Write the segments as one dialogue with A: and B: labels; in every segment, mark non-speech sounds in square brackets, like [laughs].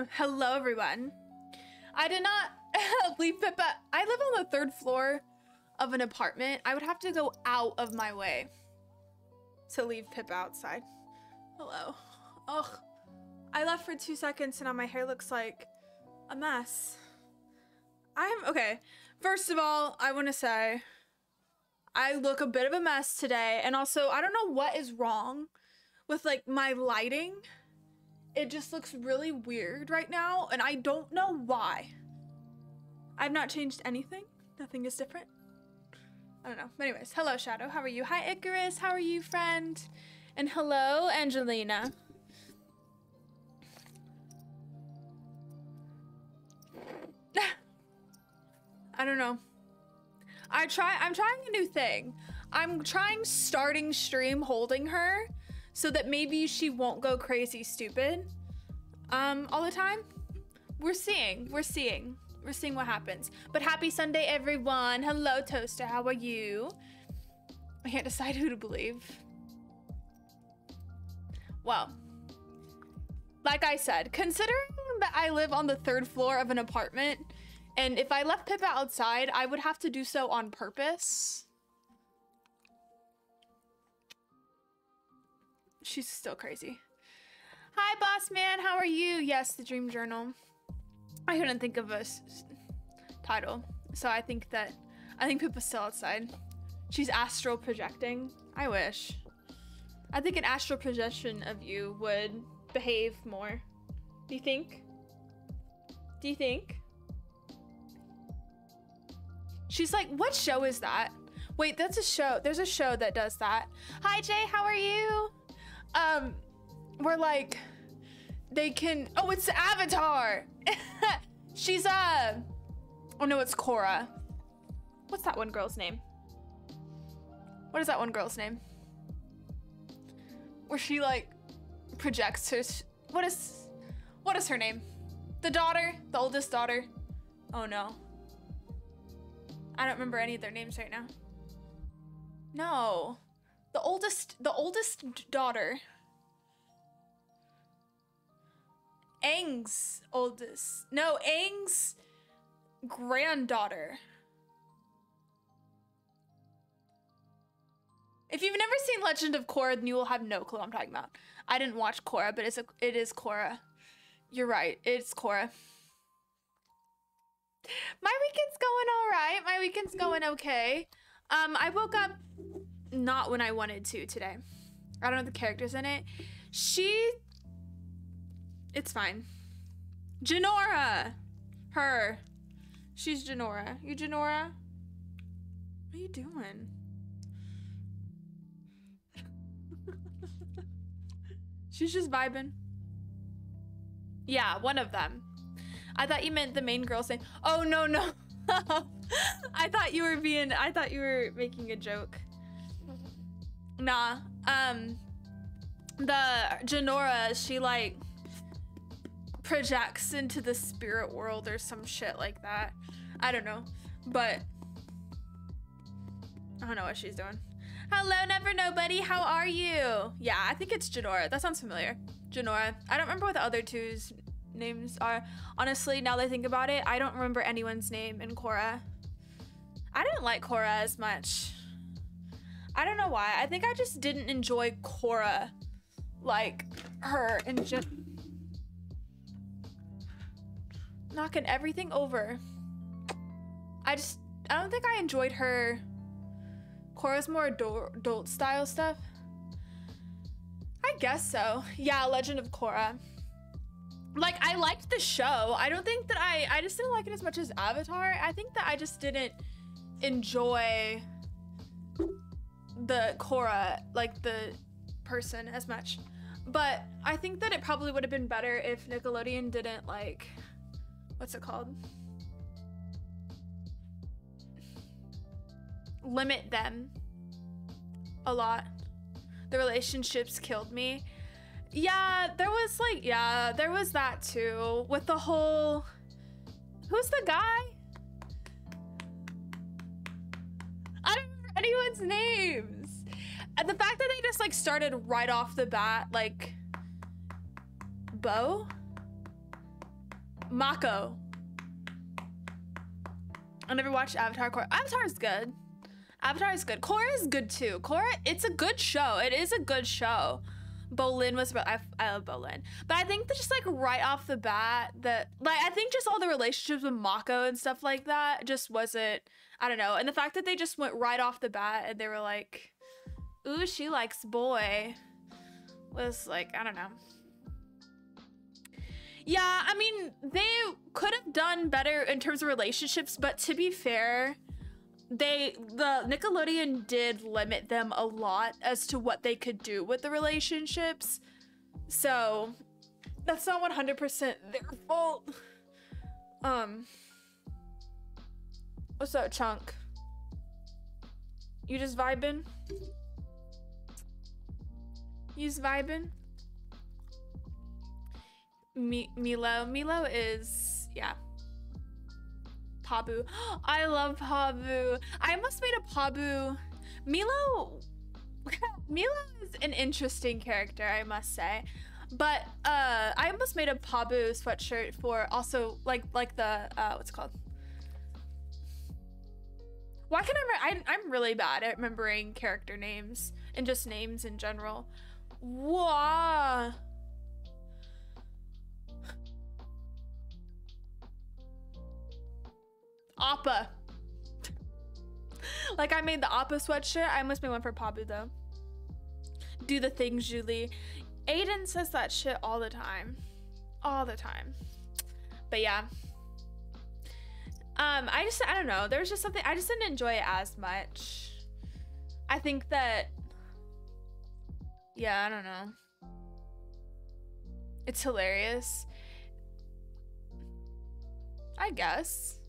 A: [clears throat] Hello, everyone. I did not [laughs] leave Pippa. I live on the third floor of an apartment. I would have to go out of my way to leave Pippa outside. Hello. Ugh. I left for two seconds and now my hair looks like a mess. I'm okay. First of all, I want to say I look a bit of a mess today. And also, I don't know what is wrong with like my lighting. It just looks really weird right now. And I don't know why. I've not changed anything. Nothing is different. I don't know. Anyways, hello, Shadow. How are you? Hi, Icarus. How are you, friend? And hello, Angelina. [laughs] I don't know. I try I'm trying a new thing. I'm trying starting stream holding her so that maybe she won't go crazy stupid um all the time. We're seeing. We're seeing. We're seeing what happens. But happy Sunday everyone. Hello Toaster. How are you? I can't decide who to believe. Well, like I said, considering that I live on the third floor of an apartment, and if I left Pippa outside, I would have to do so on purpose. She's still crazy. Hi, boss man. How are you? Yes, the dream journal. I couldn't think of a title, so I think that I think Pippa's still outside. She's astral projecting. I wish. I think an astral projection of you would behave more. Do you think? Do you think? She's like, what show is that? Wait, that's a show. There's a show that does that. Hi, Jay. How are you? Um, we're like, they can. Oh, it's Avatar. [laughs] She's uh. Oh no, it's Korra. What's that one girl's name? What is that one girl's name? Where she like projects her. What is? What is her name? The daughter, the oldest daughter. Oh no. I don't remember any of their names right now. No. The oldest the oldest daughter. Aang's oldest. No, Aang's granddaughter. If you've never seen Legend of Korra, then you will have no clue what I'm talking about. I didn't watch Korra, but it's a, it is Korra. You're right, it's Korra. My weekend's going all right. My weekend's going okay. Um, I woke up not when I wanted to today. I don't know the characters in it. She it's fine. Jinora! Her. She's Jinora. You Jinora? What are you doing? [laughs] She's just vibing. Yeah, one of them. I thought you meant the main girl saying, oh, no, no. [laughs] I thought you were being, I thought you were making a joke. Nah, um, the Jinora, she like projects into the spirit world or some shit like that. I don't know, but I don't know what she's doing. Hello, Never Nobody. How are you? Yeah, I think it's Jinora. That sounds familiar. Jinora. I don't remember what the other two's names are. Honestly, now that I think about it, I don't remember anyone's name in Korra. I didn't like Korra as much. I don't know why. I think I just didn't enjoy Korra like her and just knocking everything over. I just I don't think I enjoyed her Korra's more adult, adult style stuff. I guess so. Yeah, Legend of Korra like I liked the show. I don't think that I I just didn't like it as much as Avatar. I think that I just didn't enjoy the Korra like the person as much. But I think that it probably would have been better if Nickelodeon didn't like what's it called? Limit them a lot. The relationships killed me yeah, there was like, yeah, there was that too. With the whole. Who's the guy? I don't anyone's names. And the fact that they just like started right off the bat, like. Bo, Mako. I never watched Avatar. Korra. Avatar is good. Avatar is good. Korra is good too. Korra, it's a good show. It is a good show. Bolin was, I, I love Bolin, but I think that just like right off the bat, that like I think just all the relationships with Mako and stuff like that just wasn't. I don't know, and the fact that they just went right off the bat and they were like, "Ooh, she likes boy," was like I don't know. Yeah, I mean, they could have done better in terms of relationships, but to be fair, they the Nickelodeon did limit them a lot as to what they could do with the relationships. So, that's not 100% their fault. Um What's up, Chunk? You just vibing? Just vibing? Mi- Meelo. Meelo is, yeah. Pabu. [gasps] I love Pabu. I almost made a Pabu. Meelo. [laughs] Meelo is an interesting character, I must say. But uh, I almost made a Pabu sweatshirt for also like like the uh, what's it called? Why can I? I I'm really bad at remembering character names and just names in general. Wow. Appa. like I made the Appa sweatshirt. I almost made one for Pabu though. Do the things, Julie. Aiden says that shit all the time. All the time. But yeah. Um, I just I don't know. There was just something I just didn't enjoy it as much. I think that yeah, I don't know. It's hilarious. I guess.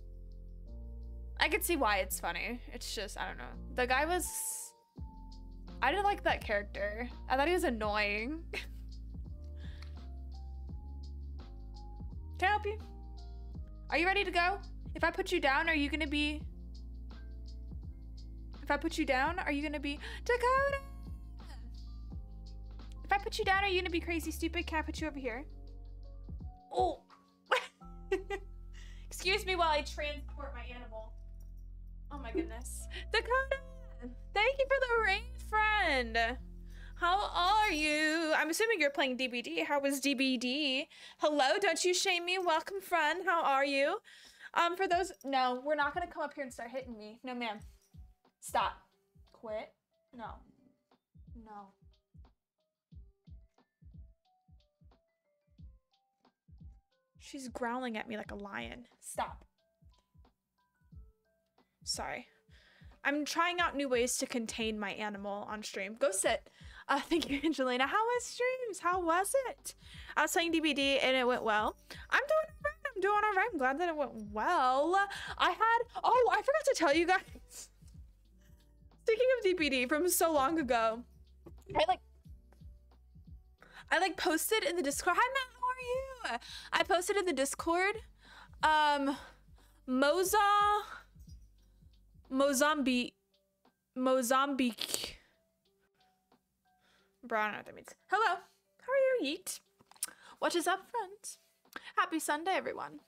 A: I could see why it's funny. It's just, I don't know. The guy was. I didn't like that character. I thought he was annoying. [laughs] Can I help you? Are you ready to go? If I put you down, are you gonna be. If I put you down, are you gonna be. Dakota! If I put you down, are you gonna be crazy stupid? Can I put you over here? Oh! [laughs] Excuse me while I transport my animal. Oh my goodness. Dakota! Thank you for the rain, friend! How are you? I'm assuming you're playing DBD. How was DBD? Hello, don't you shame me. Welcome, friend. How are you? Um, for those, no, we're not gonna come up here and start hitting me. No, ma'am. Stop. Quit. No. No. She's growling at me like a lion. Stop. Sorry. I'm trying out new ways to contain my animal on stream. Go sit. Uh, [laughs] thank you, Angelina. How was streams? How was it? I was playing DBD and it went well. I'm doing all right. I'm doing all right. I'm glad that it went well. I had, oh, I forgot to tell you guys. [laughs] Speaking of DBD from so long ago, I like, I like posted in the Discord. Hi, Matt. How are you? I posted in the Discord. Um, Moza. Mozambique. Mozambique. Bro, I don't know what that means. Hello. How are you, Yeet? What is up, friends? Happy Sunday, everyone.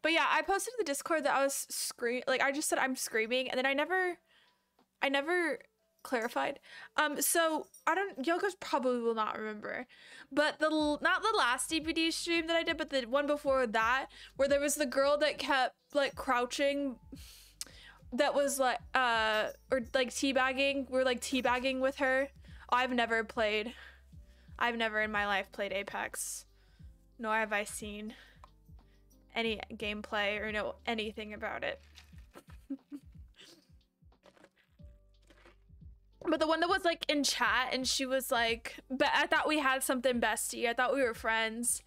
A: But yeah, I posted in the Discord that I was scream like I just said I'm screaming, and then I never, I never clarified. Um, so I don't. Yoga's probably will not remember, but the not the last DBD stream that I did, but the one before that, where there was the girl that kept like crouching that was like uh or like teabagging. We're like teabagging with her. I've never played i've never in my life played apex nor have i seen any gameplay or know anything about it. [laughs] But the one that was like in chat and she was like but i thought we had something bestie. I thought we were friends.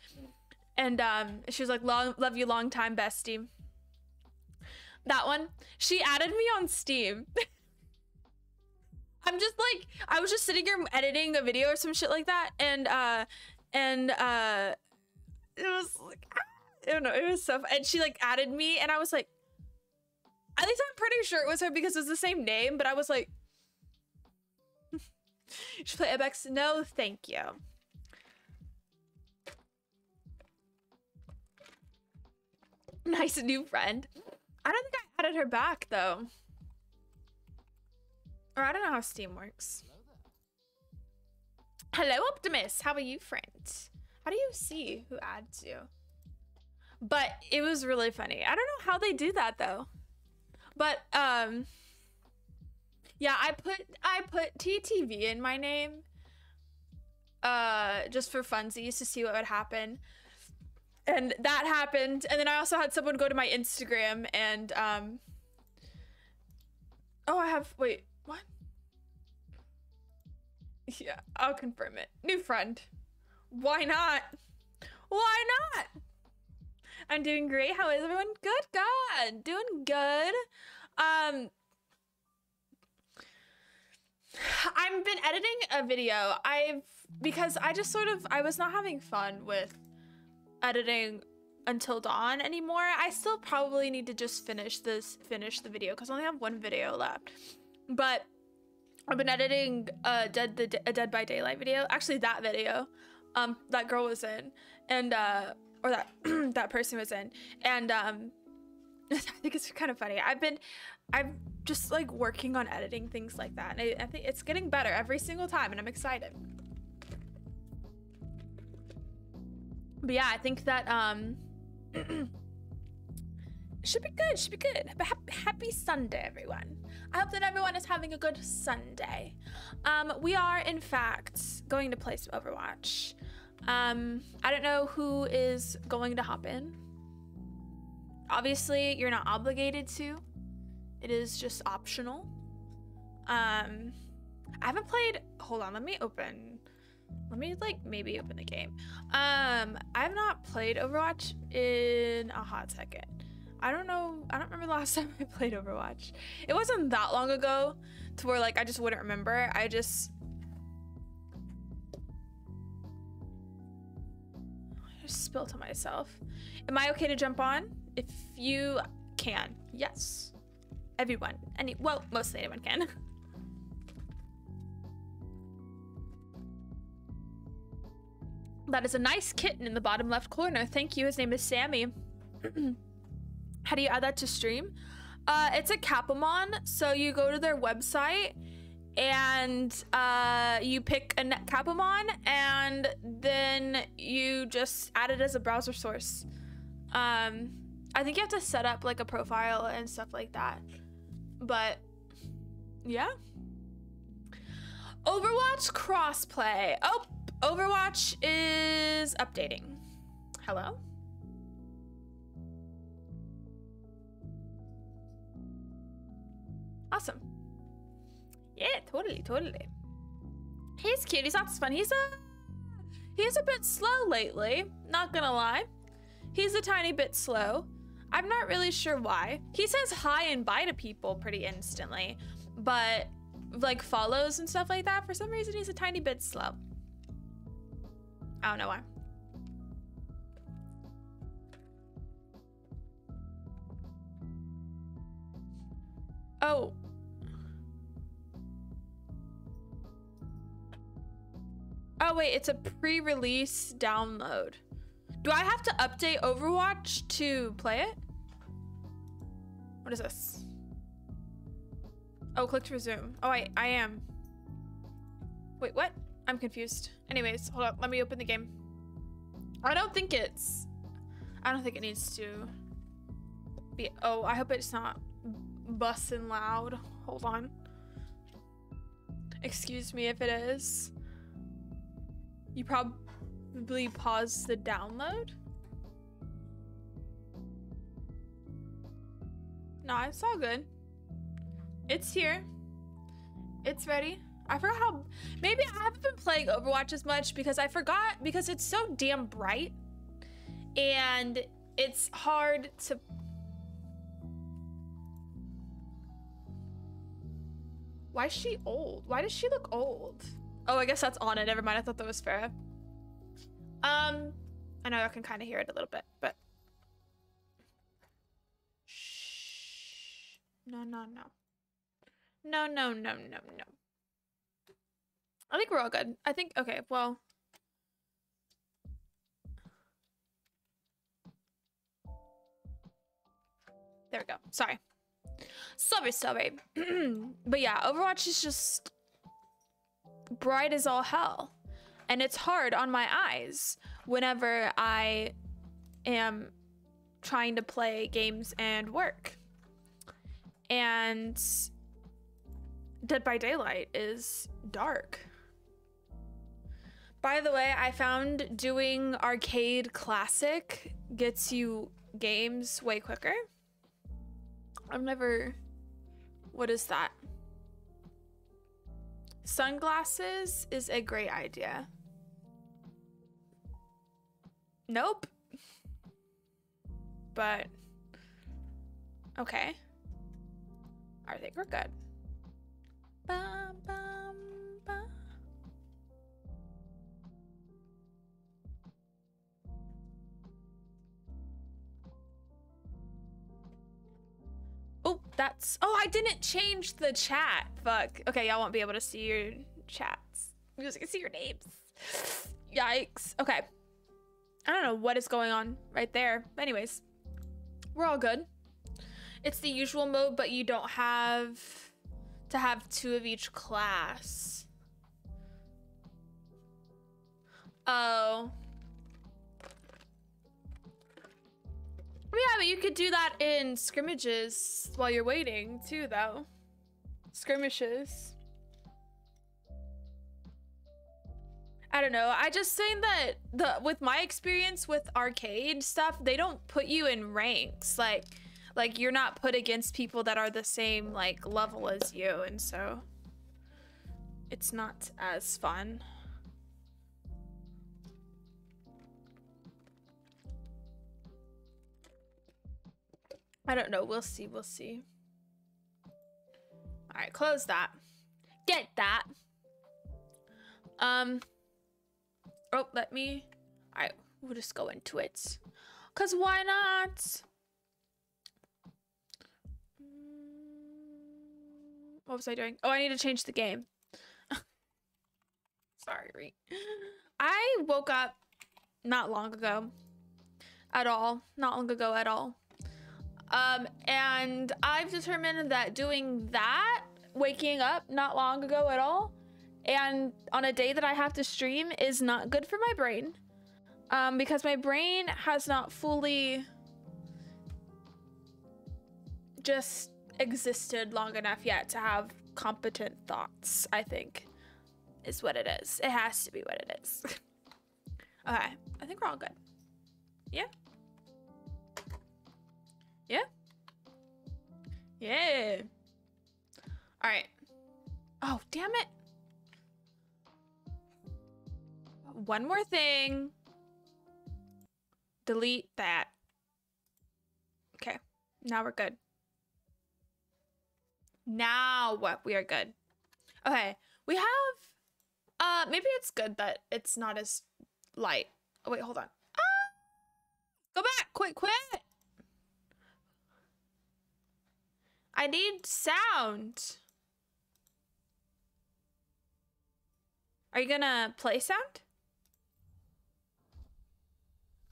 A: And um she was like long love you long time bestie that one. She added me on Steam. [laughs] I'm just like I was just sitting here editing a video or some shit like that, and uh, and uh, it was like I don't know, it was so. And she like added me, and I was like, at least I'm pretty sure it was her because it's the same name. But I was like, [laughs] she play Apex? No, thank you. nice new friend. I don't think I added her back though. Or I don't know how Steam works. Hello, Optimus. How are you, friend? How do you see who adds you? But it was really funny. I don't know how they do that though. But um yeah, I put I put TTV in my name uh just for funsies to see what would happen. And that happened. And then I also had someone go to my Instagram and um Oh, I have wait, what? Yeah, I'll confirm it. New friend. Why not? Why not? I'm doing great. How is everyone? Good, God. Doing good. Um I've been editing a video. I've because I just sort of I was not having fun with editing until dawn anymore. I still probably need to just finish this finish the video because I only have one video left. But I've been editing a dead the a Dead by Daylight video. Actually, that video, um, that girl was in, and uh, or that [clears throat] that person was in, and um, [laughs] I think it's kind of funny. I've been, I'm just like working on editing things like that, and I, I think it's getting better every single time, and I'm excited. But yeah, I think that um. [clears throat] should be good, should be good. But happy, happy Sunday, everyone. I hope that everyone is having a good Sunday. Um, we are, in fact, going to play some Overwatch. Um, I don't know who is going to hop in. Obviously, you're not obligated to. It is just optional. Um, I haven't played. Hold on, let me open. Let me like maybe open the game. Um, I have not played Overwatch in a hot second. I don't know. I don't remember the last [laughs] time I played Overwatch. It wasn't that long ago to where like I just wouldn't remember. I just I just spilled on myself. Am I okay to jump on? If you can. Yes. Everyone. Any well, mostly anyone can. [laughs] That is a nice kitten in the bottom left corner. Thank you. His name is Sammy. [clears throat] How do you add that to stream? Uh, it's a Capamon. So you go to their website and uh, you pick a Capamon and then you just add it as a browser source. Um, I think you have to set up like a profile and stuff like that. But yeah. Overwatch crossplay. Oh, Overwatch is updating. Hello? Awesome. Yeah, totally, totally. He's cute. He's lots of fun. He's a he's a bit slow lately. Not gonna lie, he's a tiny bit slow. I'm not really sure why. He says hi and bye to people pretty instantly, but like follows and stuff like that. For some reason, he's a tiny bit slow. I don't know why. Oh. Oh wait, it's a pre-release download. Do I have to update Overwatch to play it? What is this? Oh, click to resume. Oh, I, I am. Wait, what? I'm confused. Anyways, hold up. Let me open the game. I don't think it's... I don't think it needs to be... Oh, I hope it's not bussing loud. Hold on. Excuse me if it is. You probably pause the download? No, it's all good. It's here. It's ready. I forgot how maybe I haven't been playing Overwatch as much because I forgot because it's so damn bright and it's hard to Why is she old? Why does she look old? Oh, I guess that's it. Never mind. I thought that was Pharah. Um, I know I can kind of hear it a little bit, but shh. No, no, no. No, no, no, no, no. I think we're all good. I think, okay, well. There we go. Sorry. Sorry, sorry. [clears throat] but yeah, Overwatch is just bright as all hell. And it's hard on my eyes whenever I am trying to play games and work. And Dead by Daylight is dark. By the way, I found doing arcade classic gets you games way quicker. I've never. What is that? Sunglasses is a great idea. Nope. But. Okay. I think we're good. Bum, bum, that's. Oh, I didn't change the chat. Fuck. Okay, y'all won't be able to see your chats. You just can see your names. Yikes. Okay. I don't know what is going on right there. Anyways, we're all good. It's the usual mode, but you don't have to have two of each class. Oh. Yeah, but you could do that in scrimmages while you're waiting too, though. Skirmishes. I don't know. I just saying that the with my experience with arcade stuff, they don't put you in ranks. Like like you're not put against people that are the same like level as you and so it's not as fun. I don't know. We'll see. We'll see. All right, close that. Get that. Um. Oh, let me. All right, we'll just go into it. Cause why not? What was I doing? Oh, I need to change the game. [laughs] Sorry. I woke up not long ago. At all. Not long ago at all. Um, and I've determined that doing that, waking up not long ago at all, and on a day that I have to stream is not good for my brain. Um, because my brain has not fully just existed long enough yet to have competent thoughts, I think, is what it is. It has to be what it is. [laughs] okay, I think we're all good. Yeah? Yeah? Yeah. All right. Oh, damn it. One more thing. Delete that. Okay, now we're good. Now what? We are good. Okay, we have. Uh, maybe it's good that it's not as light. Oh wait, hold on. Ah! Go back! Quit! Quit! I need sound. Are you gonna play sound?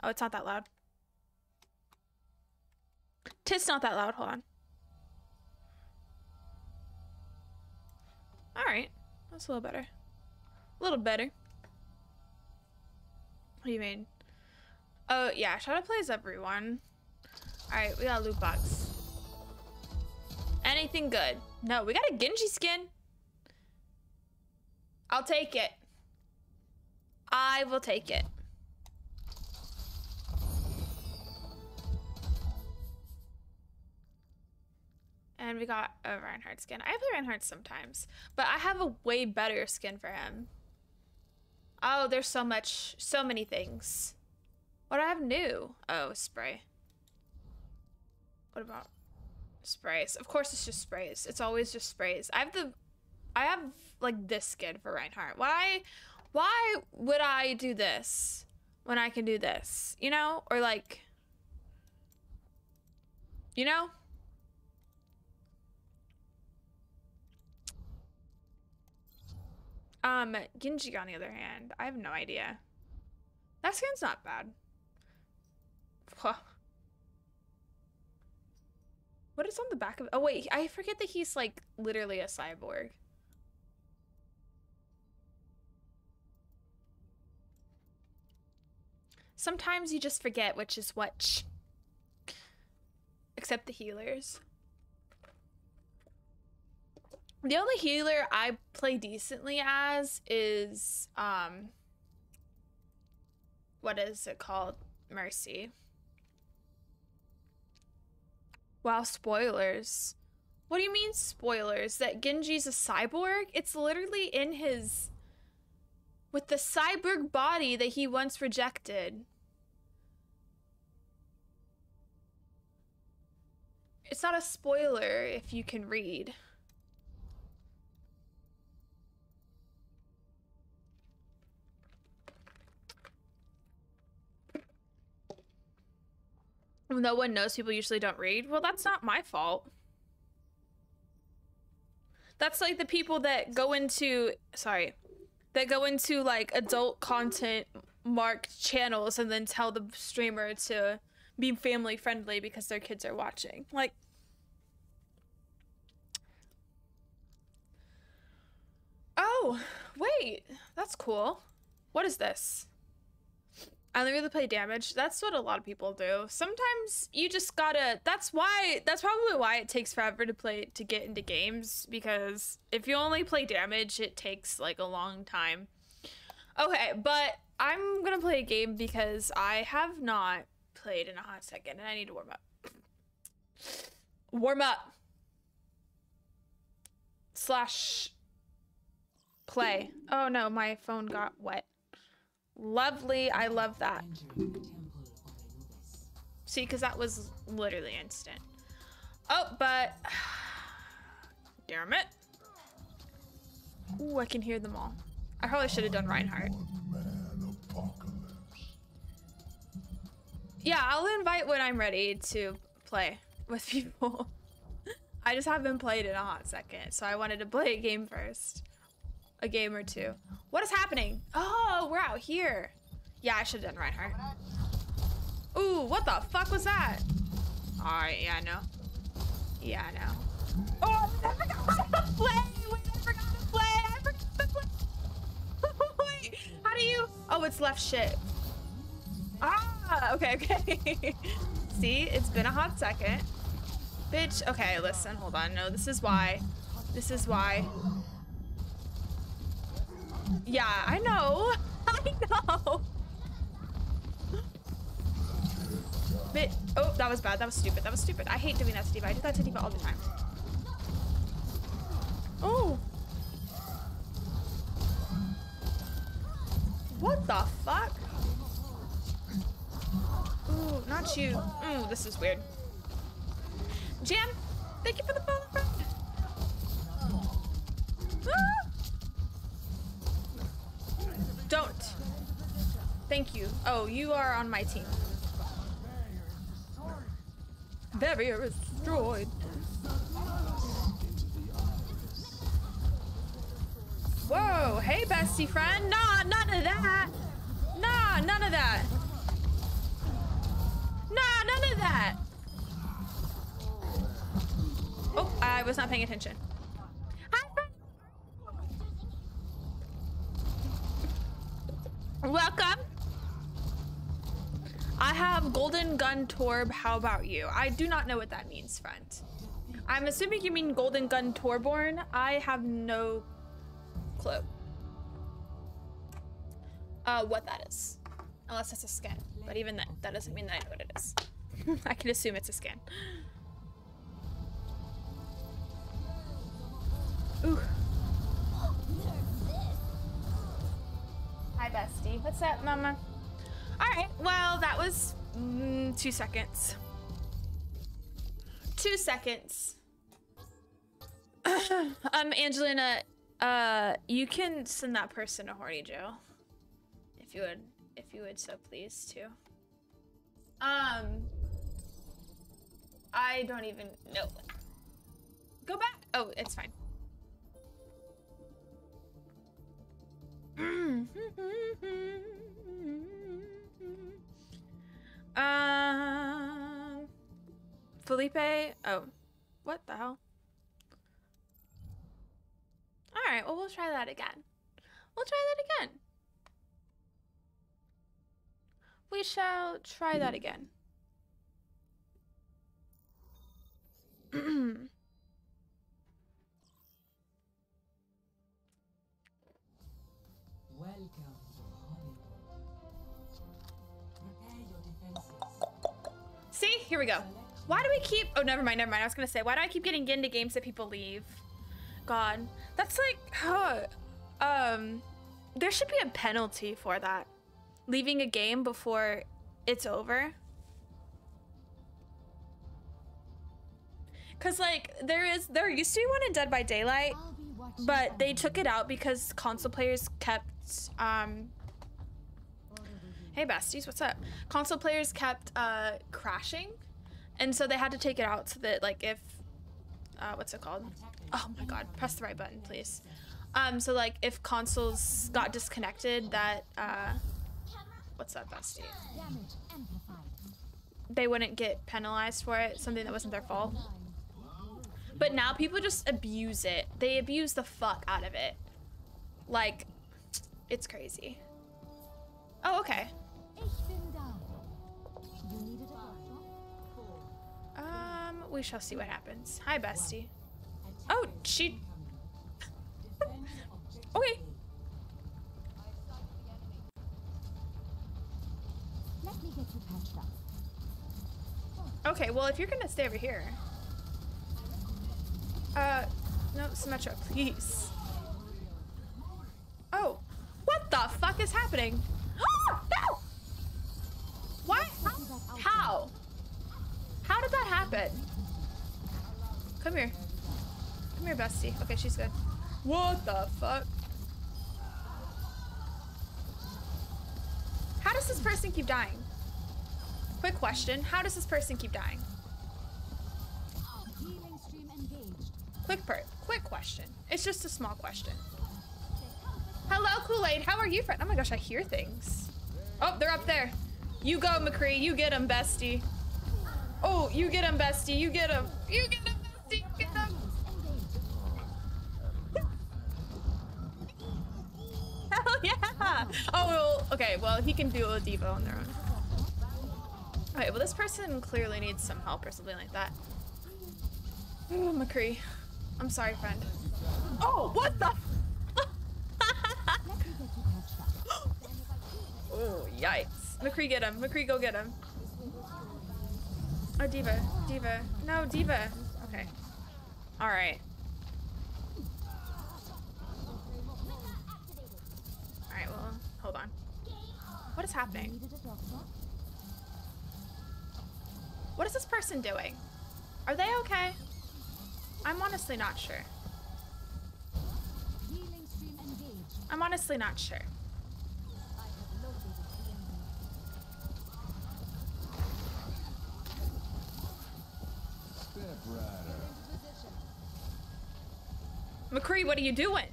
A: Oh, it's not that loud. Tis not that loud. Hold on. All right, that's a little better. A little better. What do you mean? Oh yeah, Shadow plays everyone. All right, we got a loot box. Anything good? No, we got a Genji skin. I'll take it. I will take it. And we got a Reinhardt skin. I play Reinhardt sometimes, but I have a way better skin for him. Oh, there's so much, so many things. What do I have new? Oh, spray. What about sprays? Of course it's just sprays. It's always just sprays. I have the, I have like this skin for Reinhardt. Why, why would I do this when I can do this? You know? Or like, you know? Um, Genji on the other hand, I have no idea. That skin's not bad. [laughs] What is on the back of? Oh wait, I forget that he's like literally a cyborg. Sometimes you just forget which is which. Except the healers. The only healer I play decently as is um what is it called? Mercy. Wow, spoilers. What do you mean spoilers? That Genji's a cyborg? It's literally in his with the cyborg body that he once rejected. It's not a spoiler if you can read. No one knows people usually don't read. Well, that's not my fault. That's like the people that go into sorry, that go into like adult content marked channels and then tell the streamer to be family friendly because their kids are watching. Like Oh, wait. That's cool. What is this? I only really play damage. That's what a lot of people do. Sometimes you just gotta. That's why. That's probably why it takes forever to play to get into games because if you only play damage, it takes like a long time. Okay, but I'm gonna play a game because I have not played in a hot second and I need to warm up. Warm up. Slash play. Oh no, my phone got wet. Lovely. I love that. See, because that was literally instant. Oh, but... [sighs] Damn it. Ooh, I can hear them all. I probably should have done Reinhardt. Yeah, I'll invite when I'm ready to play with [laughs] people. I just haven't played in a hot second, so I wanted to play a game first a game or two. What is happening? Oh, we're out here. Yeah, I should have done Reinhardt. Ooh, what the fuck was that? Alright, yeah, I know. Yeah, I know. Oh, I forgot to play! Wait, I forgot to play! I forgot to play! [laughs] Wait, how do you... Oh, it's left shift. Ah, okay, okay. [laughs] See, it's been a hot second. Bitch, okay, listen, hold on. No, this is why. This is why. Yeah, I know. [laughs] I know. Bit. Oh, that was bad. That was stupid. That was stupid. I hate doing that to D.Va. I do that to D.Va all the time. Oh. What the fuck? Ooh, not you. Ooh, this is weird. Jam, on my team. Barrier is destroyed. Whoa, hey bestie friend. Nah, none of that. Nah, none of that. Nah, none of that. Oh, I was not paying attention. Welcome. I have Golden Gun Torb. How about you? I do not know what that means, friend. I'm assuming you mean Golden Gun Torbjörn. I have no clue. Uh, what that is. Unless it's a skin. But even that, that doesn't mean that I know what it is. [laughs] I can assume it's a skin. Ooh. Hi, bestie. What's up, mama? All right. Well, that was mm, two seconds. Two seconds. [clears throat] um, Angelina, uh, you can send that person to Horny Joe. If you would, if you would so please too. Um, I don't even know. Go back. Oh, it's fine. [clears throat] um, Felipe. Oh, What the hell? Alright, well, we'll try that again. We'll try that again. We shall try that again. [clears throat] [clears throat] See, here we go. Why do we keep? Oh, never mind, never mind. I was gonna say, why do I keep getting into games that people leave? God, that's like, huh, um, there should be a penalty for that. Leaving a game before it's over. Cause like there is, there used to be one in Dead by Daylight,
B: I'll be watching
A: but they took it out because console players kept, um, Hey besties, what's up? Console players kept uh, crashing, and so they had to take it out so that like if uh, what's it called? Oh my god, press the right button, please. Um, so like if consoles got disconnected, that uh, what's up, bestie? They wouldn't get penalized for it, something that wasn't their fault. But now people just abuse it. They abuse the fuck out of it. Like, it's crazy. Oh, okay. Um, we shall see what happens. Hi, bestie. Oh, she. [laughs] okay. Okay, well, if you're gonna stay over here. Uh, no, Symmetra, please. Oh, what the fuck is happening? [gasps] How? How did that happen? Come here. Come here, bestie. Okay, she's good. What the fuck? How does this person keep dying? Quick question. How does this person keep dying? Quick per quick question. It's just a small question. Hello, Kool-Aid. How are you, friend? Oh my gosh, I hear things. Oh, they're up there. You go, McCree. You get him, bestie. Oh, you get him, bestie. You get him. You get him, bestie. You get him. [laughs] Hell yeah. Oh, well, okay. Well, he can do a Devo on their own. Okay, well, this person clearly needs some help or something like that. Oh, McCree. I'm sorry, friend. Oh, what the? [laughs] Oh, yikes. McCree, get him. McCree, go get him. Oh, D.Va. D.Va. No, D.Va. Okay. All right. All right, well, hold on. What is happening? What is this person doing? Are they okay? I'm honestly not sure. I'm honestly not sure.
B: I have located the enemy.
C: Step Rider.
A: McCree, what are you doing?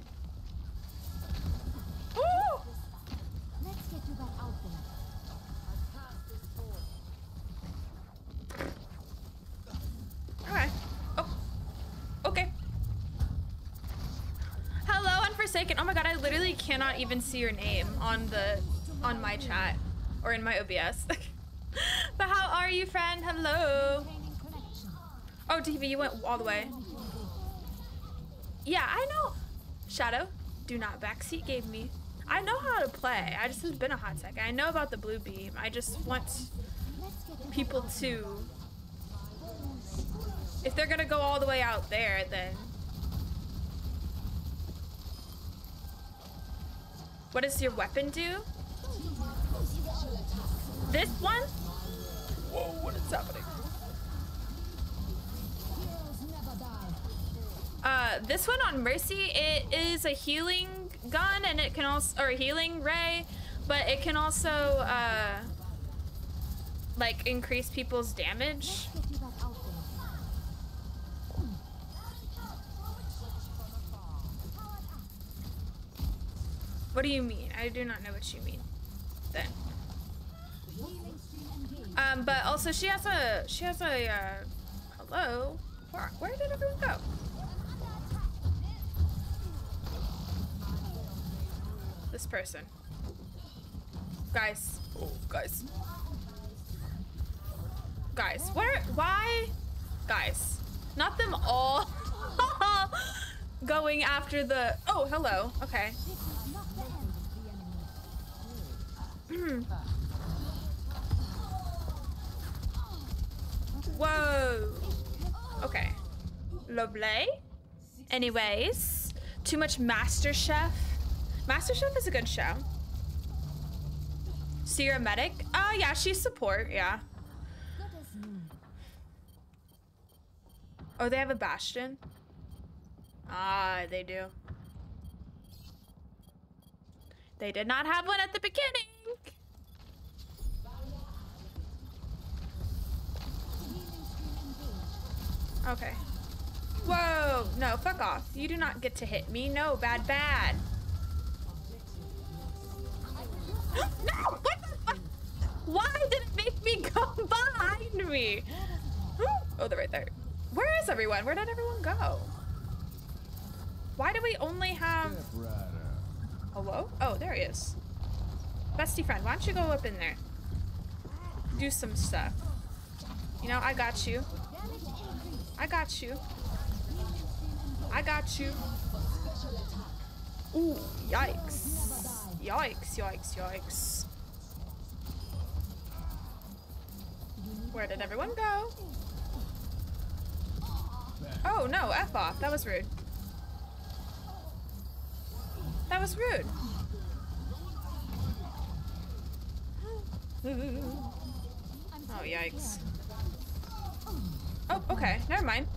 A: Ooh!
B: Let's get you back out there.
A: Okay. Oh. Okay. Hello, Unforsaken. Oh my god, I literally cannot even see your name on the on my chat or in my OBS. [laughs] but how are you, friend? Hello. Oh, TV, you went all the way. Yeah, I know. Shadow, do not backseat gave me. I know how to play. I just has been a hot second. I know about the blue beam. I just want people to if they're gonna go all the way out there then what does your weapon do this one whoa what is happening
B: Heroes never die.
A: uh this one on mercy it is a healing gun and it can also or a healing ray but it can also uh like increase people's damage. What do you mean? I do not know what you mean. Then. Um, but also she has a she has a uh, hello. Where, where did everyone go? Person. Guys. Oh, guys. Guys, where? Why? Guys. Not them all [laughs] going after the. Oh, hello. Okay.
B: Enemy.
A: Whoa. Okay. Lovely. Anyways, too much Master Chef. Master Chef is a good show. So you're a medic? Oh, yeah, she's support. Yeah. Oh, they have a bastion? Ah, they do. They did not have one at the beginning. Okay. Whoa! No, fuck off. You do not get to hit me. No, bad, bad. [gasps] no! What the fuck? Why did it make me come [laughs] behind me? [gasps] Oh, they're right there. Where is everyone? Where did everyone go? Why do we only have... Hello? Oh, there he is. Bestie friend, why don't you go up in there? Do some stuff. You know, I got you. I got you. I got you. Ooh, yikes. Yikes, yikes, yikes. Where did everyone go? Oh no, F off. That was rude. That was rude. Oh, yikes. Oh, okay. Never mind.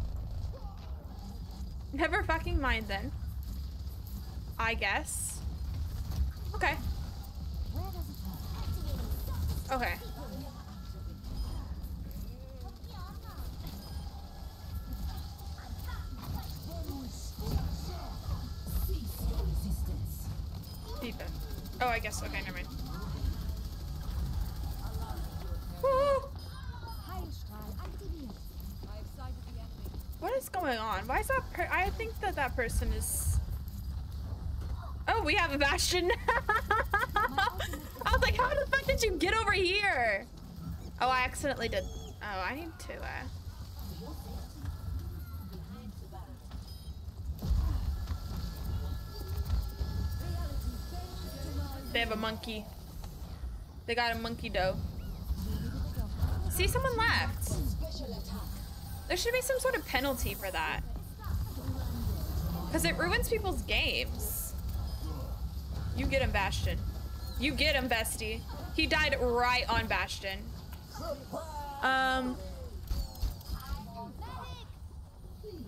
A: Never fucking mind then. I guess. Okay. Okay. Deep. Oh, I guess. Okay, never mind. What is going on? Why is that I think that that person is... Oh, we have a Bastion. [laughs] I was like, how the fuck did you get over here? Oh, I accidentally did. Oh, I need to, uh... They have a monkey. They got a monkey dough. See, someone left. There should be some sort of penalty for that. Because it ruins people's games. You get him, Bastion. You get him, bestie. He died right on Bastion. Um.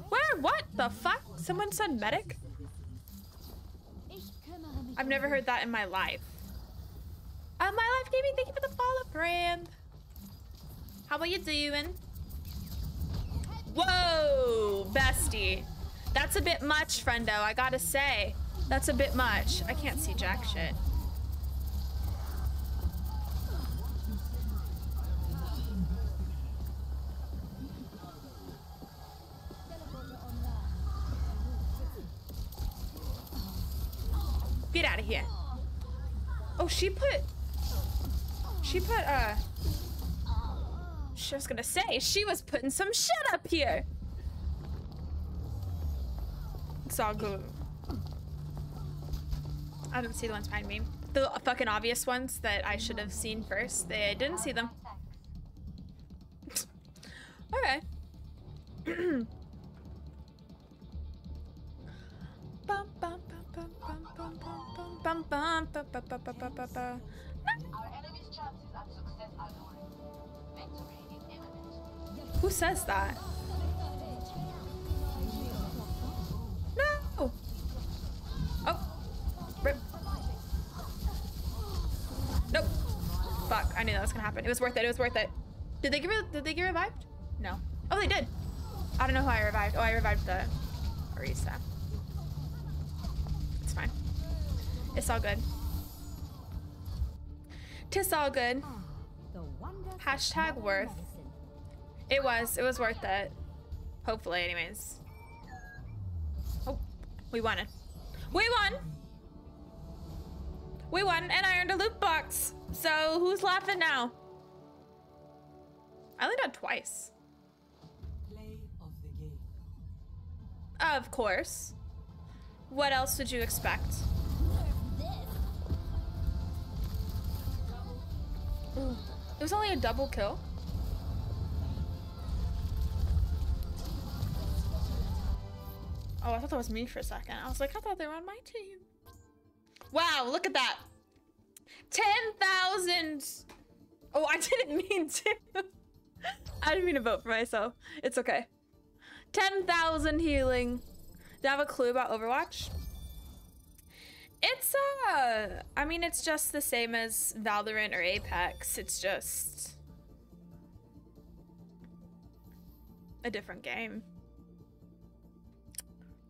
A: Where? What the fuck? Someone said medic? I've never heard that in my life. Uh, my life gaming, thank you for the follow, brand. How about you doing? Whoa, bestie. That's a bit much, friendo, I gotta say. That's a bit much. I can't see jack shit. Get out of here. Oh, she put. She put, uh. She was gonna say, she was putting some shit up here. It's all good. I didn't see the ones behind me. The fucking obvious ones that I should have seen first. They didn't see them. okay. Who says bum, I knew that was gonna happen. It was worth it. It was worth it. Did they get re- did they get revived? No. Oh, they did. I don't know who I revived. Oh, I revived the Orisa. It's fine. It's all good. Tis all good.
B: The
A: Hashtag worth. It was. It was worth it. Hopefully, anyways. Oh, we won it. We won! We won, and I earned a loot box. So who's laughing now? I only died twice.
D: Play of the game.
A: Of course. What else would you expect? It was only a double kill. Oh, I thought that was me for a second. I was like, I thought they were on my team. Wow, look at that. 10,000. Oh, I [laughs] didn't mean to. I didn't mean to vote for myself. It's okay. 10,000 healing. Do you have a clue about Overwatch? It's, uh, I mean, it's just the same as Valorant or Apex. It's just a different game.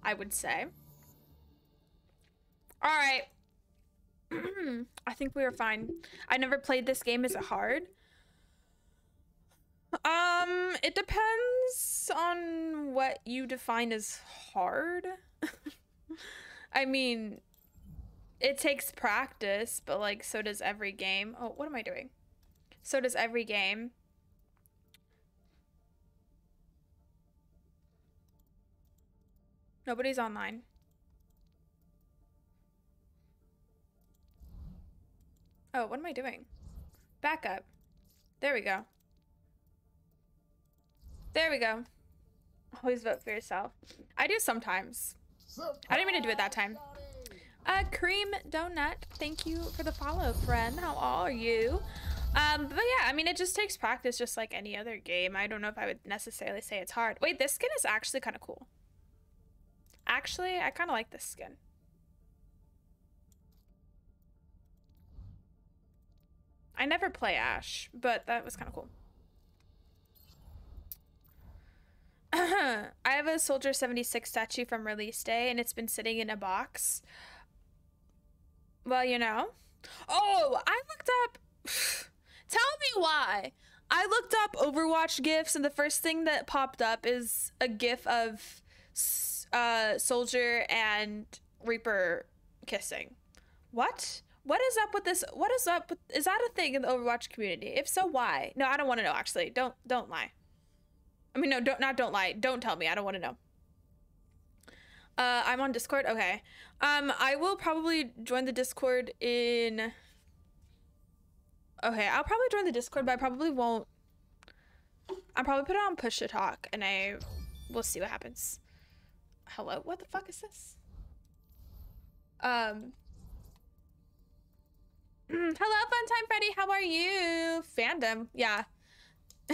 A: I would say. All right. I think we are fine. I never played this game. Is it hard? Um, it depends on what you define as hard. [laughs] I mean, it takes practice, but like so does every game. Oh, what am I doing? So does every game. Nobody's online. Oh, what am I doing? Back up. There we go. There we go. Always vote for yourself. I do sometimes. I didn't mean to do it that time. Uh, Cream Donut, thank you for the follow, friend. How are you? Um, but yeah, I mean, it just takes practice just like any other game. I don't know if I would necessarily say it's hard. Wait, this skin is actually kind of cool. Actually, I kind of like this skin. I never play Ash, but that was kind of cool. [clears throat] I have a Soldier 76 statue from release day, and it's been sitting in a box. Well, you know. Oh, I looked up. [sighs] Tell me why. I looked up Overwatch gifs, and the first thing that popped up is a gif of uh, Soldier and Reaper kissing. What? What is up with this? What is up with? Is that a thing in the Overwatch community? If so, why? No, I don't want to know. Actually, don't don't lie. I mean, no, don't not don't lie. Don't tell me. I don't want to know. Uh, I'm on Discord. Okay. Um, I will probably join the Discord in. Okay, I'll probably join the Discord, but I probably won't. I'll probably put it on push to talk, and I will see what happens. Hello, what the fuck is this? Um. Hello, Funtime Freddy. How are you? Fandom, yeah. [laughs]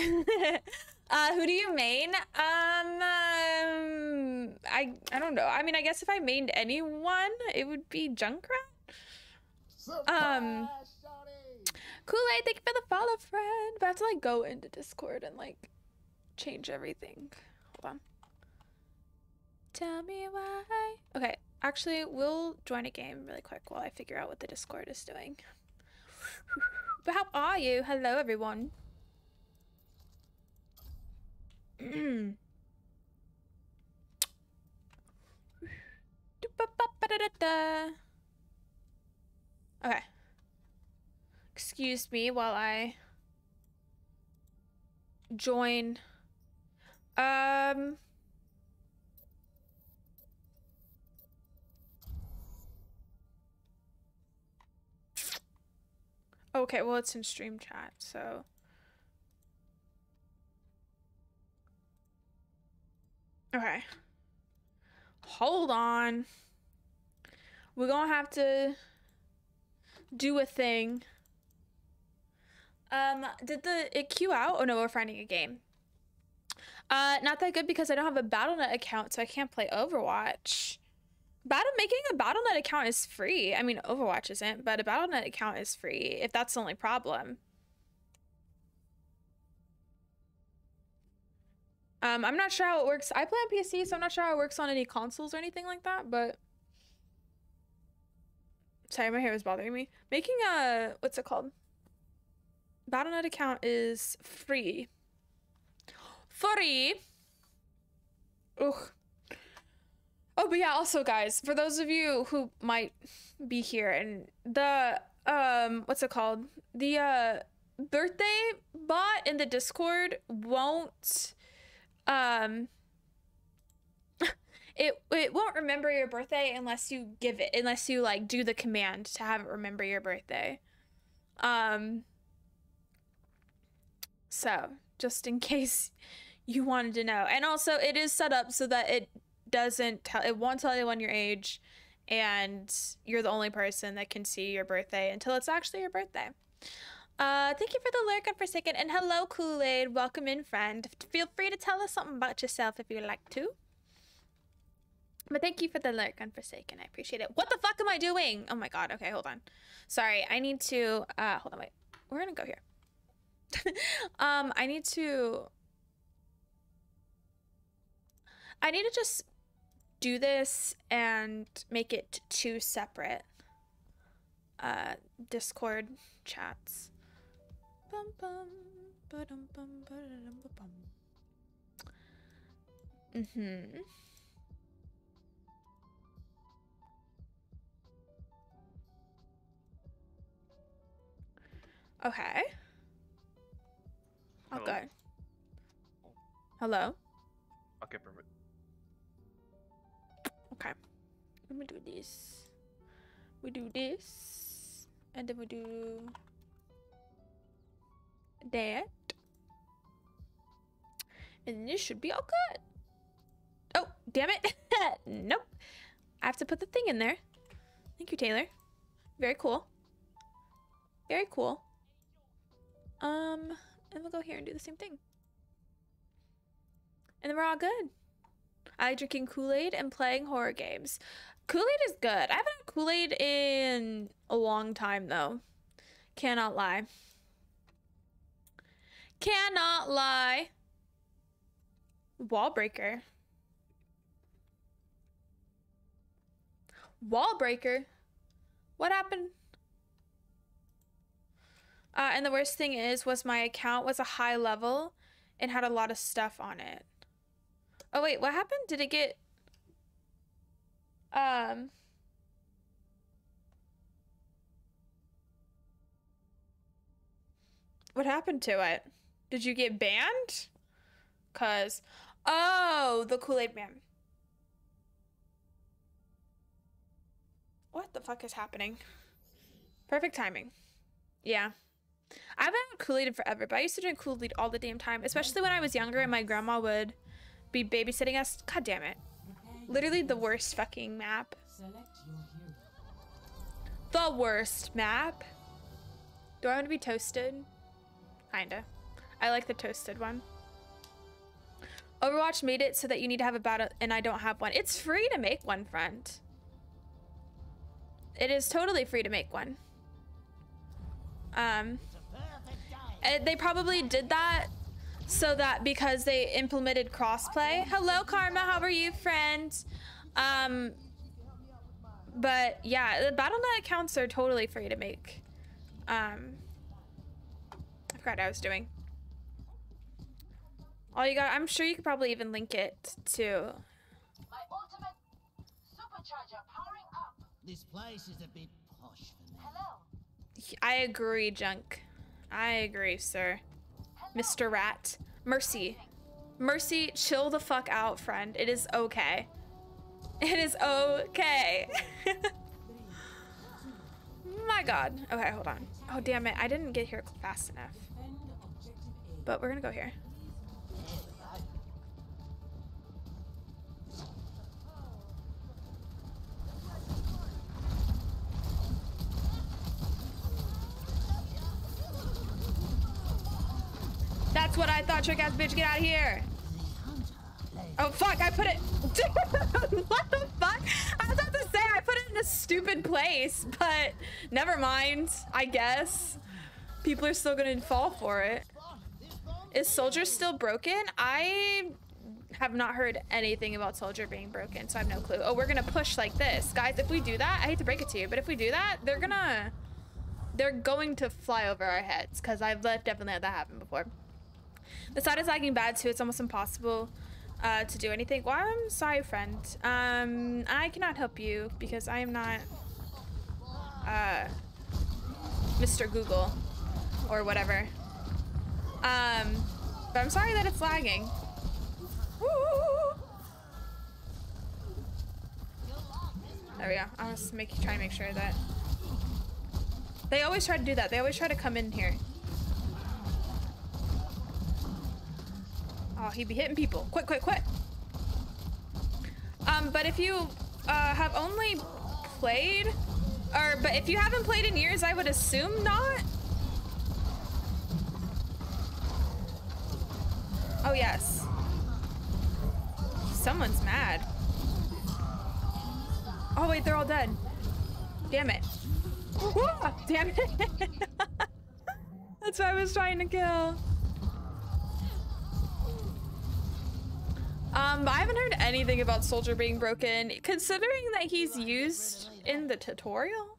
A: uh, who do you main? Um, um, I I don't know. I mean, I guess if I mained anyone, it would be Junkrat. Um, Kool Aid, thank you for the follow, friend. But I have to like go into Discord and like change everything. Hold on. Tell me why. Okay, actually, we'll join a game really quick while I figure out what the Discord is doing. But how are you? Hello, everyone. [clears throat] Okay. Excuse me while I join. Um. Okay, well, it's in stream chat, so. Okay. Hold on. We're gonna have to do a thing. Um, did the it queue out? Oh no, we're finding a game. Uh, not that good because I don't have a Battle.net account, so I can't play Overwatch. Battle making a Battle.net account is free. I mean, Overwatch isn't, but a Battle.net account is free. If that's the only problem. Um, I'm not sure how it works. I play on PC, so I'm not sure how it works on any consoles or anything like that. But sorry, my hair is bothering me. Making a what's it called? Battle.net account is free. Free. Ugh. Oh, but yeah, also guys, for those of you who might be here and the um what's it called? The uh birthday bot in the Discord won't um [laughs] it it won't remember your birthday unless you give it unless you like do the command to have it remember your birthday. Um so, just in [laughs] case you wanted to know. And also it is set up so that it doesn't tell it won't tell anyone your age and you're the only person that can see your birthday until it's actually your birthday. Uh, thank you for the lurk on Forsaken and hello Kool-Aid. Welcome in, friend. Feel free to tell us something about yourself if you'd like to. But thank you for the lurk on Forsaken. I appreciate it. What the fuck am I doing? Oh my god. Okay, hold on. Sorry. I need to uh hold on, wait. We're gonna go here. [laughs] um, I need to I need to just do this and make it two separate uh Discord chats. Bum, bum, ba-dum, bum, ba-da-dum, ba-bum. Mhm. Okay.
E: Hello?
A: Okay. Hello.
E: Okay, perfect.
A: Okay. Let me do this. We do this. And then we do that. And this should be all good. Oh, damn it. [laughs] nope. I have to put the thing in there. Thank you, Taylor. Very cool. Very cool. Um, and we'll go here and do the same thing. And then we're all good. I drinking Kool-Aid and playing horror games. Kool-Aid is good. I haven't had Kool-Aid in a long time though. Cannot lie. Cannot lie. Wall breaker. Wall breaker. What happened? Uh, and the worst thing is, was my account was a high level and had a lot of stuff on it. Oh wait, what happened? Did it get um What happened to it? Did you get banned? Cuz oh, the Kool-Aid man. What the fuck is happening? Perfect timing. Yeah. I haven't Kool-Aid forever, but I used to drink Kool-Aid all the damn time, especially when I was younger and my grandma would be babysitting us. God damn it. Literally the worst fucking map. The worst map. Do I want to be toasted? Kinda. I like the toasted one. Overwatch made it so that you need to have a battle and I don't have one. It's free to make one, friend. It is totally free to make one. Um, they probably did that so that because they implemented crossplay. Hello, Karma. How are you, friend? Um, but yeah, the Battle.net accounts are totally free to make. Um, I forgot what I was doing. All you got, I'm sure you could probably even link it to.
C: My ultimate supercharger powering up.
F: This place is a bit posh for me.
C: Hello.
A: I agree, Junk. I agree, sir. Mr. Rat. Mercy. Mercy, chill the fuck out, friend. It is okay. It is okay. [laughs] My god. Okay, hold on. Oh, damn it. I didn't get here fast enough. But we're gonna go here. That's what I thought, trick ass bitch. Get out of here. Oh fuck! I put it. [laughs] What the fuck? I was about to say I put it in a stupid place, but never mind. I guess people are still gonna fall for it. Is Soldier still broken? I have not heard anything about Soldier being broken, so I have no clue. Oh, we're gonna push like this, guys. If we do that, I hate to break it to you, but if we do that, they're gonna, they're going to fly over our heads. Cause I've definitely had that happen before. The side is lagging bad too. It's almost impossible uh, to do anything. Well, I'm sorry, friend. Um, I cannot help you because I am not uh, Mr. Google or whatever. Um, but I'm sorry that it's lagging. There we go. I was make, trying to make sure that they always try to do that. They always try to come in here. Oh, he'd be hitting people. Quick, quick, quick. Um, but if you uh, have only played, or but if you haven't played in years, I would assume not. Oh yes. Someone's mad. Oh wait, they're all dead. Damn it. [laughs] Damn it. [laughs] That's what I was trying to kill. Um, I haven't heard anything about Soldier being broken. Considering that he's used in the tutorial,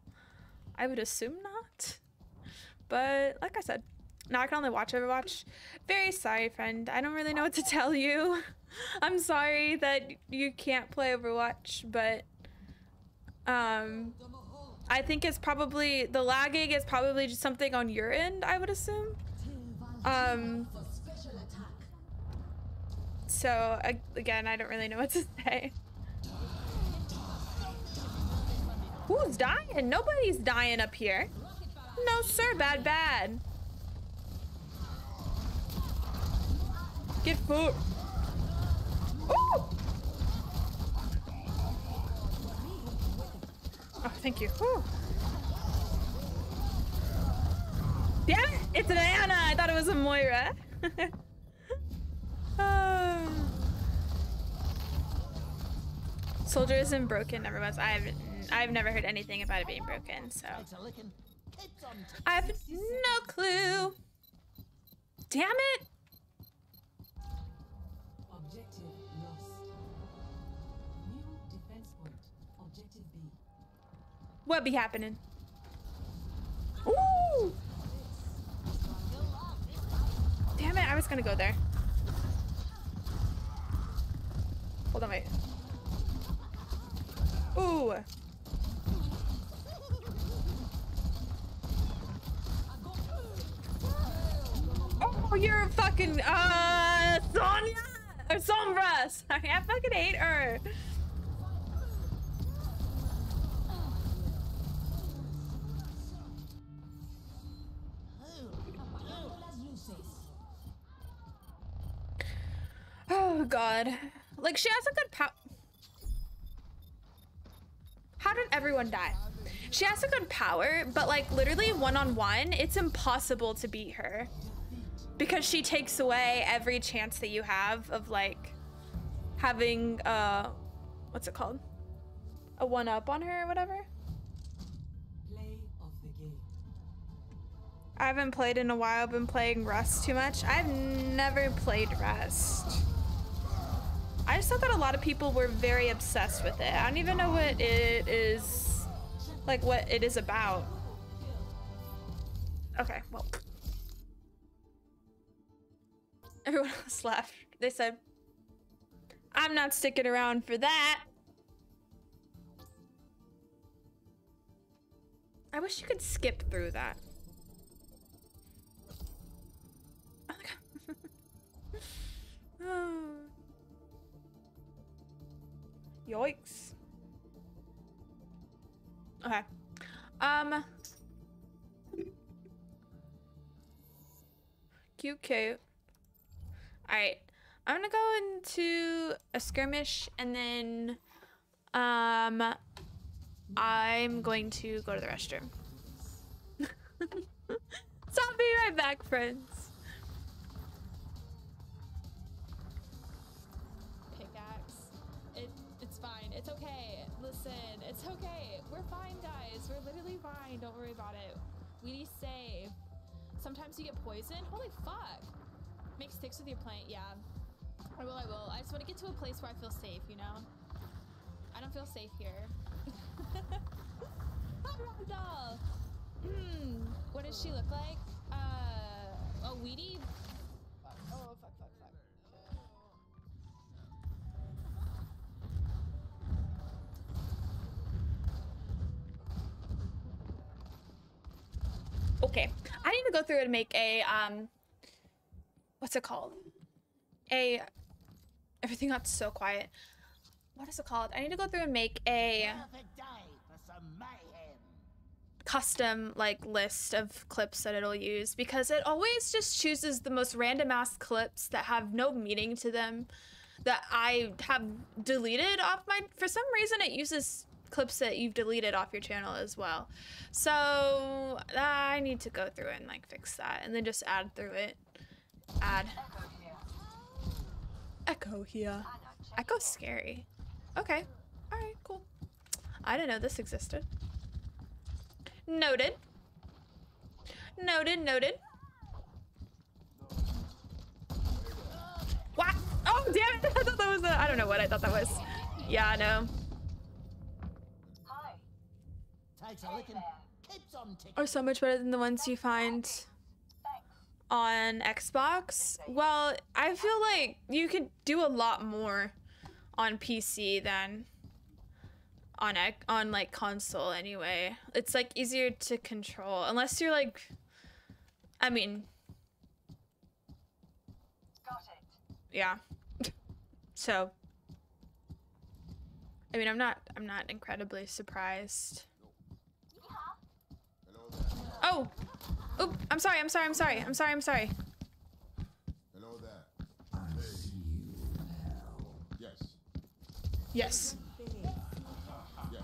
A: I would assume not. But like I said, now I can only watch Overwatch. Very sorry, friend. I don't really know what to tell you. [laughs] I'm sorry that you can't play Overwatch, but um, I think it's probably the lagging is probably just something on your end. I would assume. Um. So again, I don't really know what to [laughs] say. Who's dying? Nobody's dying up here. No, sir. Bad, bad. Get food. Ooh! Oh, thank you. Whew. Damn it! It's an Ana! I thought it was a Moira. [laughs] [sighs] Soldier isn't broken. Never was. I've I've never heard anything about it being broken, so. I have no clue. Damn it!
D: Objective lost. Objective B.
A: What be happening? Ooh! Damn it! I was gonna go there. Hold on, wait. Ooh! Oh, you're a fucking uh Sonya or Sombra. Sorry, I fucking hate her. Oh god. Like she has a good power. How did everyone die? She has a good power, but like literally one on one, it's impossible to beat her. Because she takes away every chance that you have of like having uh what's it called? A one up on her or whatever. I haven't played in a while. Been playing Rust too much. I've never played Rust. I just thought that a lot of people were very obsessed with it. I don't even know what it is, like what it is about. Okay, well. Everyone [laughs] else laughed. They said, I'm not sticking around for that. I wish you could skip through that. Oh my god. [laughs] oh. Yikes. Okay. Um. Cute, cute. Alright. I'm gonna go into a skirmish and then um I'm going to go to the restroom. so I'll be right back, friends.
E: It's okay. Listen, it's okay. We're fine, guys. We're literally fine. Don't worry about it. We save. Sometimes you get poisoned. Holy fuck. Make sticks with your plant. Yeah. I will. I will. I just want to get to a place where I feel safe. You know. I don't feel safe here. [laughs] Hi, Ragdoll. Hmm. What does she look like? Uh. Oh, Weedy.
A: I need to go through and make a um. What's it called? A. Everything got so quiet. What is it called? I need to go through and make a custom like list of clips that it'll use because it always just chooses the most random ass clips that have no meaning to them that I have deleted off my for some reason it uses clips that you've deleted off your channel as well. So I need to go through and like fix that and then just add through it. Add
C: Echo here.
A: Echo's scary. Okay. Alright, cool. I didn't know this existed. Noted. Noted, noted. What? Oh, damn it. [laughs] I thought that was a. I don't know what I thought that was. Yeah, I know.
C: Hi.
F: Takes a
C: Hey
F: licking.
C: there.
F: Keeps on ticking.
A: Are so much better than the ones you find on Xbox. Well, I feel like you could do a lot more on PC than on on like console anyway. It's like easier to control unless you're like I mean,
C: Got it.
A: yeah. so I mean, I'm not I'm not incredibly surprised. Oh. Oop, I'm sorry. I'm sorry. I'm sorry. I'm sorry. I'm sorry.
G: Hello there. I see you now. Yes.
A: Yes.
G: Yes.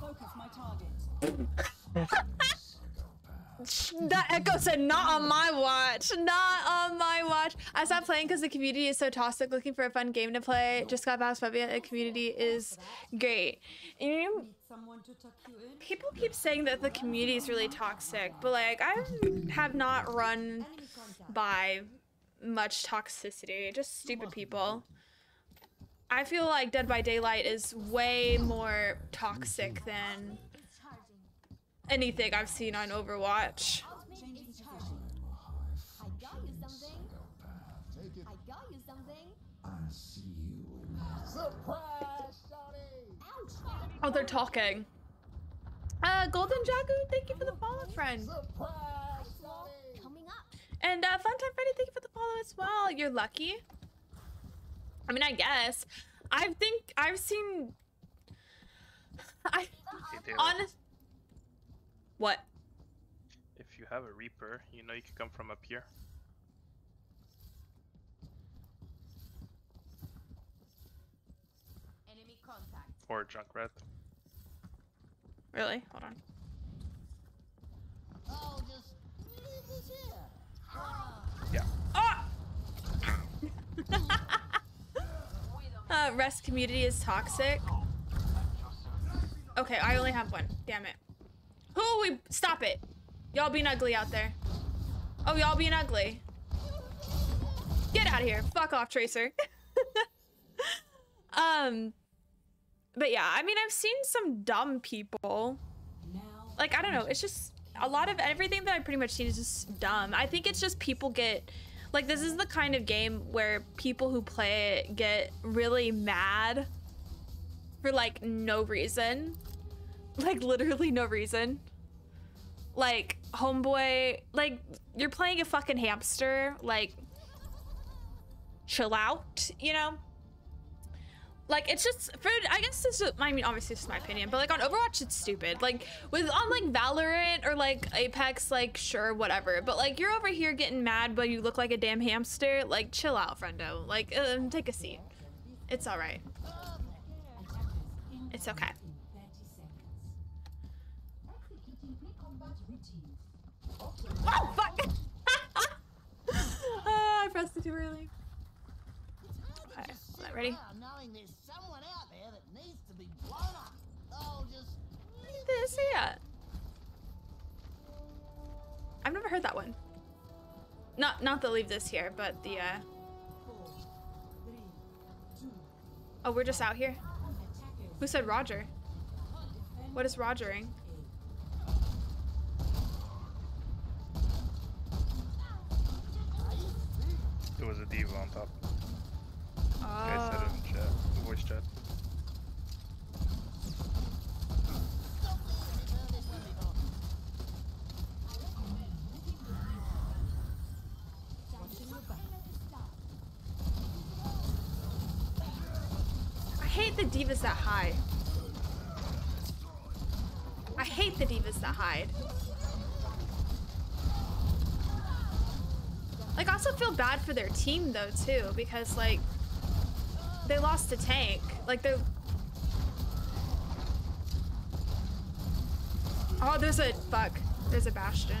D: Focus my target.
A: That echo said, "Not on my watch. Not on my watch." I stopped playing because the community is so toxic. Looking for a fun game to play. Just got Phasmophobia. The community is great. And you know,
D: Need someone to tuck you in?
A: people keep saying that the community is really toxic, but like I have not run by much toxicity. Just stupid people. I feel like Dead by Daylight is way more toxic than anything I've seen on Overwatch.
B: I got you something. I got you something.
F: Surprise, Shotty!
A: Oh, they're talking. Uh, Golden Jagu, thank you for the follow, friend.
F: Surprise, Shotty!
B: Coming up.
A: And uh, Funtime Freddy, thank you for the follow as well. You're lucky. I mean, I guess. I think I've seen. [sighs] I honest. What?
H: if you have a Reaper, you know you can come from up here.
B: Enemy contact.
H: Or Junkrat.
A: Really? Hold on.
F: Oh, just leave this here.
H: Yeah.
A: Ah! [laughs] uh, rest community is toxic. Okay, I only have one. Damn it. Who we? Stop it. Y'all being ugly out there. Oh, y'all being ugly. Get out of here. Fuck off, Tracer. [laughs] um, but yeah, I mean, I've seen some dumb people. Like, I don't know. It's just a lot of everything that I pretty much seen is just dumb. I think it's just people get. Like, this is the kind of game where people who play it get really mad for, like, no reason. Like, literally no reason. Like, homeboy, like, you're playing a fucking hamster. Like, chill out, you know? Like it's just for I guess this is I mean obviously it's my opinion, but like on Overwatch it's stupid. Like with on like Valorant or like Apex, like sure whatever, but like you're over here getting mad but you look like a damn hamster. Like chill out, friendo. Like um, take a seat. It's all right. It's okay.
D: in 30 seconds.
A: Oh fuck! [laughs] Ah, I pressed it too early. Okay, is that ready?
F: Around knowing there's someone out there that needs to be blown up. Oh, just leave
A: This yeah. I've never heard that one. Not not the leave this here, but the uh
D: Four, three, two,
A: oh we're just out here. Who said Roger? What is rogering?
H: There was a D.Va on top. I said it in ah. chat, voice chat.
A: I hate the D.Vas that hide. I hate the D.Vas that hide. Like, I also feel bad for their team though too, because like they lost a tank. Like they. Oh, there's a fuck. There's a bastion.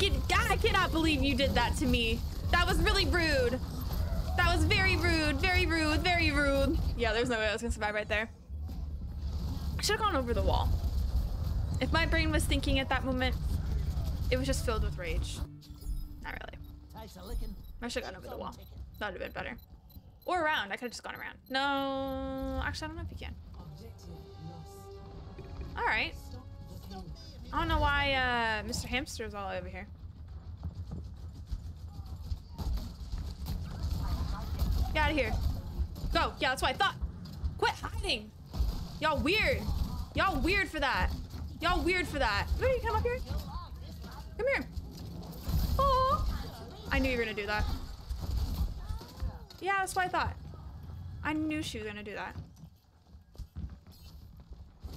A: I cannot believe you did that to me. That was really rude. That was very rude, very rude, very rude. Yeah, there's no way I was gonna survive right there. I should have gone over the wall. If my brain was thinking at that moment, it was just filled with rage. Not really. I should have gone over the wall. That would have been better. Or around. I could have just gone around. No, actually, I don't know if you can.
D: Objective
A: I don't know why uh, Mr. Hamster is all over here. Get out of here. Go. Yeah, that's what I thought. Quit hiding. Y'all weird. Y'all weird for that. Y'all weird for that. Will you come up here? Come here. Oh. I knew you were gonna do that. Yeah, that's what I thought. I knew she was gonna do that.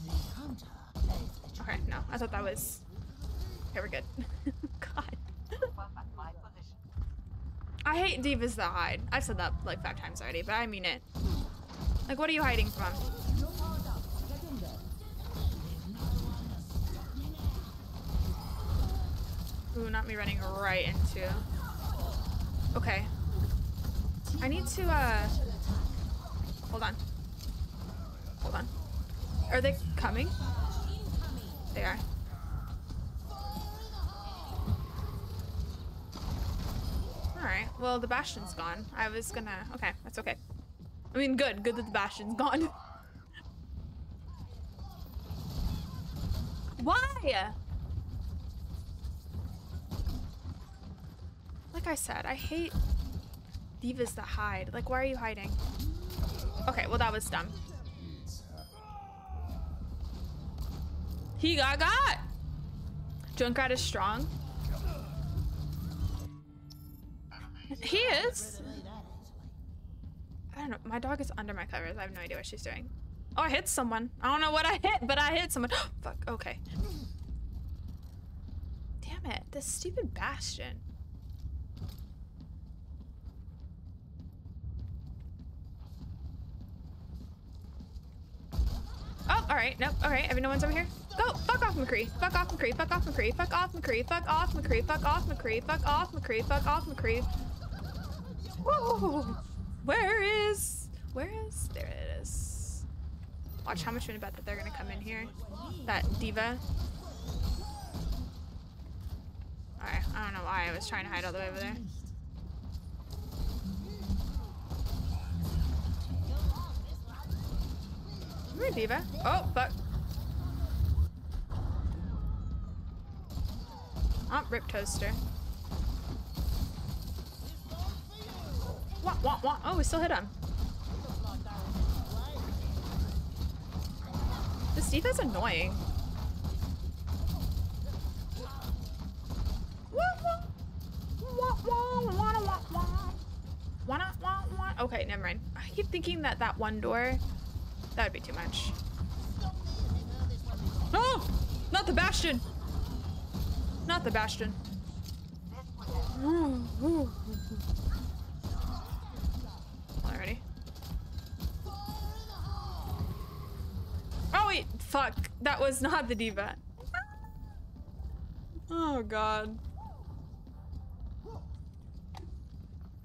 F: The hunter plays the
A: Okay, no, I thought that was. Okay, we're good. [laughs] God. I hate D.Vas that hide. I've said that like five times already, but I mean it. Like, what are you hiding from? Ooh, not me running right into. Okay. I need to, uh. Hold on. Hold on. Are they coming? They are. Alright, well, the Bastion's gone. I was gonna. Okay, that's okay. I mean, good. Good that the Bastion's gone. [laughs] Why? Like I said, I hate D.Vas that hide. Like, why are you hiding? Okay, well, that was dumb. He got got! Junkrat is strong. He is. I don't know. My dog is under my covers. I have no idea what she's doing. Oh, I hit someone. I don't know what I hit, but I hit someone. [gasps] Fuck. Okay. Damn it. This stupid bastion. Oh, alright. Nope. Alright. Everyone's over here. Go. Fuck off, McCree. Fuck off, McCree. Fuck off, McCree. Fuck off, McCree. Fuck off, McCree. Fuck off, McCree. Fuck off, McCree. Fuck off, McCree. Whoa. Where is... Where is... There it is. Watch how much you bet that they're gonna come in here. That D.Va. Alright, I don't know why I was trying to hide all the way over there. Come here, D.Va. Oh, fuck. Oh, rip toaster. Oh, we still hit him. This annoying. Wah, wah, wah. Okay, never mind. I keep thinking that that one door, that would be too much. No! Not the Bastion! Not the Bastion. Alrighty. Oh wait, fuck. That was not the D.Va. Oh god.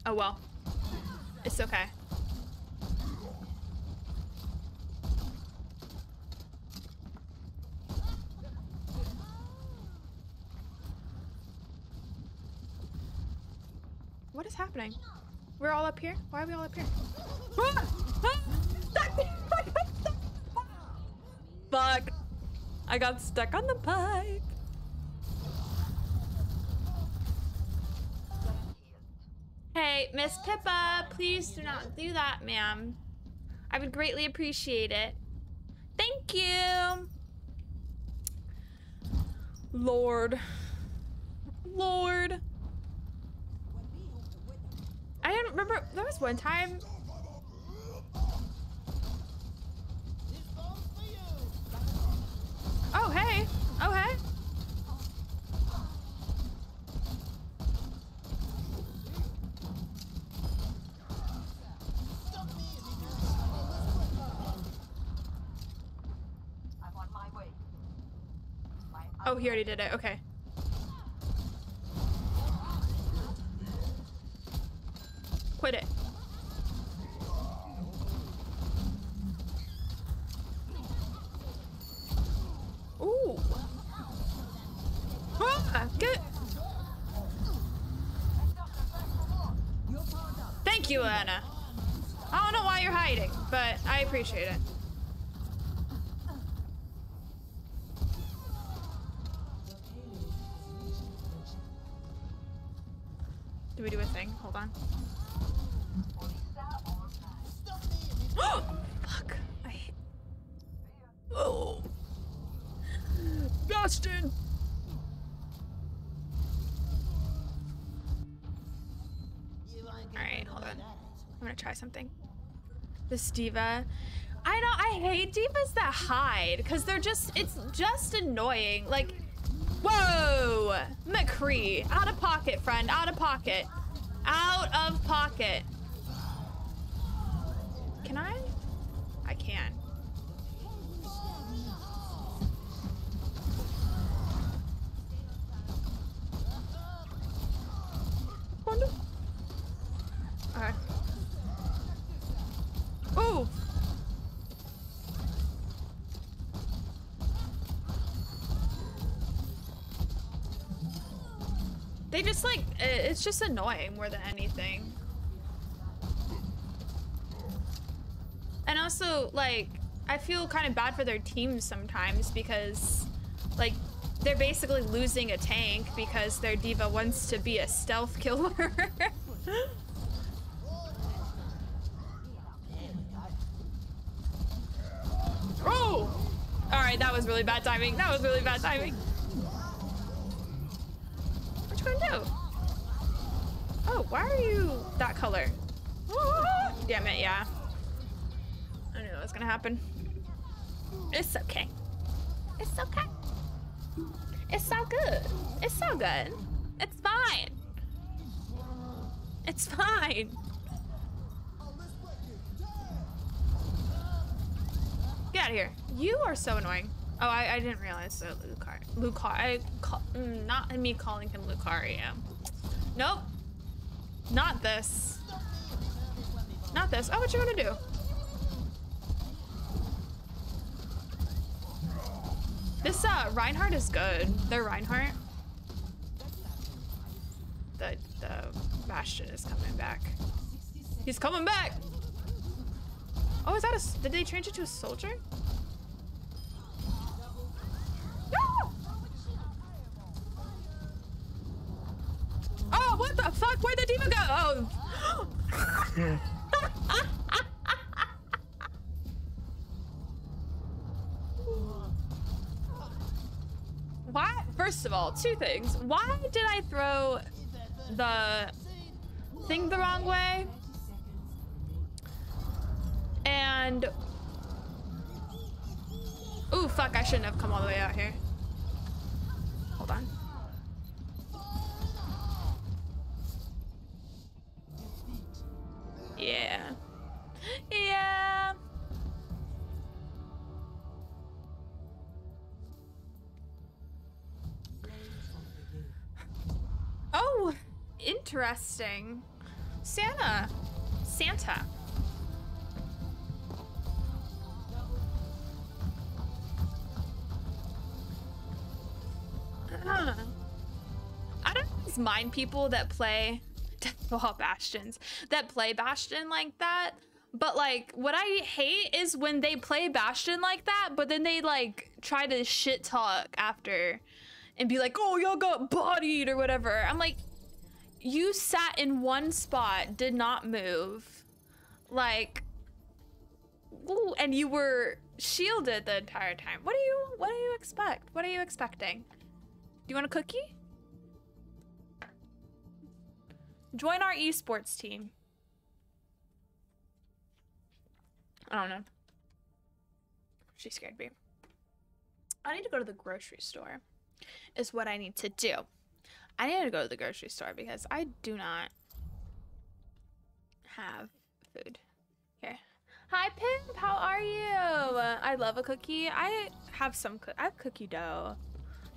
A: Oh well. It's okay. What is happening? We're all up here? Why are we all up here? Fuck. I got stuck on the pipe. Hey, Miss Pippa, please do not do that, ma'am. I would greatly appreciate it. Thank you. Lord. Lord. I don't remember. There was one time. Oh, hey. Oh, hey. Oh, he already did it. Okay. Quit it. Ooh. Ah, good. Thank you, Ana. I don't know why you're hiding, but I appreciate it. Do we do a thing? Hold on. [gasps] Fuck. I. Oh. Bastion! Alright, hold on. I'm gonna try something. This D.Va. I know, I hate D.Vas that hide, because they're just, it's just annoying. Like, whoa! McCree, out of pocket, friend, out of pocket. Out of pocket. Can I? I can. They just like, it's just annoying more than anything. And also, like, I feel kind of bad for their teams sometimes because, like, they're basically losing a tank because their D.Va wants to be a stealth [laughs] killer. oh! Alright, that was really bad timing. That was really bad timing. What you gonna do? Oh, why are you that color? Damn it, yeah. Was gonna happen. It's okay. It's okay. It's so good. It's so good. It's fine. It's fine. Get out of here. You are so annoying. Oh, I, I didn't realize that Lucar. Lucar. Mm, not me calling him Lucario. Nope. Not this. Not this. Oh, what you gonna do? This uh Reinhardt is good. Their Reinhardt. The the Bastion is coming back. He's coming back. Oh, is that a- Did they change it to a soldier? No! Oh, what the fuck? Where'd the D.Va go? Oh. [laughs] [laughs] Why? First of all, two things. Why did I throw the thing the wrong way? And Ooh, fuck, I shouldn't have come all the way out here. Hold on. Yeah. Yeah. Oh, interesting. Santa. Santa. I don't always mind people that play [laughs] well, bastions that play bastion like that. But like what I hate is when they play bastion like that, but then they like try to shit talk after and be like, "Oh, y'all got bodied" or whatever. I'm like, you sat in one spot, did not move. Like ooh, and you were shielded the entire time. What do you what do you expect? What are you expecting? Do you want a cookie? Join our esports team. I don't know. She scared me. I need to go to the grocery store. Is what I need to do. I need to go to the grocery store because I do not have food. Here. Hi Pimp, how are you? I love a cookie. I have some I have cookie dough,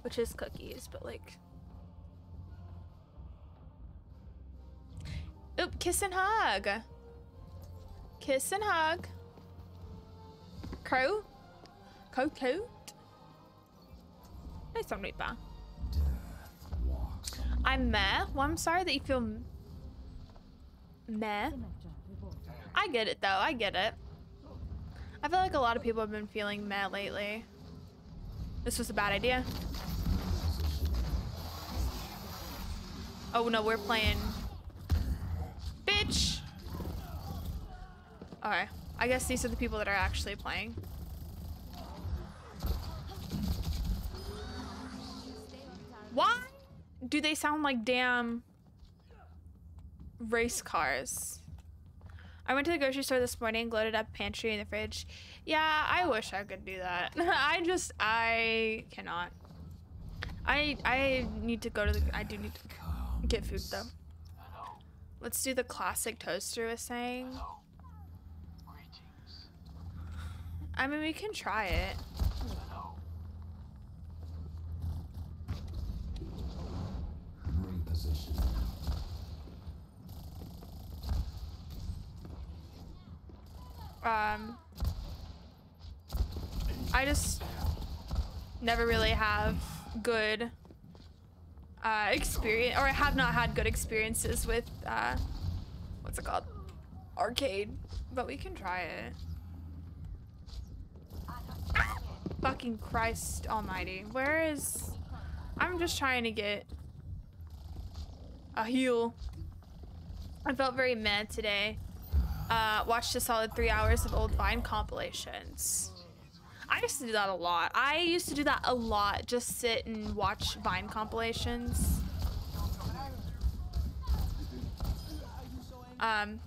A: which is cookies, but like Oop, kiss and hug. Kiss and hug. Crow? Coat coat? Nice one, Reaper. I'm meh. Well, I'm sorry that you feel meh. I get it though. I get it. I feel like a lot of people have been feeling meh lately. This was a bad idea. Oh no, we're playing. Bitch! Alright. I guess these are the people that are actually playing. Why do they sound like damn race cars? I went to the grocery store this morning, loaded up pantry in the fridge. Yeah, I wish I could do that. [laughs] I just I cannot. I I need to go to the I do need to get food though. Let's do the classic toaster was saying. I mean we can try it. Um, I just never really have good uh, experience, or I have not had good experiences with uh, what's it called, arcade. But we can try it. Ah! Fucking Christ Almighty, where is? I'm just trying to get a heal. I felt very mad today. Uh, watched a solid three hours of old Vine compilations. I used to do that a lot. I used to do that a lot. Just sit and watch Vine compilations. Um,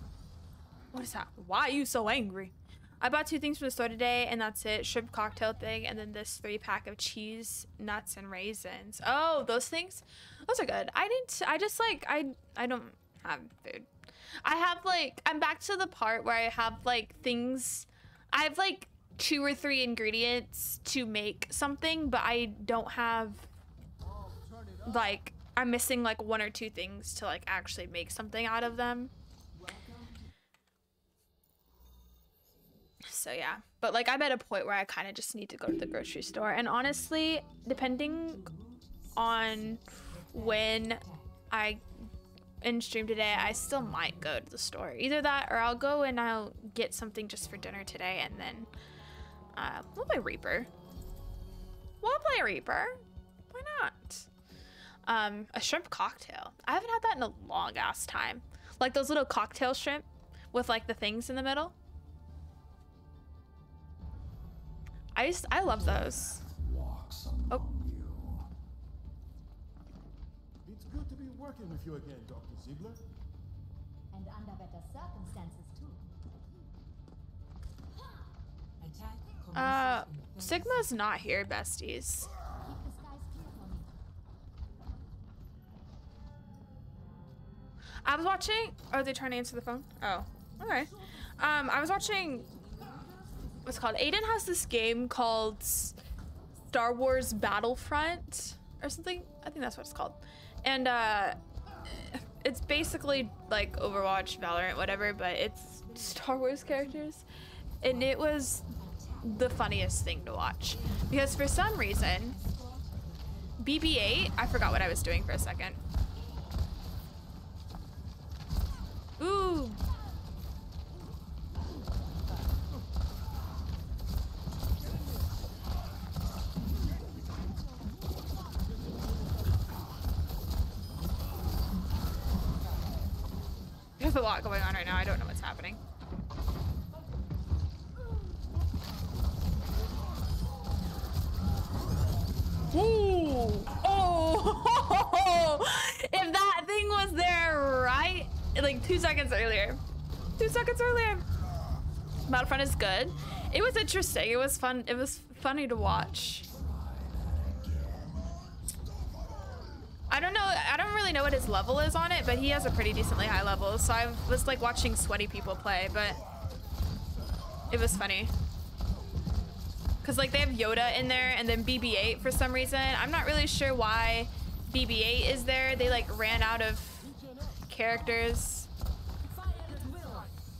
A: what is that? Why are you so angry? I bought two things from the store today, and that's it. Shrimp cocktail thing, and then this three pack of cheese, nuts, and raisins. Oh, those things? Those are good. I need to, I just like, I, I don't have food. I have like I'm back to the part where I have like things I have like two or three ingredients to make something, but I don't have like I'm missing like one or two things to like actually make something out of them. So yeah, but like I'm at a point where I kind of just need to go to the grocery store and honestly, depending on when I in stream today, I still might go to the store. Either that or I'll go and I'll get something just for dinner today and then uh, we'll play Reaper. We'll play Reaper. Why not? Um, a shrimp cocktail. I haven't had that in a long ass time. Like those little cocktail shrimp with like the things in the middle. I just, I love those. Oh,
G: It's good to working with you again, Dr. Ziegler.
B: And under better circumstances, too.
A: Uh,
D: commences in 30
A: Sigma's not here, besties.
B: Keep the skies clear for me.
A: I was watching. Are they trying to answer the phone? Oh, okay. Um, I was watching. What's called? Aiden has this game called Star Wars Battlefront or something. I think that's what it's called. And uh, it's basically like Overwatch, Valorant, whatever, but it's Star Wars characters. And it was the funniest thing to watch because for some reason, BB-8. I forgot what I was doing for a second. Ooh. There's a lot going on right now. I don't know what's happening. Ooh. Oh! [laughs] if that thing was there right, like two seconds earlier. Two seconds earlier. Battlefront is good. It was interesting. It was fun. It was funny to watch. I don't know. I don't really know what his level is on it, but he has a pretty decently high level. So I was like watching sweaty people play, but it was funny. Cause like they have Yoda in there and then BB-8 for some reason. I'm not really sure why BB-8 is there. They like ran out of characters.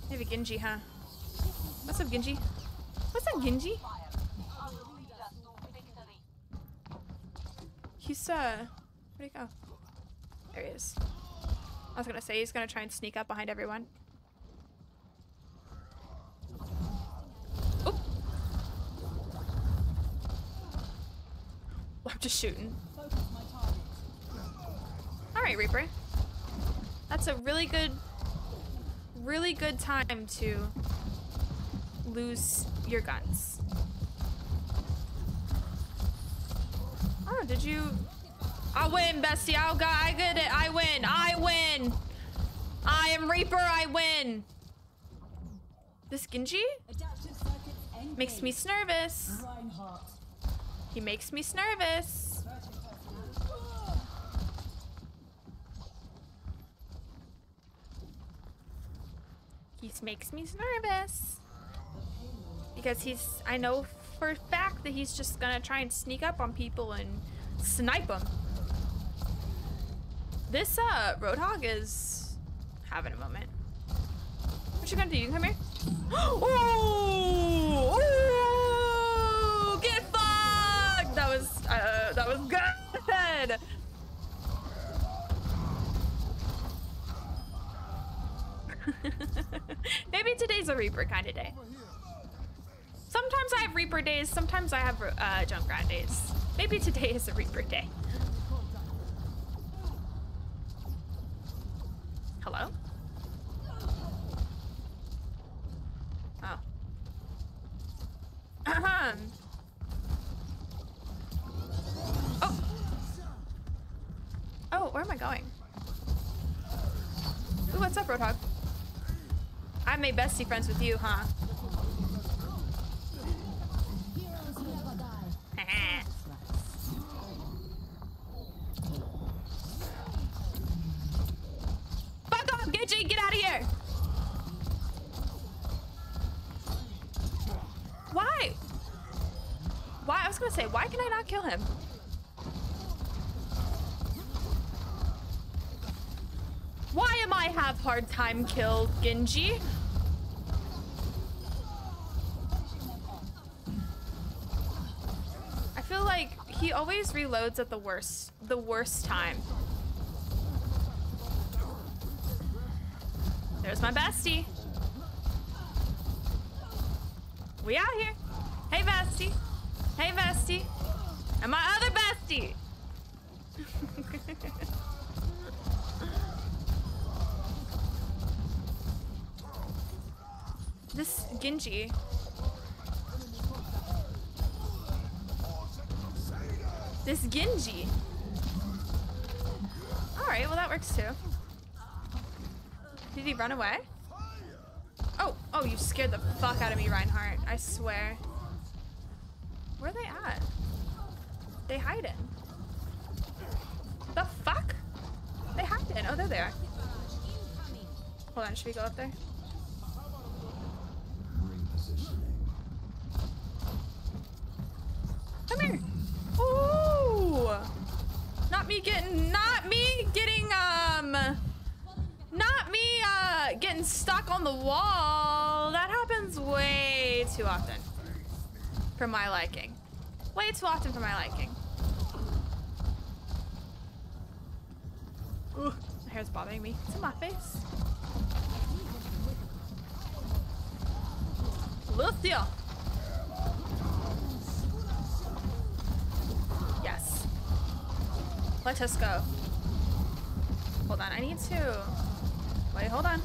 A: Maybe Genji, huh? What's up, Genji? What's up, Genji? He's uh, where'd he oh. go? There he is. I was gonna say he's gonna try and sneak up behind everyone. Oop. [laughs] I'm just shooting. All right, Reaper. That's a really good, really good time to lose your guns. Oh, did you? I win, bestie. I got. I get it. I win. I win. I am Reaper. I win. This Genji makes me nervous. He makes me nervous. He makes me nervous. Because he's, I know for a fact that he's just gonna try and sneak up on people and snipe them. This, uh, Roadhog is having a moment. What you gonna do? You come here? [gasps] oh! oh! Get fucked! That was, uh, that was good! [laughs] Maybe today's a Reaper kind of day. Sometimes I have Reaper days, sometimes I have uh, Junkrat days. Maybe today is a Reaper day. Hello? Oh. Ahem. Oh. Oh, where am I going? Ooh, what's up, Roadhog? I made bestie friends with you, huh?
B: Heroes never die.
A: Fuck off, Genji! Get out of here! Why? Why? I was gonna say, why can I not kill him? Why am I have hard time kill Genji? I feel like he always reloads at the worst, the worst time. There's my bestie. We out here. Hey, bestie. Hey, bestie. And my other bestie. This Genji. Alright, well that works too. Did he run away? Oh, oh, you scared the fuck out of me, Reinhardt. I swear. Where are they at? They hide in. The fuck? They hide in. Oh, there they are. Hold on, should we go up there? My liking. Way too often for my liking. Ooh, my hair's bothering me. It's in my face. Lucia. Yes. Let us go. Hold on, I need to. Wait, hold on.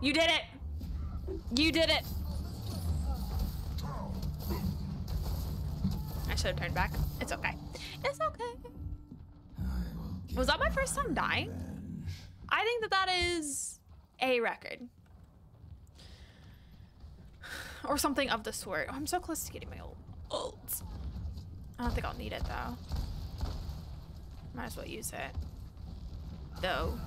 A: You did it. You did it. I should have turned back. It's okay. It's okay. Was that my first time dying? I think that that is a record. Or something of the sort. Oh, I'm so close to getting my old ult. I don't think I'll need it though. Might as well use it. Though.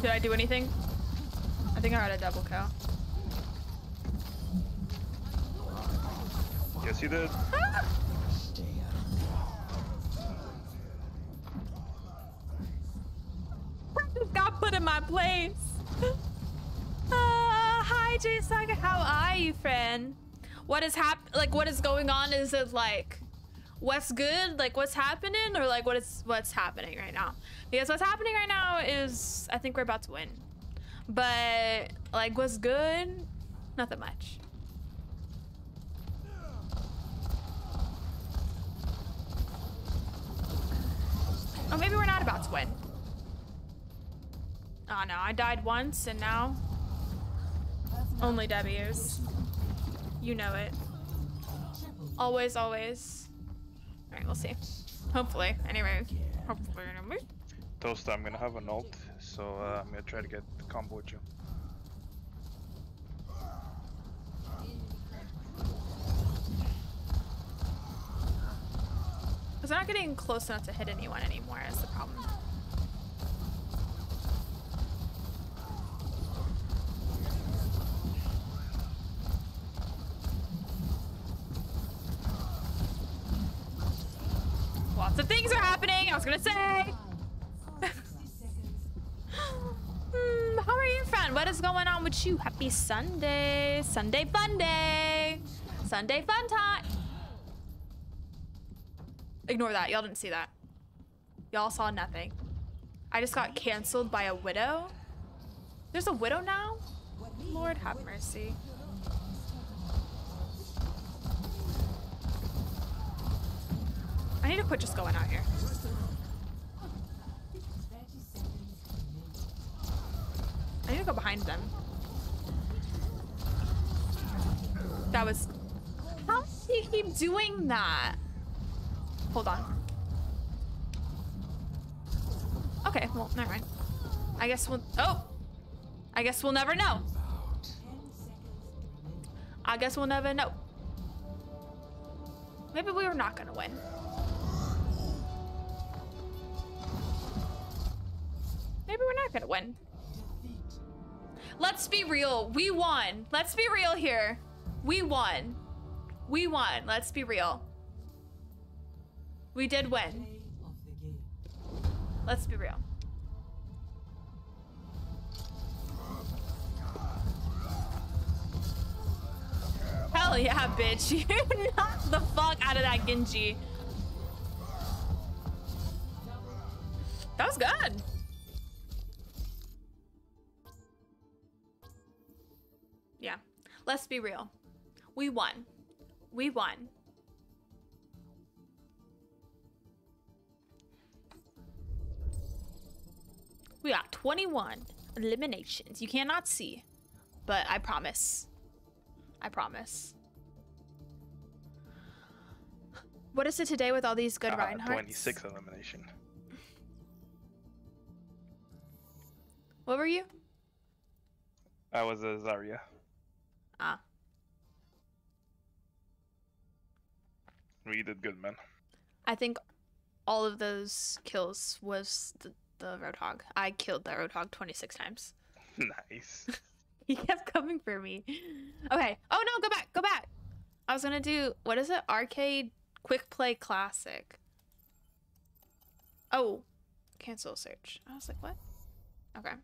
A: Did I do anything? I think I had a double kill.
H: Yes, you did. [laughs]
A: just got put in my place. J Saga. How are you, friend? What is hap? Like, what is going on? Is it like, what's good? Like, what's happening, or like, what is what's happening right now? Because what's happening right now is, I think we're about to win. But like, what's good? Nothing much. Oh, maybe we're not about to win. Oh no, I died once and now only W's. You know it. Always, always. Alright, we'll see. Hopefully. Anyway. Hopefully.
H: Toast, I'm gonna have an ult, so uh, I'm gonna try to get the combo with you.
A: Because I'm not getting close enough to hit anyone anymore is the problem. Lots of things are happening, I was gonna say. Hmm, how are you, friend? What is going on with you? Happy Sunday. Sunday fun day. Sunday fun time. Ignore that. Y'all didn't see that. Y'all saw nothing. I just got canceled by a widow. There's a widow now? Lord have mercy. I need to quit just going out here. I need to go behind them. That was... How do you keep doing that? Hold on. Okay, well, never mind. I guess we'll... Oh! I guess we'll never know. I guess we'll never know. Maybe we were not gonna win. Maybe we're not gonna win. Let's be real. We won. Let's be real here. We won. We won. Let's be real. We did win. Let's be real. Hell yeah, bitch. [laughs] You knocked the fuck out of that Genji. That was good. Let's be real. We won. We won. We got 21 eliminations. You cannot see, but I promise. I promise. What is it today with all these good
H: Uh,
A: Reinhardts?
H: 26 elimination.
A: What were you?
H: I was a Zarya.
A: Ah.
H: We did good, man.
A: I think all of those kills was the, the Roadhog. I killed the Roadhog 26 times. [laughs] [laughs]
H: nice.
A: He kept coming for me. Okay. Oh no, go back, go back. I was gonna do what is it? Arcade Quick Play Classic. Oh, cancel search. I was like, what? Okay.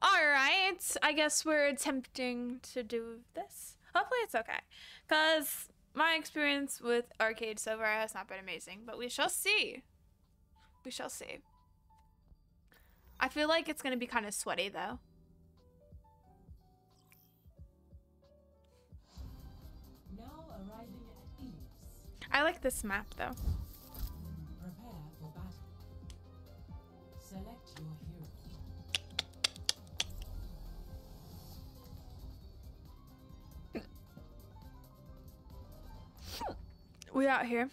A: All right. I guess we're attempting to do this. Hopefully it's okay, cause my experience with arcade so far has not been amazing, but we shall see. We shall see. I feel like it's gonna be kind of sweaty though.
D: Now arriving at
A: I like this map though. We out here.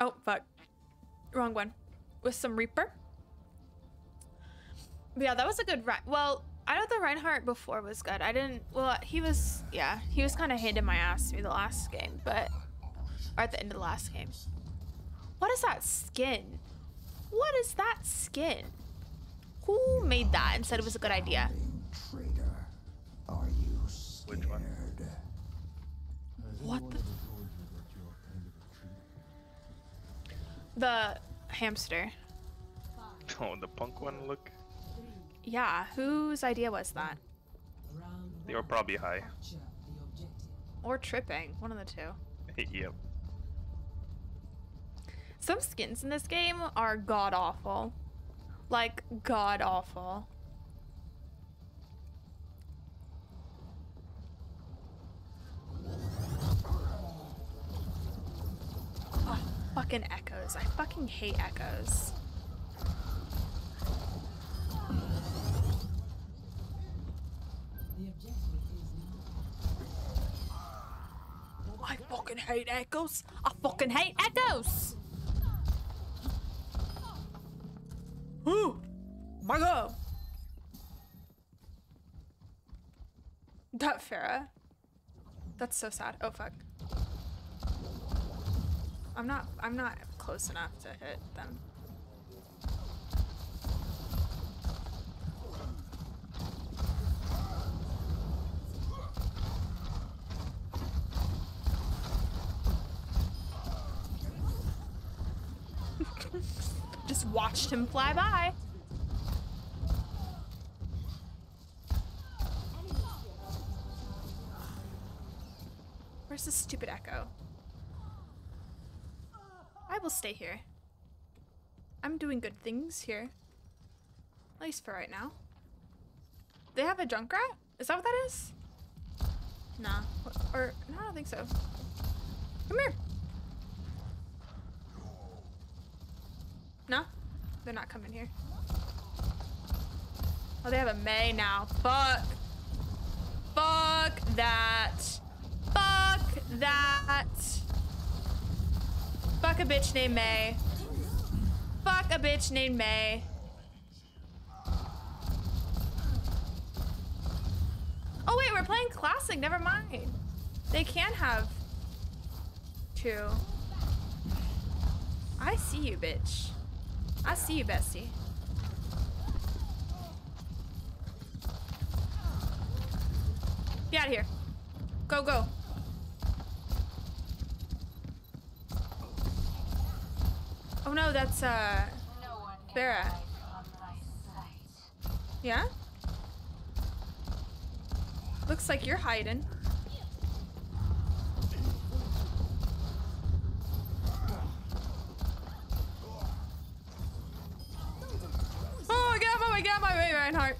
A: Oh fuck, wrong one. With some Reaper. But yeah, that was a good Rein. Well, I know the Reinhardt before was good. I didn't. Well, he was. Yeah, he was kind of handing my ass to me the last game, but or at the end of the last game. What is that skin? What is that skin? Who made that and said it was a good idea?
I: Traitor, are you scared?
H: Which one?
A: What the? The hamster. [laughs]
H: Oh, the punk one, look.
A: Yeah, whose idea was that?
H: They were probably high.
D: Capture the objective.
A: Or tripping? One of the two. [laughs]
H: yep.
A: Some skins in this game are god awful. Like, god awful. Fucking echoes. I fucking hate echoes.
D: The objective is now.
A: I fucking hate echoes. I fucking hate echoes. Ooh, my god. That Pharah. That's so sad. Oh fuck. I'm not. I'm not close enough to hit them. [laughs] Just watched him fly by. I will stay here. I'm doing good things here. At least for right now. They have a Junkrat? Is that what that is? Nah. Or, no, I don't think so. Come here. No? They're not coming here. Oh, they have a Mei now. Fuck. Fuck that. Fuck that. Fuck a bitch named Mei. Fuck a bitch named Mei. Oh wait, we're playing classic. Never mind. They can have two. I see you, bitch. I see you, bestie. Get out of here. Go, go. Oh no, that's uh
C: Vera.
A: Yeah? Looks like you're hiding. Oh, I got him! Oh, I got my way, Reinhardt.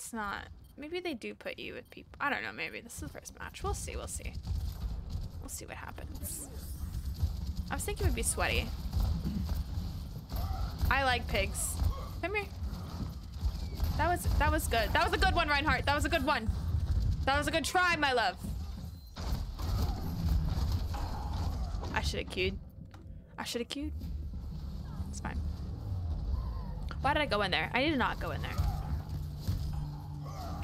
A: It's not. Maybe they do put you with people. I don't know. Maybe this is the first match. We'll see. We'll see. We'll see what happens. I was thinking it would be sweaty. I like pigs. Come here. That was that was good. That was a good one, Reinhardt. That was a good one. That was a good try, my love. I should have queued. I should have queued. It's fine. Why did I go in there? I did not go in there.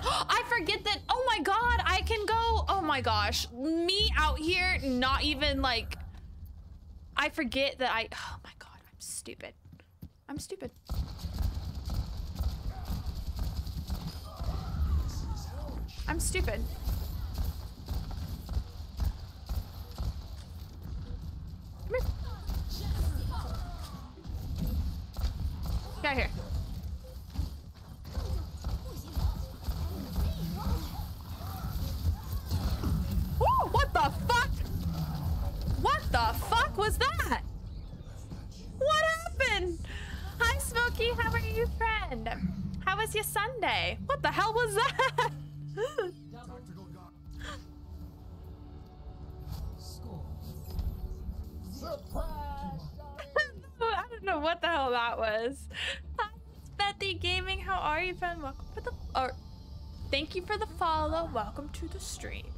A: [gasps] I forget that. Oh my god, I can go. Oh my gosh. Me out here, not even like. I forget that I. Oh my god, I'm stupid. I'm stupid. I'm stupid. Come here. Get out here. Fuck? What the fuck was that? What happened? Hi, Smokey. How are you, friend? How was your Sunday? What the hell was that? [laughs] I don't know what the hell that was. Hi, Bethy Gaming. How are you, friend? Welcome for the or thank you for the follow. Welcome to the stream.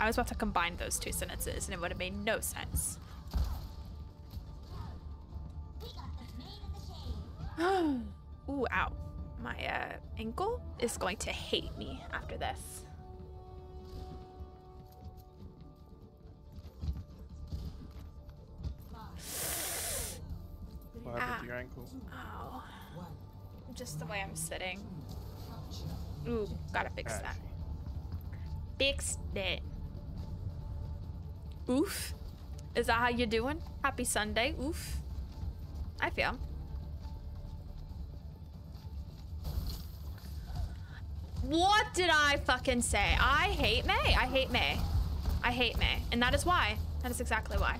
A: I was about to combine those two sentences and it would have made no sense. [gasps] Ooh, ow. My uh, ankle is going to hate me after this.
H: What happened
A: Ah.
H: to your ankle?
A: Oh. Just the way I'm sitting. Ooh, gotta fix that. Fixed it. Oof. Is that how you're doing? Happy Sunday. Oof. I feel. What did I fucking say? I hate Mei. I hate Mei. I hate Mei. And that is why. That is exactly why.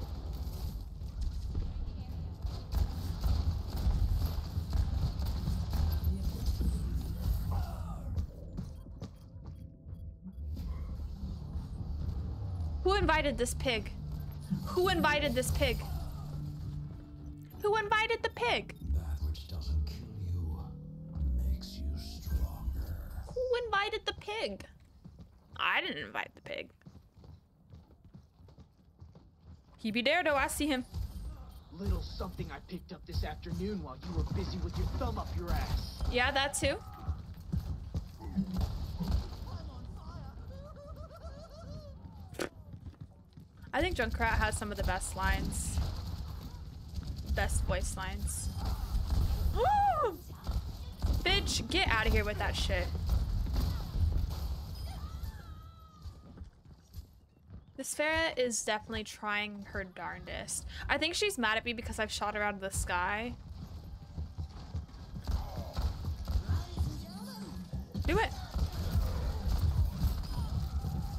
A: Who invited this pig? Who invited this pig? Who invited the pig?
I: That which doesn't kill you makes you stronger.
A: Who invited the pig? I didn't invite the pig. He be there though, I see him.
J: Little something I picked up this afternoon while you were busy with your thumb up your ass.
A: Yeah, that too. I think Junkrat has some of the best lines. Best voice lines. [gasps] Bitch, get out of here with that shit. This Pharah is definitely trying her darndest. I think she's mad at me because I've shot her out of the sky. Do it.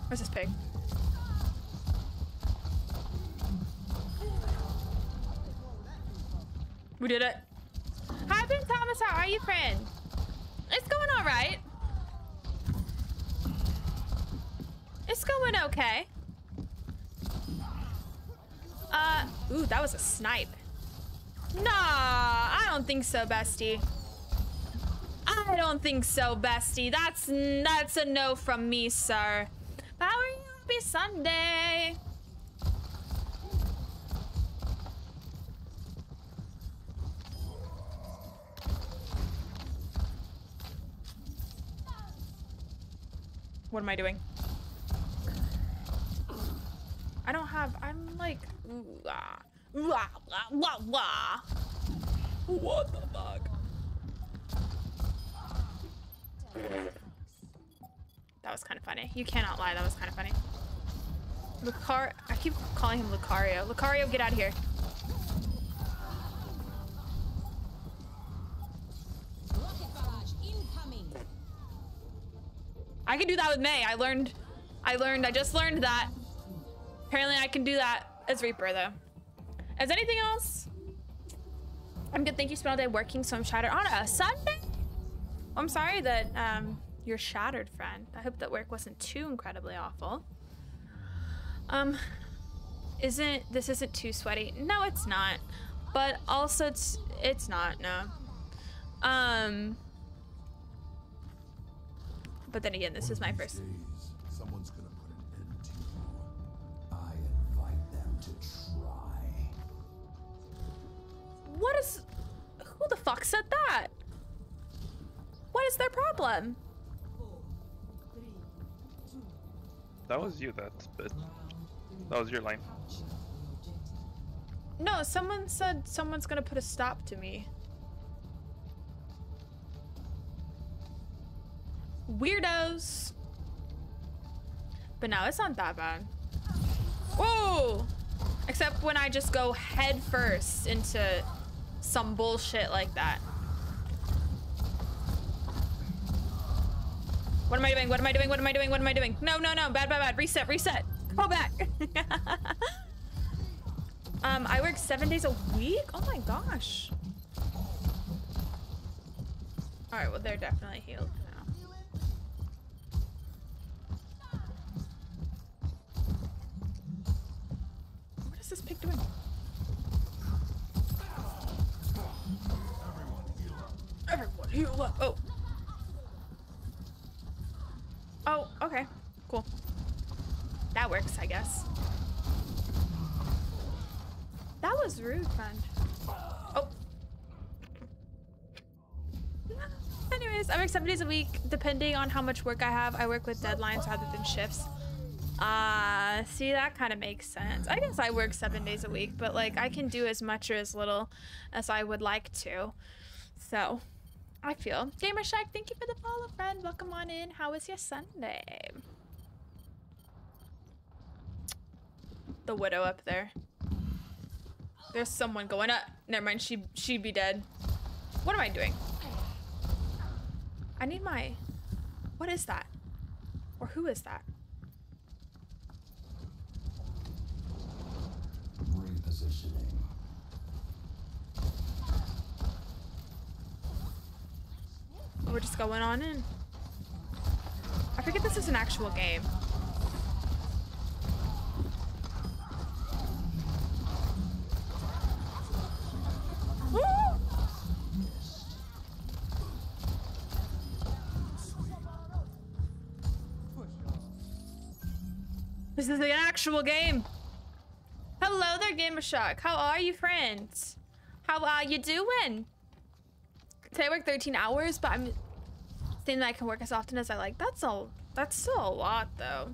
A: Where's this pig? We did it. Hi, Ben Thomas. How are you, friend? It's going all right. It's going okay. Uh, ooh, that was a snipe. Nah, I don't think so, bestie. I don't think so, bestie. That's that's a no from me, sir. How are you? Happy Sunday. What am I doing? I don't have. I'm like. Ooh, ah, ooh, ah, ah, wah, wah. What the fuck? That was kind of funny. You cannot lie. That was kind of funny. Lucar. I keep calling him Lucario. Lucario, get out of here. I can do that with Mei. I learned, I learned, I just learned that. Apparently I can do that as Reaper though. Is anything else? I'm good, thank you. Spent all day working, so I'm shattered on a Sunday. I'm sorry that um, you're shattered, friend. I hope that work wasn't too incredibly awful. Um, isn't this isn't too sweaty? No, it's not. But also, it's it's not. No. Um. But then again, this is my first.
I: Someone's gonna put an end to you. I invite them to try.
A: What is? Who the fuck said that? What is their problem?
H: That was you that bit. That was your line.
A: No, someone said someone's gonna put a stop to me. Weirdos. But now it's not that bad. Whoa! Except when I just go head first into some bullshit like that. What am I doing? What am I doing? What am I doing? What am I doing? No, no, no. Bad, bad, bad. Reset, reset. Go back. [laughs] um, I work seven days a week? Oh my gosh. All right, well, they're definitely healed this pig doing? Everyone heal up. Oh. Oh, okay. Cool. That works, I guess. That was rude, friend. Oh. Anyways, I work seven days a week. Depending on how much work I have, I work with deadlines rather than shifts. Uh, see, that kind of makes sense. I guess I work seven days a week, but like I can do as much or as little as I would like to. So, I feel. Gamer Shack, thank you for the follow, friend. Welcome on in. How was your Sunday? The widow up there. There's someone going up. Never mind, she she'd be dead. What am I doing? I need my. What is that? Or who is that?
I: Repositioning.
A: We're just going on in. I forget this is an actual game. [laughs] This is an actual game. Hello there, Gamer Shock. How are you, friends? How are you doing? Today I work 13 hours, but I'm saying that I can work as often as I like. That's a that's still a lot though.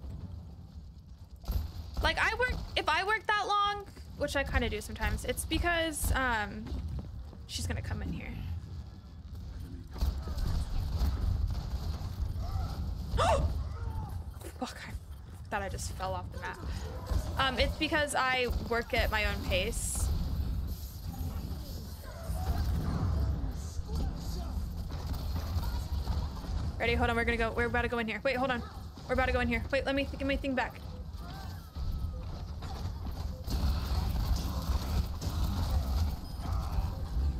A: Like I work if I work that long, which I kind of do sometimes, it's because um she's gonna come in here. [gasps] Fuck, I thought I just fell off the map. Um, it's because I work at my own pace. Ready? Hold on. We're gonna go. We're about to go in here. Wait, hold on. We're about to go in here. Wait, let me get my thing back.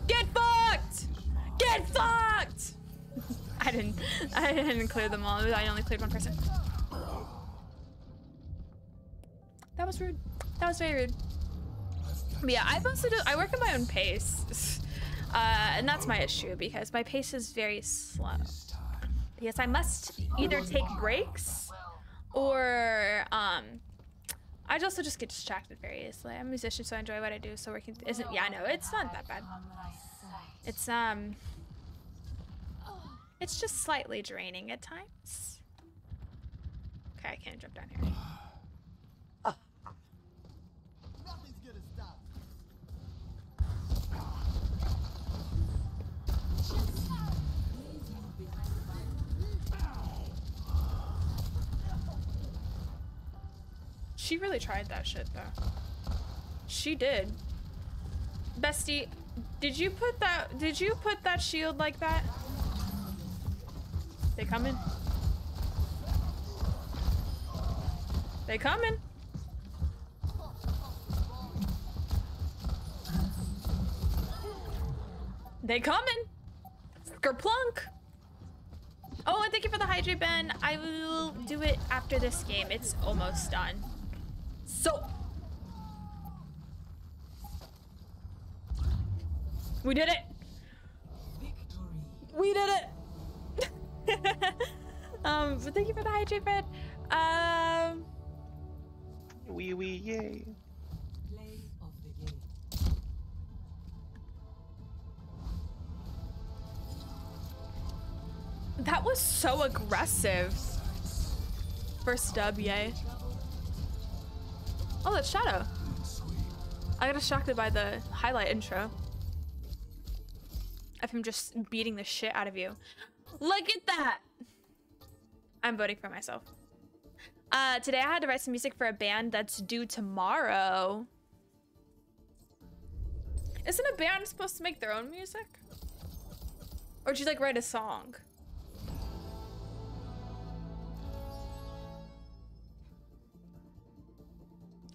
A: Get fucked! Get fucked! [laughs] I didn't. I didn't clear them all. I only cleared one person. That was rude. That was very rude. But yeah, I mostly do. I work at my own pace, [laughs] uh, and that's my issue because my pace is very slow. Because I must either take breaks or um, I also just get distracted very easily. I'm a musician, so I enjoy what I do. So working isn't. Yeah, no, it's not that bad. It's um, it's just slightly draining at times. Okay, I can't jump down here. She really tried that shit though. She did. Bestie, did you put that did you put that shield like that? They coming? They coming. They coming. Kerplunk. Oh, and thank you for the hydrate, Ben. I will do it after this game. It's almost done. So. We did it. We did it. [laughs] um, but thank you for the hydrate, Ben. Um,
H: Wee wee yay.
D: Play of the game.
A: that was so aggressive. First dub, yay. Oh, that's Shadow. I got distracted by the highlight intro of him just beating the shit out of you. Look at that! I'm voting for myself. Uh, today I had to write some music for a band that's due tomorrow. Isn't a band supposed to make their own music? Or do you like write a song?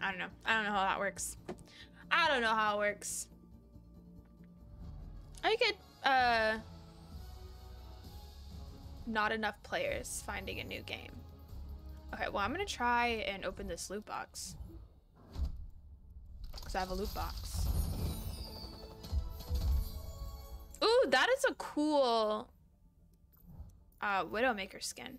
A: I don't know. I don't know how that works. I don't know how it works. I get uh not enough players finding a new game. Okay, well I'm gonna try and open this loot box. Cause I have a loot box. Ooh, that is a cool uh Widowmaker skin.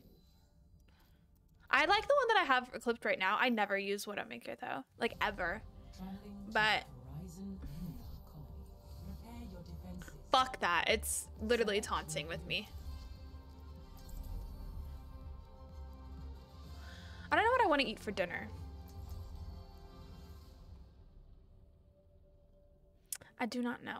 A: I like the one that I have clipped right now. I never use Widowmaker though. Like ever. But fuck that. It's literally taunting with me. I don't know what I want to eat for dinner. I do not know.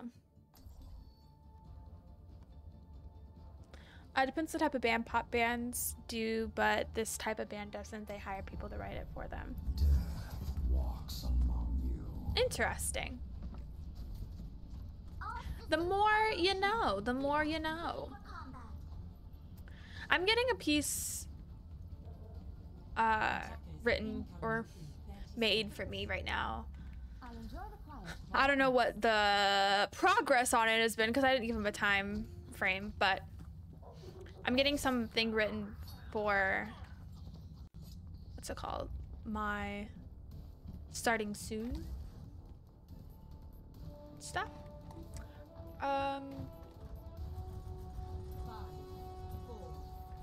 A: Uh, depends the type of band pop bands do, but this type of band doesn't. They hire people to write it for them.
I: Death walks among you.
A: Interesting. The more you know, the more you know. I'm getting a piece uh written or made for me right now.
B: I'll enjoy the quiet.
A: I don't know what the progress on it has been because I didn't give him a time frame, but I'm getting something written for what's it called? My starting soon stuff. Um,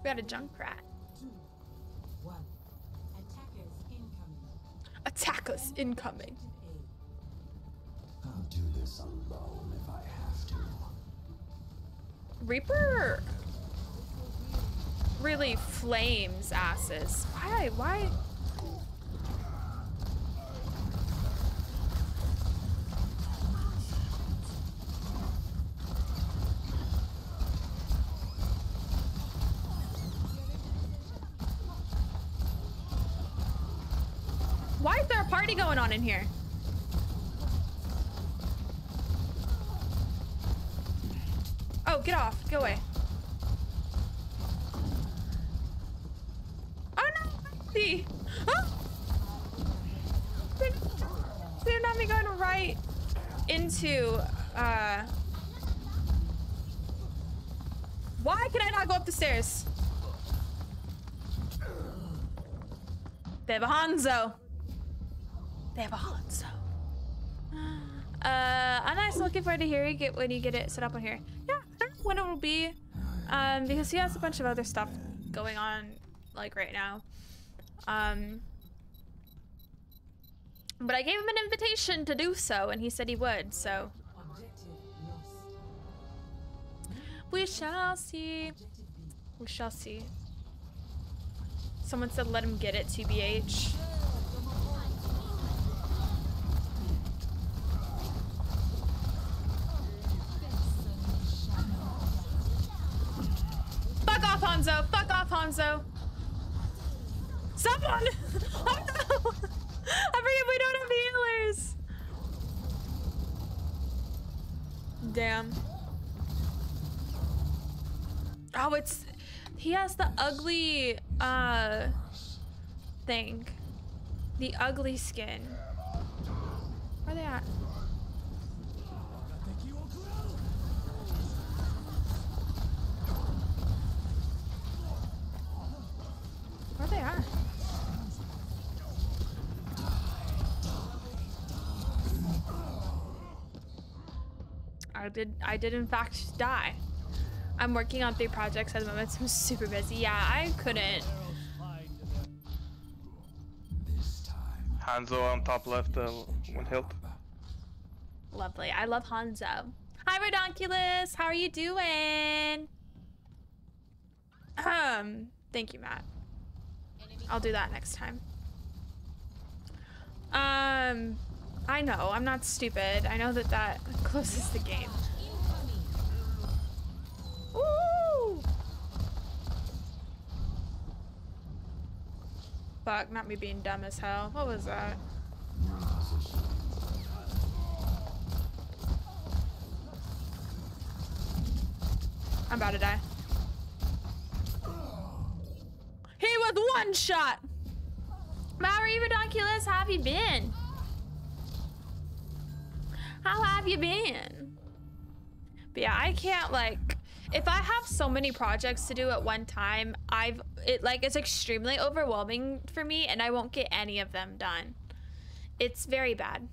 A: we got a Junkrat.
D: two, one. Attackers incoming.
A: Attackers incoming.
D: Objective A.
I: I'll do this alone if I have to.
A: Reaper really flames asses. Why? Why? Why is there a party going on in here? Oh, get off. Go away. Oh no! See. Not me going right into uh Why can I not go up the stairs? They have a Hanzo. They have a Hanzo. Uh, I'm nice looking forward to hearing it when you get it set up on here. Yeah, I don't know when it will be. Um, because he has a bunch of other stuff going on, like right now. Um, but I gave him an invitation to do so, and he said he would. So we shall see. We shall see. Someone said let him get it, TBH. Fuck off, Hanzo! Fuck off, Hanzo! Someone! [laughs] Oh no! I forget we don't have healers! Damn. Oh, it's he has the ugly uh thing. The ugly skin. Where are they at? Where they at? I did I did in fact die. I'm working on three projects at the moment, so [laughs] I'm super busy. Yeah, I couldn't.
H: Hanzo on top left, uh, one hilt.
A: Lovely. I love Hanzo. Hi, Redonkulus. How are you doing? Um, thank you, Matt. I'll do that next time. Um, I know. I'm not stupid. I know that that [laughs] closes the game. Woo! Fuck, not me being dumb as hell. What was that? I'm about to die. He was one shot. Maori Redonkulus, how have you been? How have you been? But yeah, I can't like if I have so many projects to do at one time, I've it like it's extremely overwhelming for me and I won't get any of them done. It's very bad.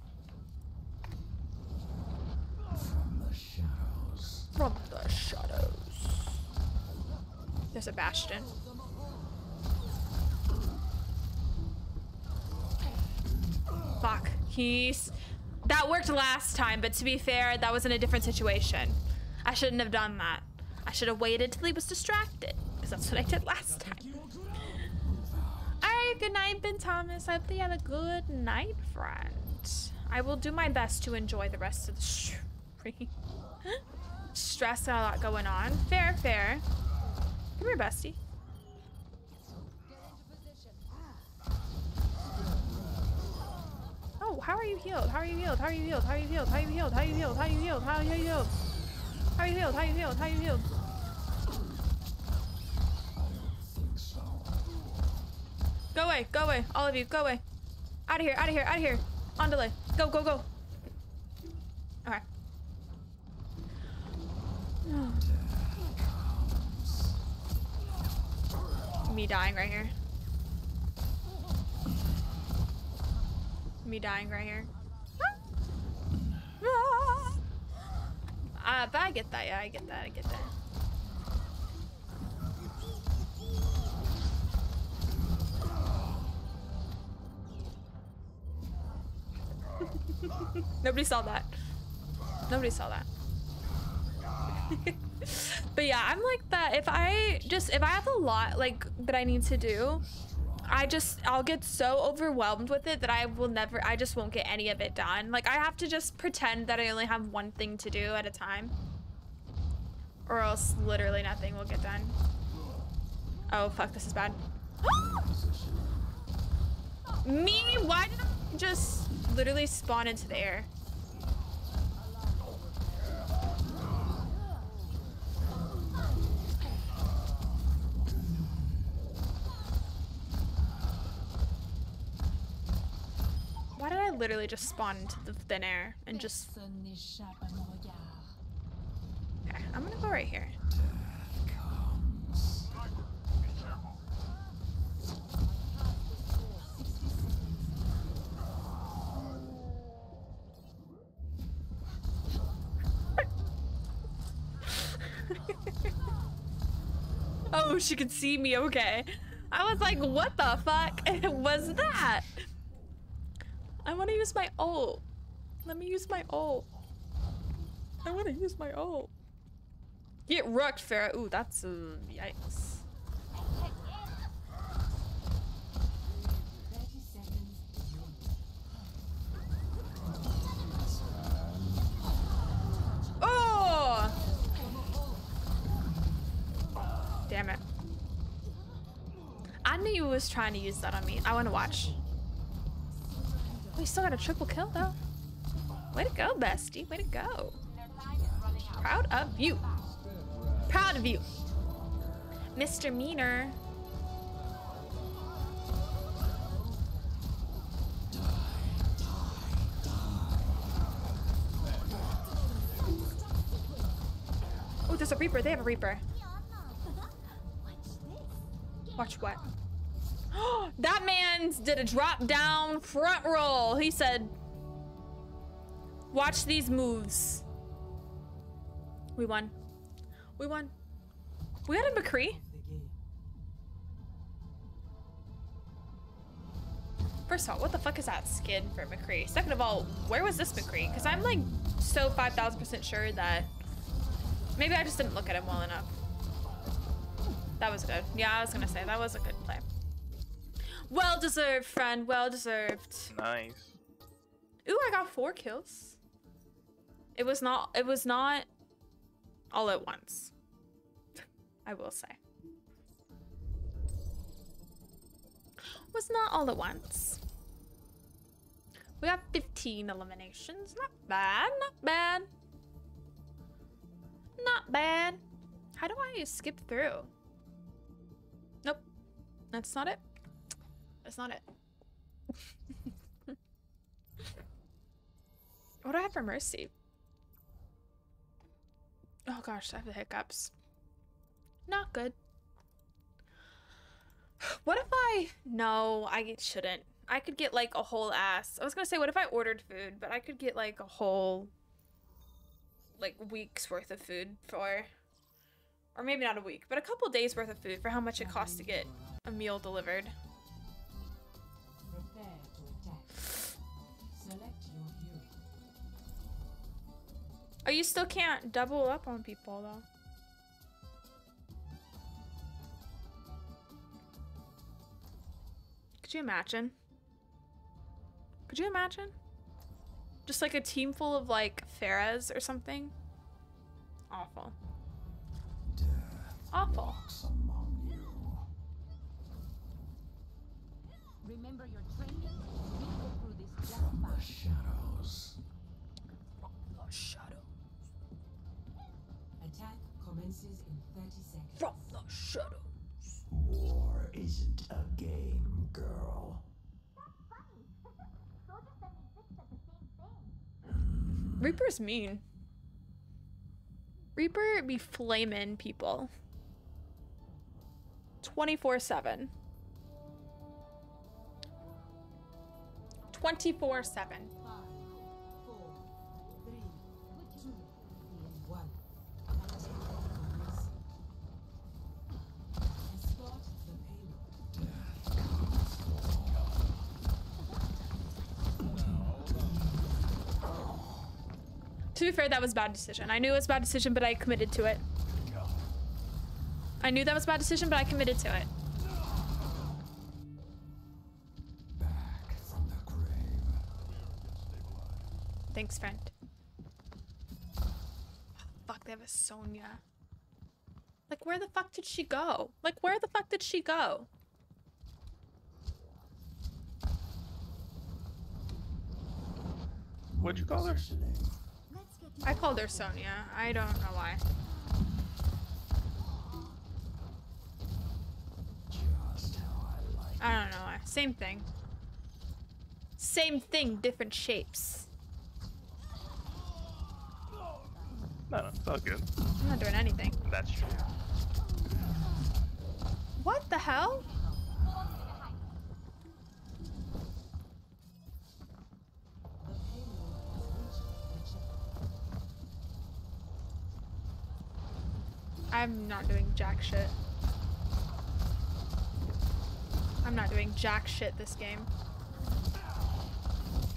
A: From the shadows. There's a bastion. Fuck. He's that worked last time, but to be fair, that was in a different situation. I shouldn't have done that. I should have waited till he was distracted, because that's what I did last time. Alright, good night, Ben Thomas. I hope you have a good night, friend. I will do my best to enjoy the rest of the stream. Stress got a lot going on. Fair, fair. Come here, bestie. Oh, how are you healed? How are you healed? How are you healed? How are you healed? How are you healed? How are you healed? How are you healed? How are you healed? How are you healed? How are you healed? How are you healed? Go away, go away, all of you, go away. Out of here, out of here, out of here. On delay. Go, go, go. Okay. [sighs] Me dying right here. Me dying right here. Uh, but I get that, yeah, I get that, I get that. [laughs] Nobody saw that. Nobody saw that. [laughs] but yeah, I'm like that. If I just, if I have a lot like that I need to do, I just, I'll get so overwhelmed with it that I will never, I just won't get any of it done. Like I have to just pretend that I only have one thing to do at a time. Or else literally nothing will get done. Oh, fuck, this is bad. [gasps] Me? Why did I just literally spawn into the air? Why did I literally just spawn into the thin air and just...
D: Personne n'échappe à mon regard.
A: Okay, I'm gonna go right here. [laughs] oh, she could see me, okay. I was like, what the fuck [laughs] was that? I want to use my ult. Let me use my ult. I want to use my ult. Get rooked, Pharah. Ooh, that's uh, yikes. Oh! damn it. I knew you was trying to use that on me. I want to watch. We still got a triple kill, though. Way to go, bestie. Way to go. Proud of you. Proud of you. Mr. Meaner. Oh, there's a Reaper. They have a Reaper. Watch what? [gasps] that man's did a drop down front roll. He said, watch these moves. We won. We won. We got a McCree. First of all, what the fuck is that skin for McCree? Second of all, where was this McCree? Because I'm like so 5,000% sure that maybe I just didn't look at him well enough. That was good. Yeah, I was gonna say that was a good play. Well deserved, friend. Well deserved.
H: Nice.
A: Ooh, I got four kills. It was not. It was not all at once. I will say. Was not all at once. We got 15 eliminations. Not bad. Not bad. Not bad. How do I skip through? That's not it. That's not it. [laughs] what do I have for mercy? Oh gosh, I have the hiccups. Not good. What if I... No, I shouldn't. I could get like a whole ass. I was gonna say, what if I ordered food? But I could get like a whole... Like week's worth of food for... Or maybe not a week, but a couple days worth of food for how much it costs to get a meal delivered.
D: Prepare to attack. Select your hero.
A: Oh, you still can't double up on people though. Could you imagine? Could you imagine? Just like a team full of like Pharahs or something? Awful. Awful.
B: Through this just
I: From the shadows.
A: The shadow.
D: Attack commences in 30 seconds.
A: From the shadow.
I: War isn't a game, girl. Hmm.
A: Reaper's mean. Reaper be flaming people. 24 7. 24 7.
D: Five, four, three, two, one. Attack commencing. Escort the payload.
A: To be fair, that was a bad decision. I knew it was a bad decision, but I committed to it. I knew that was a bad decision, but I committed to it. Thanks, friend. Fuck, they have a Sonya. Like, where the fuck did she go? Like, where the fuck did she go?
H: What'd you call her?
A: I called her Sonya. I don't know why.
I: Just how I like
A: I don't know why. Same thing. Same thing, different shapes.
H: No, no, it's all good.
A: I'm not doing anything.
H: That's true.
A: What the hell?
D: The payload has reached the checkpoint.
A: I'm not doing jack shit. I'm not doing jack shit this game.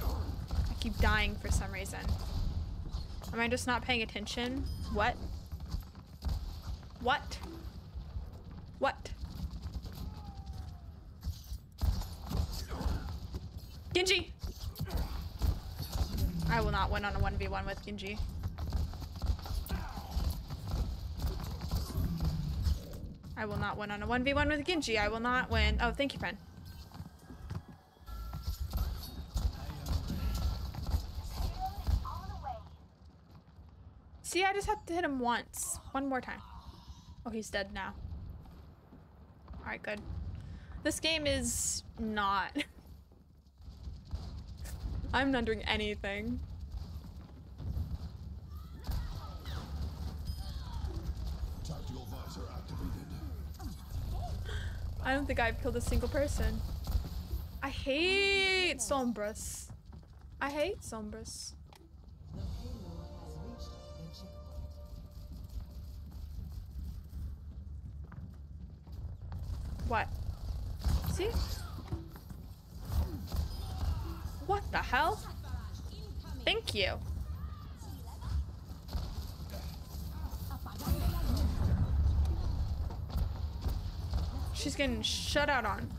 A: I keep dying for some reason. Am I just not paying attention? What? What? What? Genji! I will not win on a 1v1 with Genji. I will not win on a 1v1 with Genji. I will not win. Oh, thank you, friend. See, I just have to hit him once. One more time. Oh, he's dead now. Alright, good. This game is not. [laughs] I'm not doing anything. [gasps] I don't think I've killed a single person. I hate Sombras. I hate Sombras. What the hell? Thank you. She's getting shut out on.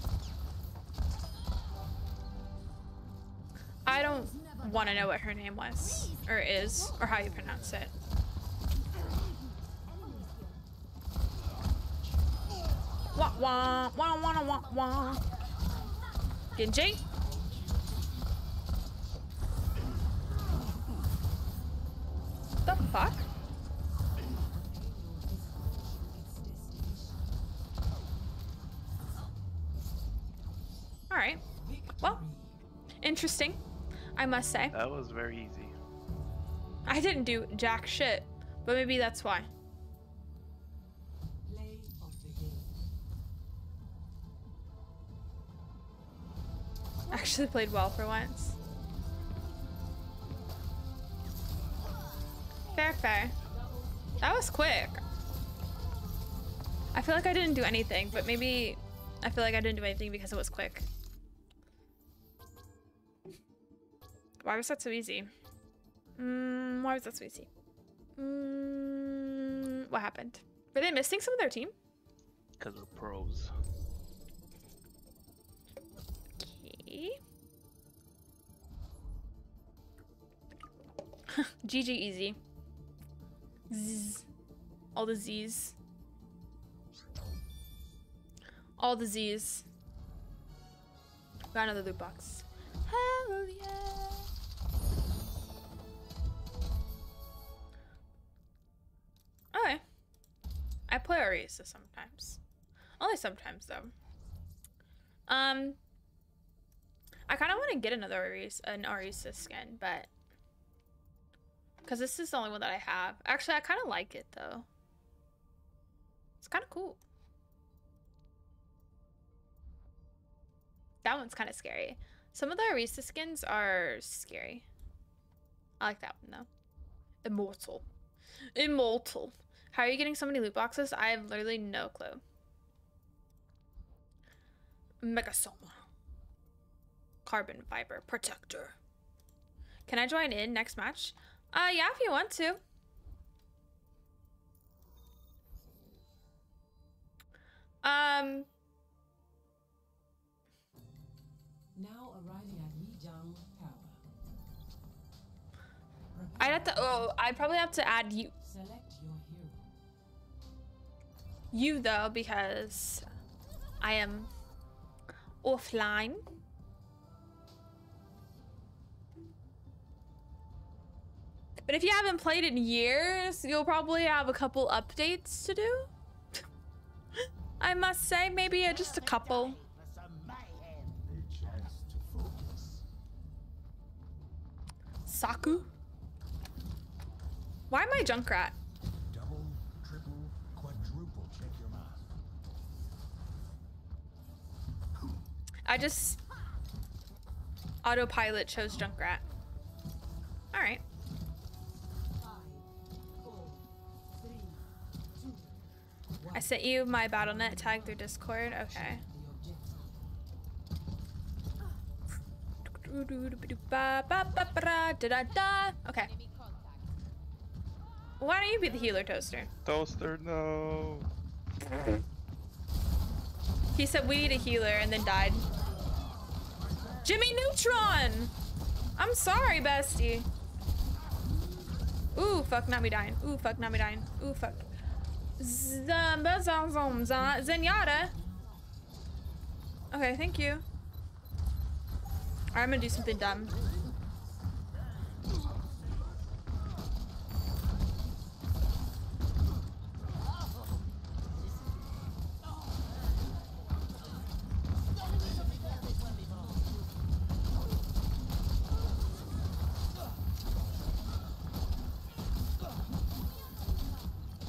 A: I don't want to know what her name was, or is, or how you pronounce it. Wah wah wah wah wah. Genji. The fuck? All right. Well, interesting, I must say.
H: That was very easy.
A: I didn't do jack shit, but maybe that's why. Actually played well for once. Fair, fair. That was quick. I feel like I didn't do anything, but maybe I feel like I didn't do anything because it was quick. Why was that so easy? Mm, why was that so easy? Mm, what happened? Were they missing some of their team?
H: Because we're pros. [laughs]
A: GG easy. Zzz. All the Z's. All the Z's. Got another loot box. Hell yeah. Okay. I play Orisa sometimes. Only sometimes though. Um I kind of want to get another Orisa, an Orisa skin, but because this is the only one that I have. Actually, I kind of like it though. It's kind of cool. That one's kind of scary. Some of the Orisa skins are scary. I like that one though. Immortal. Immortal. How are you getting so many loot boxes? I have literally no clue. Megasoma. Carbon fiber protector. Can I join in next match? Uh, yeah, if you want to. Um,
D: Now arriving at Lijiang Tower.
A: I'd have to. Oh, I'd probably have to add you.
D: Select your hero.
A: You though, because I am offline. But if you haven't played in years, you'll probably have a couple updates to do. [laughs] I must say, maybe just a couple. Saku? Why am I Junkrat?
G: Double, triple, quadruple check your math.
A: I just autopilot chose Junkrat. All right. I sent you my Battle.net tag through Discord. Okay. Okay. Why don't you be the healer, Toaster?
H: Toaster, no.
A: He said we need a healer and then died. Jimmy Neutron! I'm sorry, bestie. Ooh, fuck, not me dying. Ooh, fuck, not me dying. Ooh, fuck. Zenyatta. Okay, thank you. Alright, I'm gonna do something dumb.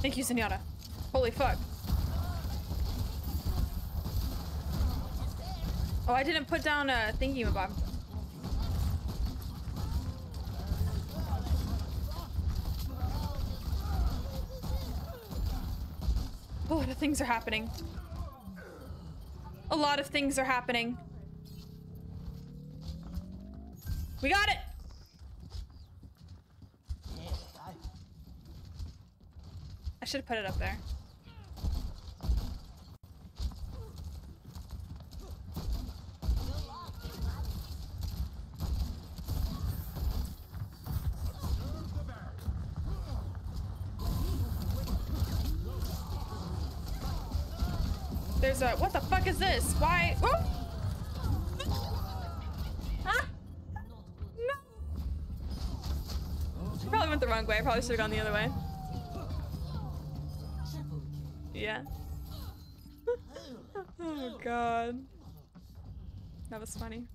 A: Thank you, Zenyatta. Holy fuck. Oh, I didn't put down a thingy bob. A lot of things are happening. A lot of things are happening. We got it! I should have put it up there. There's a what the fuck is this? Why? Oh! Ah! No! Probably went the wrong way. I probably should have gone the other way. Yeah. [laughs] oh god. That was funny.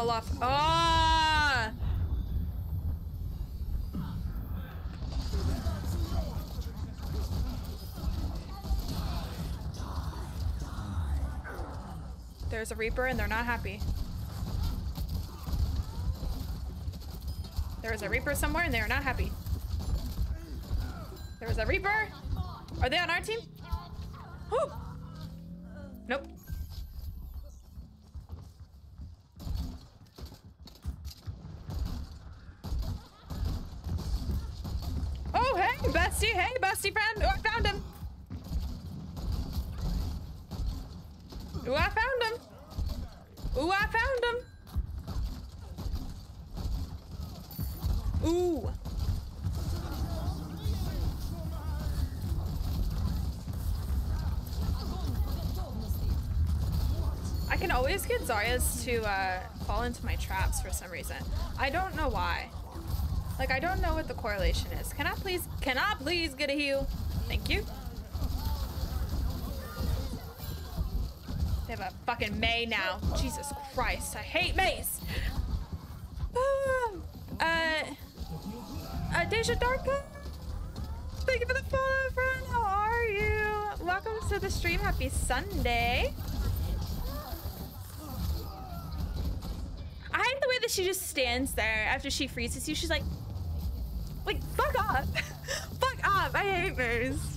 A: Fall off. Ah! There's a Reaper and they're not happy. There is a Reaper somewhere and they are not happy. There is a Reaper. Are they on our team? Zarya's to uh, fall into my traps for some reason. I don't know why. Like, I don't know what the correlation is. Can I please, can I please get a heal? Thank you. They have a fucking Mei now. Jesus Christ, I hate Meis. Ah, uh, uh, Deja Darka? Thank you for the follow, friend. How are you? Welcome to the stream. Happy Sunday. She just stands there after she freezes you. She's like, like, fuck off. [laughs] fuck off. I hate Meis.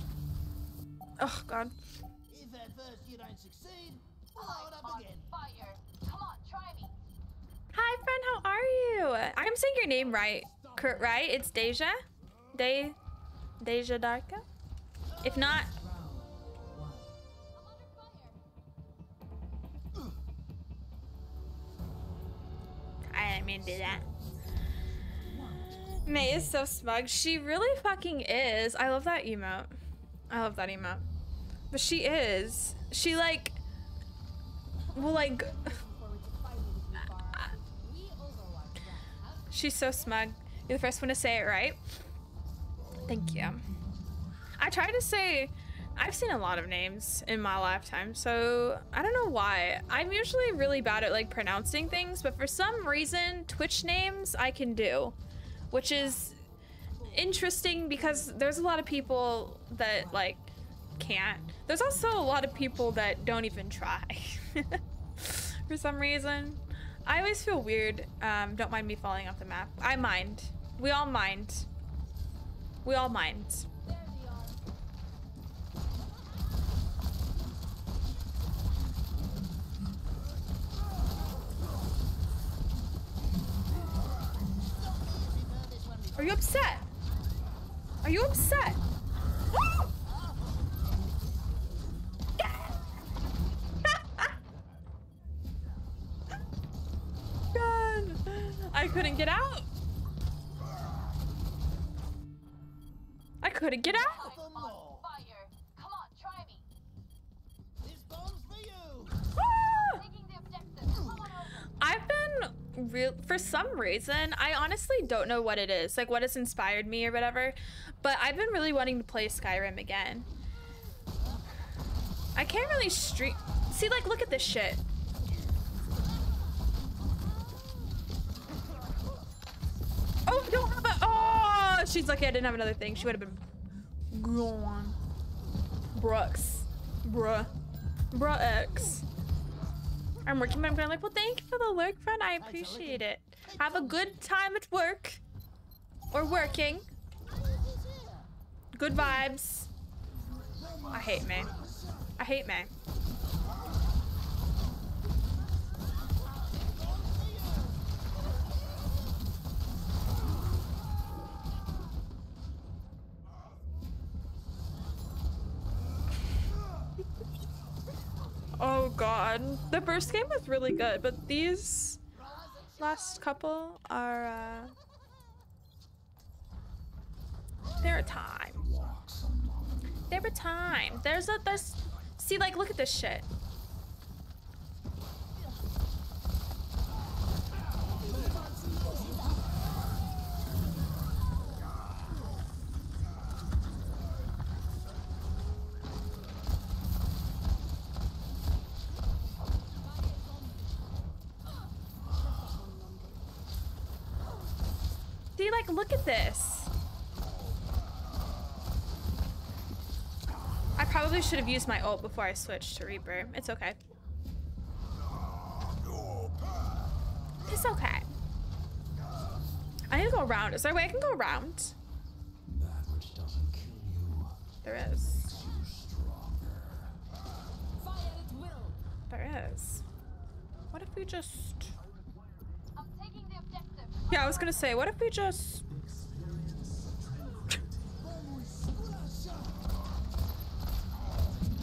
A: Oh, God.
F: If at first you don't succeed, blow it up again.
C: fire. Come on, try me.
A: Hi, friend. How are you? I'm saying your name right. Kurt, right? It's Deja? De... Deja Darka? If not... is so smug. She really fucking is. I love that emote. I love that emote. But she is. She like... Well, like... She's so smug. You're the first one to say it right. Thank you. I try to say I've seen a lot of names in my lifetime, so I don't know why. I'm usually really bad at like pronouncing things, but for some reason, Twitch names I can do, which is interesting because there's a lot of people that like can't. There's also a lot of people that don't even try [laughs] for some reason. I always feel weird. Um, don't mind me falling off the map. I mind. We all mind. We all mind. Are you upset? Are you upset? [laughs] God, I couldn't get out. I couldn't get out.
F: For more.
C: Fire. Come on, try me.
F: This bomb's for you.
A: Ah!
C: Taking the objective. Come on over.
A: I've been real for some reason. I honestly don't know what it is, like what has inspired me or whatever. But I've been really wanting to play Skyrim again. I can't really stream. See, like, look at this shit. Oh, don't have a. Oh, she's lucky I didn't have another thing. She would have been gone. Brooks. Bruh. Bruh X. I'm working, but I'm going to like, well, thank you for the lurk, friend. I appreciate it. Have a good time at work. Or working. Good vibes. I hate Mei. I hate Mei. Oh god. The first game was really good, but these last couple are uh they're a time. They're a time. There's a there's see like look at this shit. See, like, look at this. I probably should have used my ult before I switched to Reaper. It's okay. It's okay. I need to go around. Is there a way I can go around? There is. There is. What if we just...
C: I'm taking the objective.
A: Yeah, I was gonna say, what if we just...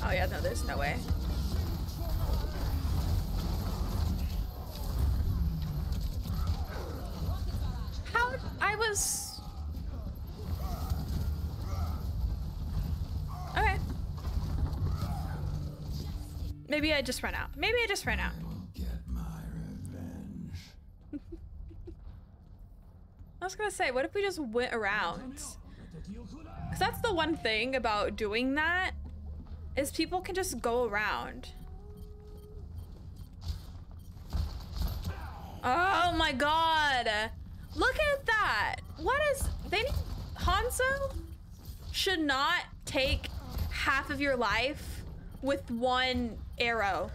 A: Oh yeah, no, there's no way. How I was Okay. Maybe I just ran out. Maybe I just ran out.
I: Get my revenge.
A: I was gonna say, what if we just went around? Because that's the one thing about doing that, is people can just go around. Oh my god! Look at that! What is... They need... Hanzo should not take half of your life with one arrow.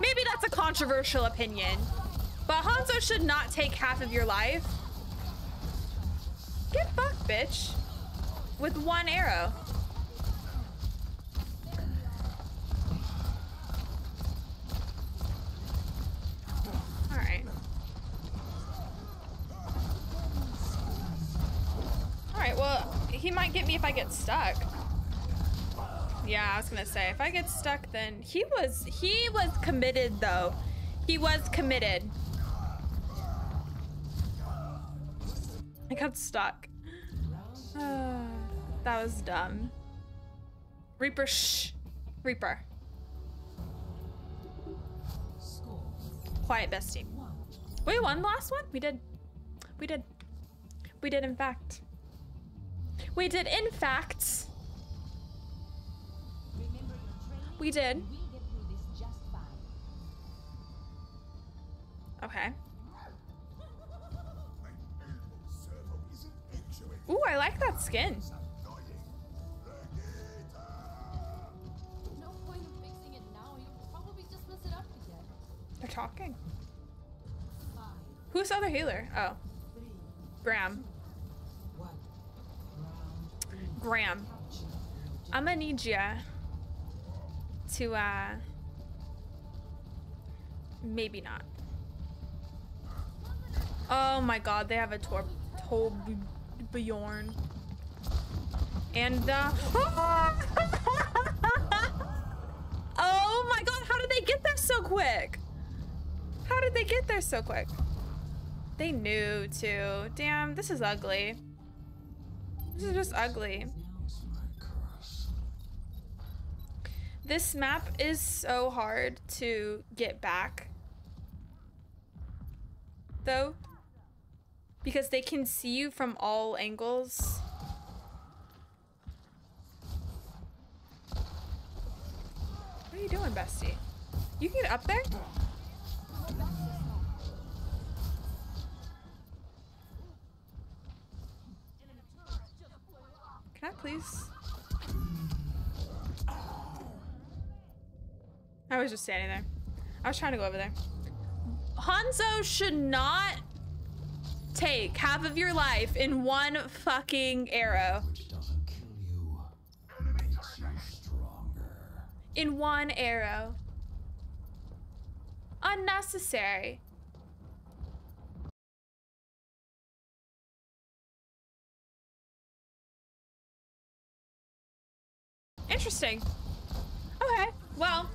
A: Maybe that's a controversial opinion, but Hanzo should not take half of your life. Get fucked, bitch. With one arrow. Alright. Alright, well, he might get me if I get stuck. Yeah, I was gonna say, if I get stuck, then he was he was committed though. He was committed. I got stuck. [sighs] that was dumb. Reaper, shh. Reaper. Quiet bestie. We won the last one? We did. We did. We did, in fact. We did, in fact.
B: Remember your training.
A: We did.
B: and We'll get through this just fine.
A: Okay. Ooh, I like that skin.
E: No point in fixing it now. You'll probably just mess it up again.
A: They're talking. Who's the other healer? Oh, Graham. Graham. I'm gonna need ya to, uh, maybe not. Oh my god, they have a Tor Torbjörn. And, uh, [laughs] oh my god, how did they get there so quick? How did they get there so quick? They knew too. Damn, this is ugly. This is just ugly. This map is so hard to get back. Though. Because they can see you from all angles. What are you doing, bestie? You can get up there? Can I please? I was just standing there. I was trying to go over there. Hanzo should not take half of your life in one fucking arrow.
I: You, makes you stronger.
A: In one arrow. Unnecessary. Interesting. Okay, well.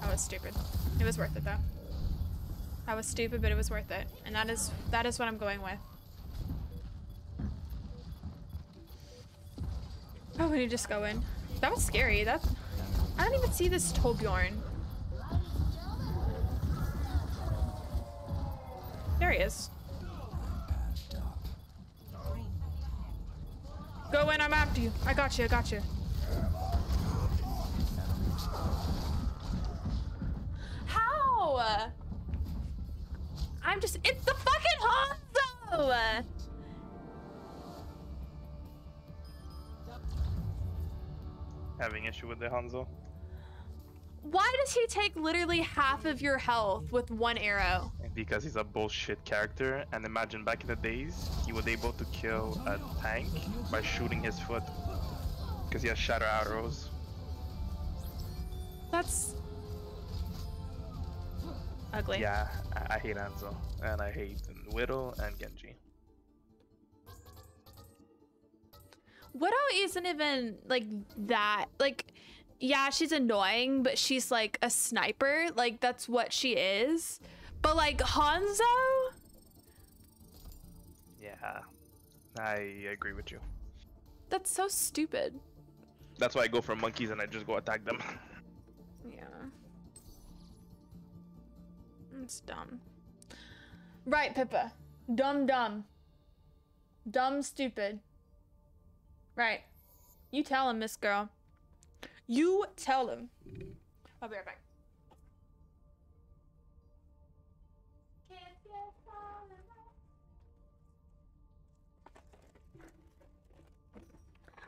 A: That was stupid. It was worth it though. That was stupid, but it was worth it. And that is that is what I'm going with. Oh, we need to just go in. That was scary. That I don't even see this Torbjörn. There he is. Go in, I'm after you. I got you, I got you. How? I'm just, it's the fucking Hanzo!
H: Having issue with the Hanzo?
A: Why does he take literally half of your health with one arrow?
H: Because he's a bullshit character, and imagine back in the days, he was able to kill a tank by shooting his foot. Because he has shatter arrows.
A: That's ugly.
H: Yeah, I, I hate Hanzo. And I hate Widow and Genji.
A: Widow isn't even like that. Like, yeah, she's annoying, but she's like a sniper. Like, that's what she is. But like Hanzo,
H: Yeah, I agree with you.
A: that's so stupid.
H: That's why I go for monkeys and I just go attack them. [laughs]
A: It's dumb. Right, Pippa. Dumb, dumb. Dumb, stupid. Right. You tell him, Miss Girl. You tell him. I'll be right back.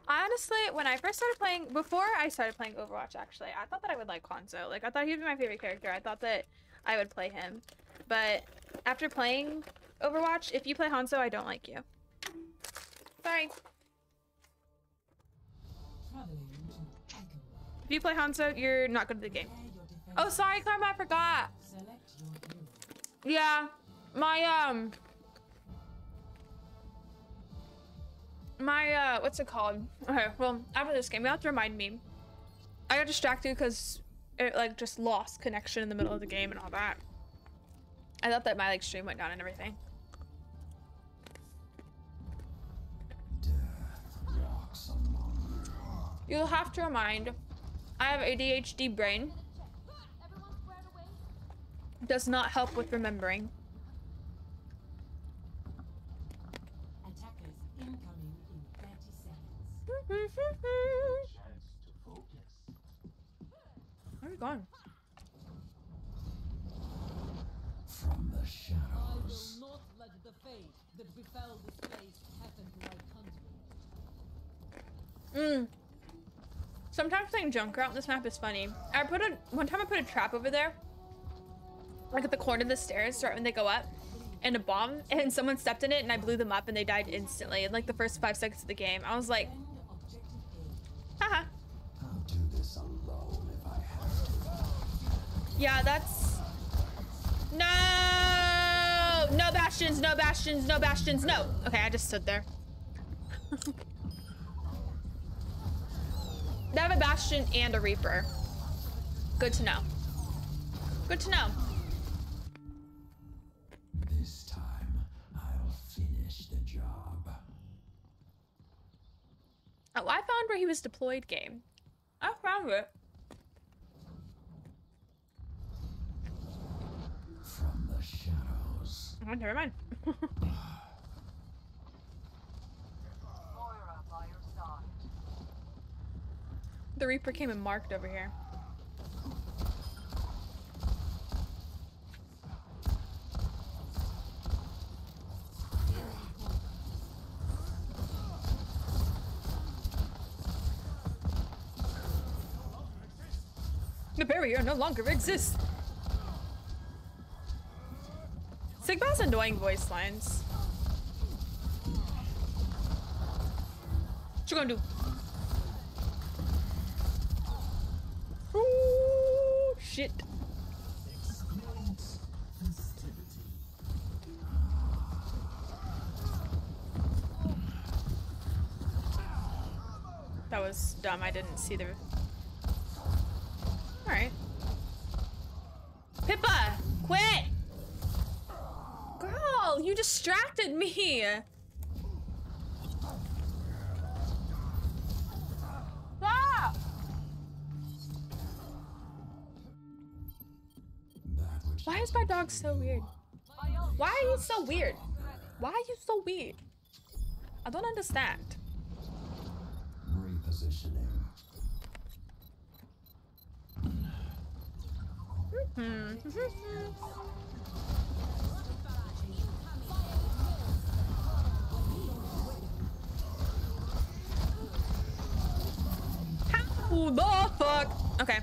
A: Honestly, when I first started playing, before I started playing Overwatch, actually, I thought that I would like Hanzo. Like, I thought he would be my favorite character. I thought that I would play him. But after playing Overwatch, if you play Hanzo, I don't like you. Sorry. If you play Hanzo, you're not good at the game. Oh, sorry, Karma, I forgot. Yeah, my, um... My, uh, what's it called? [laughs] Okay, well, after this game, you have to remind me. I got distracted because it, like, just lost connection in the middle of the game and all that. I thought that my, like, stream went down and everything.
I: Death walks among you.
A: You'll have to remind. I have ADHD brain.
E: Everyone squared away.
A: Does not help with remembering. [laughs]
D: Attackers incoming in 30 seconds.
A: Where are we going?
I: From the shadows.
D: not let the fate that befell this place happen to our country.
A: Mm. Sometimes playing Junkrat on this map is funny. I put a one time I put a trap over there, like at the corner of the stairs, right when they go up, and a bomb, [laughs] and someone stepped in it, and I blew them up, and they died instantly in like the first five seconds of the game. I was like,
D: Defend objective A.
A: haha. Yeah, that's no, no bastions, no bastions, no bastions, no. Okay, I just stood there. they have a bastion and a reaper. Good to know. Good to know.
I: This time, I'll finish the job.
A: Oh, I found where he was deployed. Game. I found it. Oh, never mind. [laughs] the Reaper came and marked over here. The barrier no longer exists! Sigma's annoying voice lines. What you gonna do? Ooh, shit. That was dumb. I didn't see the. Alright. Pippa! Quit! You distracted me! Ah! Why is my dog so weird? Why are you so weird? Why are you so weird? I don't understand.
I: Repositioning.
A: Hmm. [laughs] How the fuck? Okay.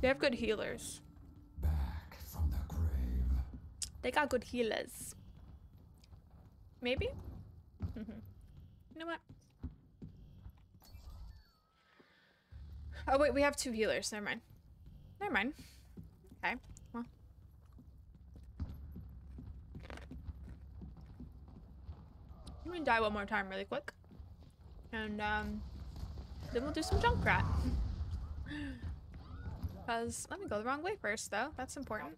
A: They have good healers.
I: Back from the grave.
A: They got good healers. Maybe? Mhm. you know what? Oh wait, we have two healers. Never mind. Never mind. Okay. Die one more time really quick. And um then we'll do some Junkrat. [gasps] Cause let me go the wrong way first though. That's important.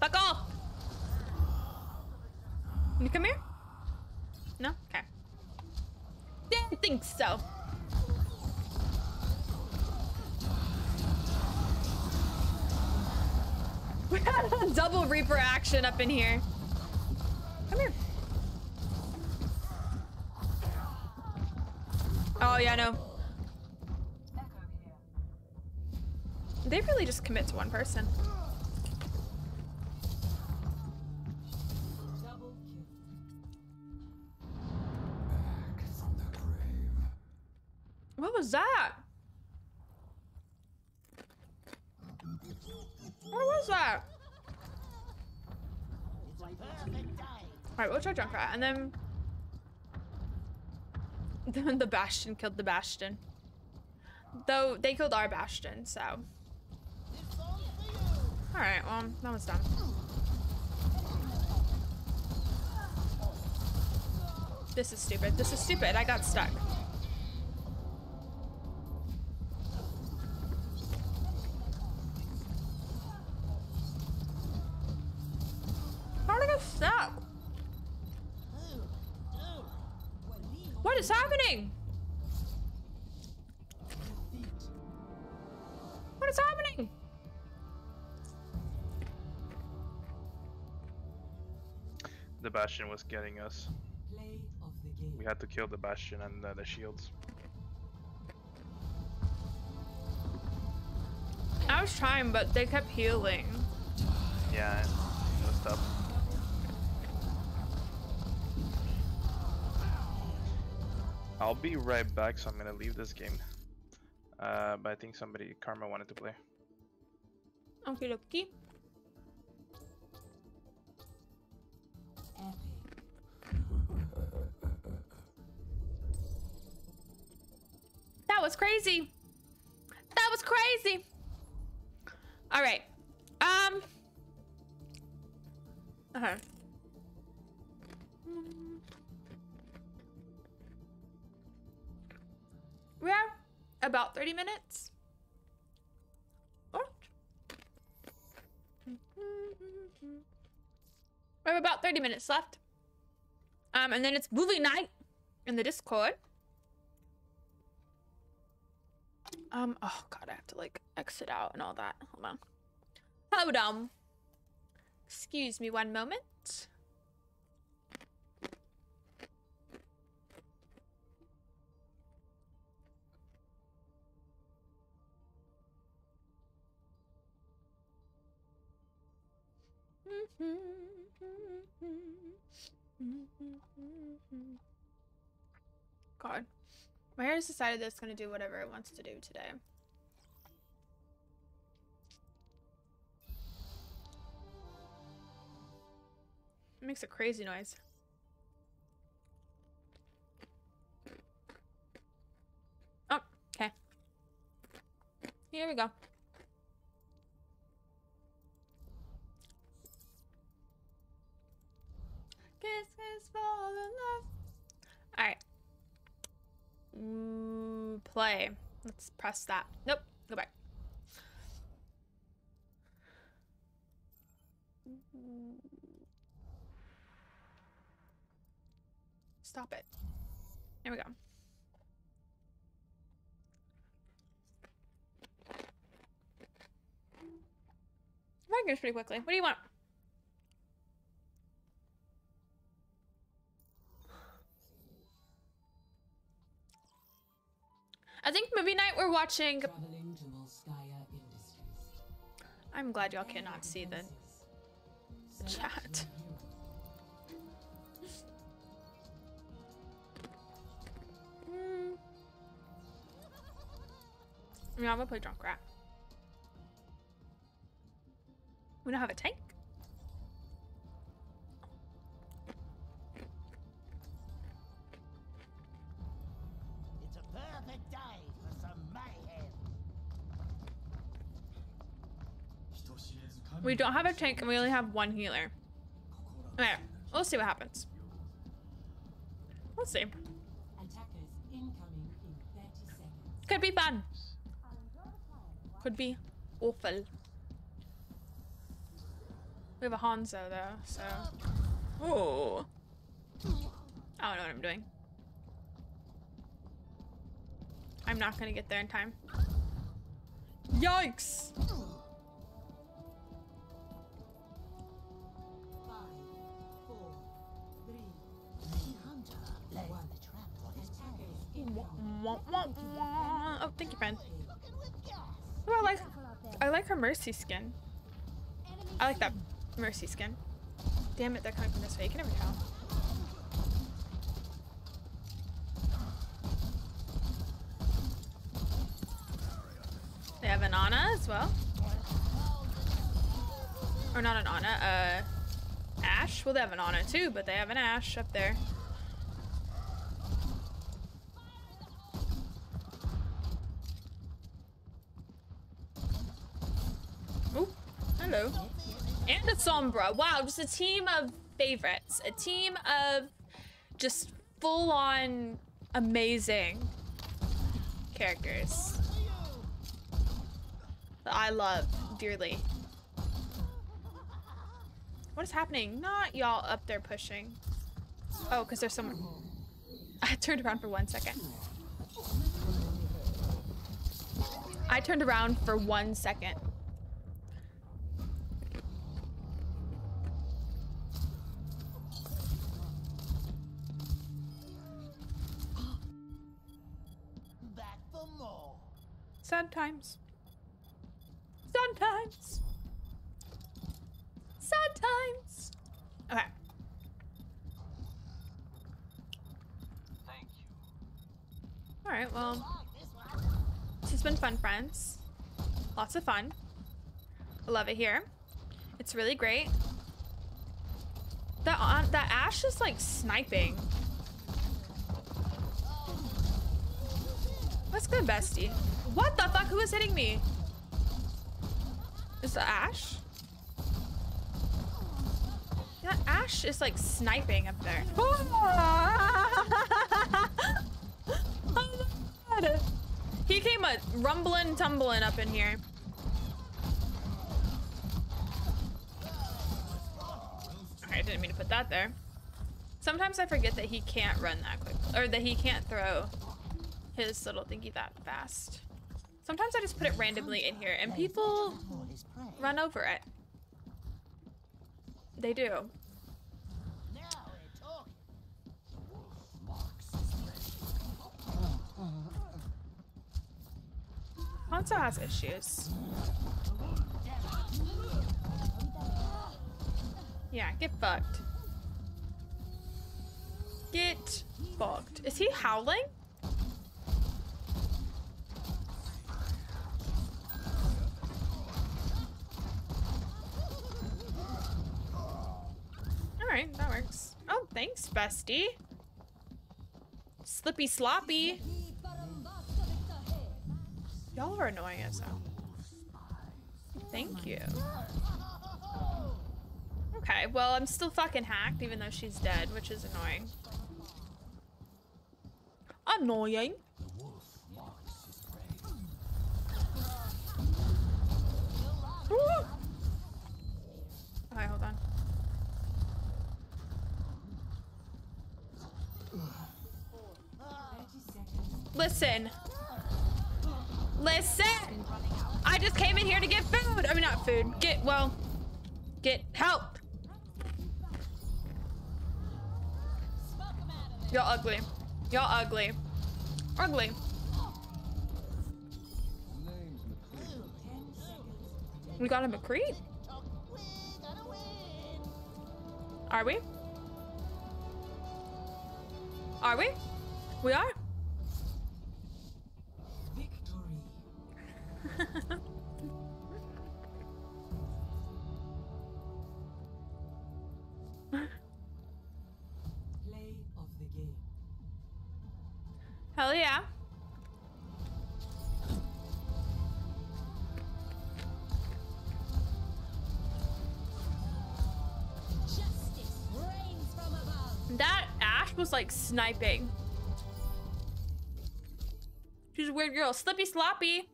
A: Fuck off! You come here? No? Okay. Didn't think so. We got a double Reaper action up in here. Come here. Oh, yeah, no. They really just commit to one person. Junkrat, and then... [laughs] Then the Bastion killed the Bastion. Though, they killed our Bastion, so... Alright, well, that was done. This is stupid. This is stupid. I got stuck.
H: Bastion was getting us.
D: Play of the game.
H: We had to kill the Bastion and uh, the shields.
A: I was trying, but they kept healing.
H: Yeah, it was tough. I'll be right back, so I'm gonna leave this game. Uh, but I think somebody, Karma, wanted to play.
A: Okie dokie. Crazy. That was crazy. All right. Um. Okay. We're about 30 minutes. What? We have about 30 minutes left. Um, and then it's movie night in the Discord. Um, oh god, I have to like exit out and all that. Hold on. Hold on. Excuse me one moment. Mm-hmm. Mm-hmm. Mm-hmm. God. My hair has decided that it's going to do whatever it wants to do today. It makes a crazy noise. Oh, okay. Here we go. Kiss, kiss, fall in love. Alright. Play. Let's press that. Nope, go back. Stop it. There we go. That goes pretty quickly. What do you want? I think movie night we're watching.
D: Traveling to Volskaya Industries.
A: I'm glad y'all cannot see the chat. Mm. Yeah, I'm gonna play Junkrat. We don't have a tank. We don't have a tank and we only have one healer. Okay, we'll see what happens. We'll see.
D: Attackers incoming in 30 seconds.
A: Could be fun. Could be awful. We have a Hanzo though, so. Oh. I don't know what I'm doing. I'm not gonna get there in time. Yikes! Oh, thank you, friend. Oh, I like, I like her mercy skin. I like that mercy skin. Damn it, they're coming from this way. You can never tell. They have an Ana as well. Or not an Ana, uh, Ashe. Well, they have an Ana too, but they have an Ashe up there. Ooh, hello. And a Sombra. Wow, just a team of favorites. A team of just full on amazing characters that I love dearly. What is happening? Not y'all up there pushing. Oh, because there's someone. I turned around for one second. I turned around for one second. Sad Sometimes. Sad times. Sad times. Okay.
K: Thank you.
A: All right. Well,
F: this
A: has been fun, friends. Lots of fun. I love it here. It's really great. That on uh, that Ashe is like sniping. That's good, bestie. What the fuck? Who is hitting me? Is that Ashe? That Ashe is like sniping up there. [laughs] Oh my God. He came a rumbling, tumbling up in here. I didn't mean to put that there. Sometimes I forget that he can't run that quick, or that he can't throw his little thingy that fast. Sometimes I just put it randomly in here and people run over it. They do. Hanzo has issues. Yeah, get fucked. Get fucked. Is he howling? Alright, that works. Oh, thanks, bestie. Slippy sloppy. Y'all are annoying as hell. Thank you. Okay, well, I'm still fucking hacked, even though she's dead, which is annoying. Annoying. Woo! Okay, hold on. Listen. Listen. I just came in here to get food. I mean, not food. Get, well, get help. Y'all ugly. Y'all ugly. Ugly. We got a McCree. Are we? Are we? We are?
D: Play of the game.
A: Hell yeah.
B: Justice reigns from above.
A: That Ashe was like sniping. She's a weird girl. Slippy sloppy.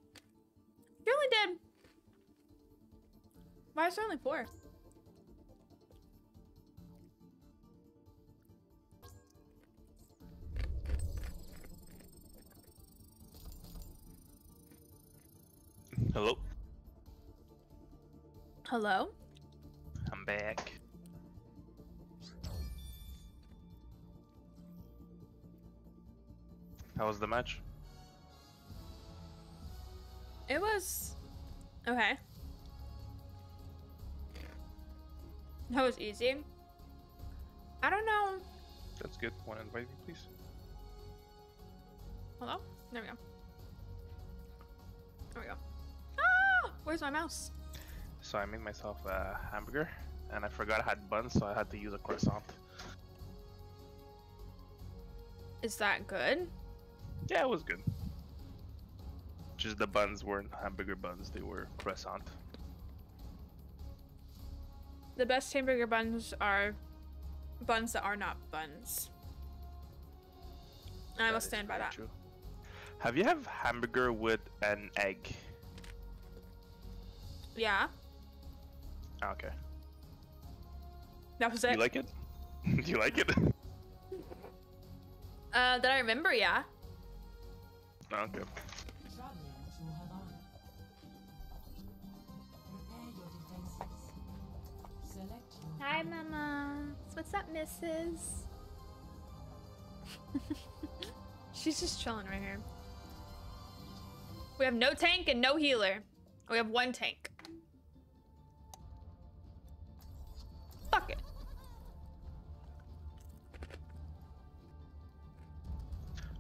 A: Only did. Why is there only four?
H: Hello,
A: Hello?
H: I'm back. How was the match?
A: It was okay. That was easy. I don't know.
H: That's good. One invite me, please?
A: Hello? There we go. There we go. Ah! Where's my mouse?
H: So I made myself a hamburger, and I forgot I had buns, so I had to use a croissant.
A: Is that good?
H: Yeah, it was good. Just the buns weren't hamburger buns; they were croissant.
A: The best hamburger buns are buns that are not buns. And I will stand by that.
H: true. Have you have hamburger with an egg?
A: Yeah,
H: Ah, Okay.
A: that was it.
H: Do you like it? [laughs] Do you like it?
A: uh, that I remember, yeah.
H: Ah, okay.
A: Hi, Mama. What's up, Mrs.? [laughs] She's just chilling right here. We have no tank and no healer. We have one tank. Fuck it.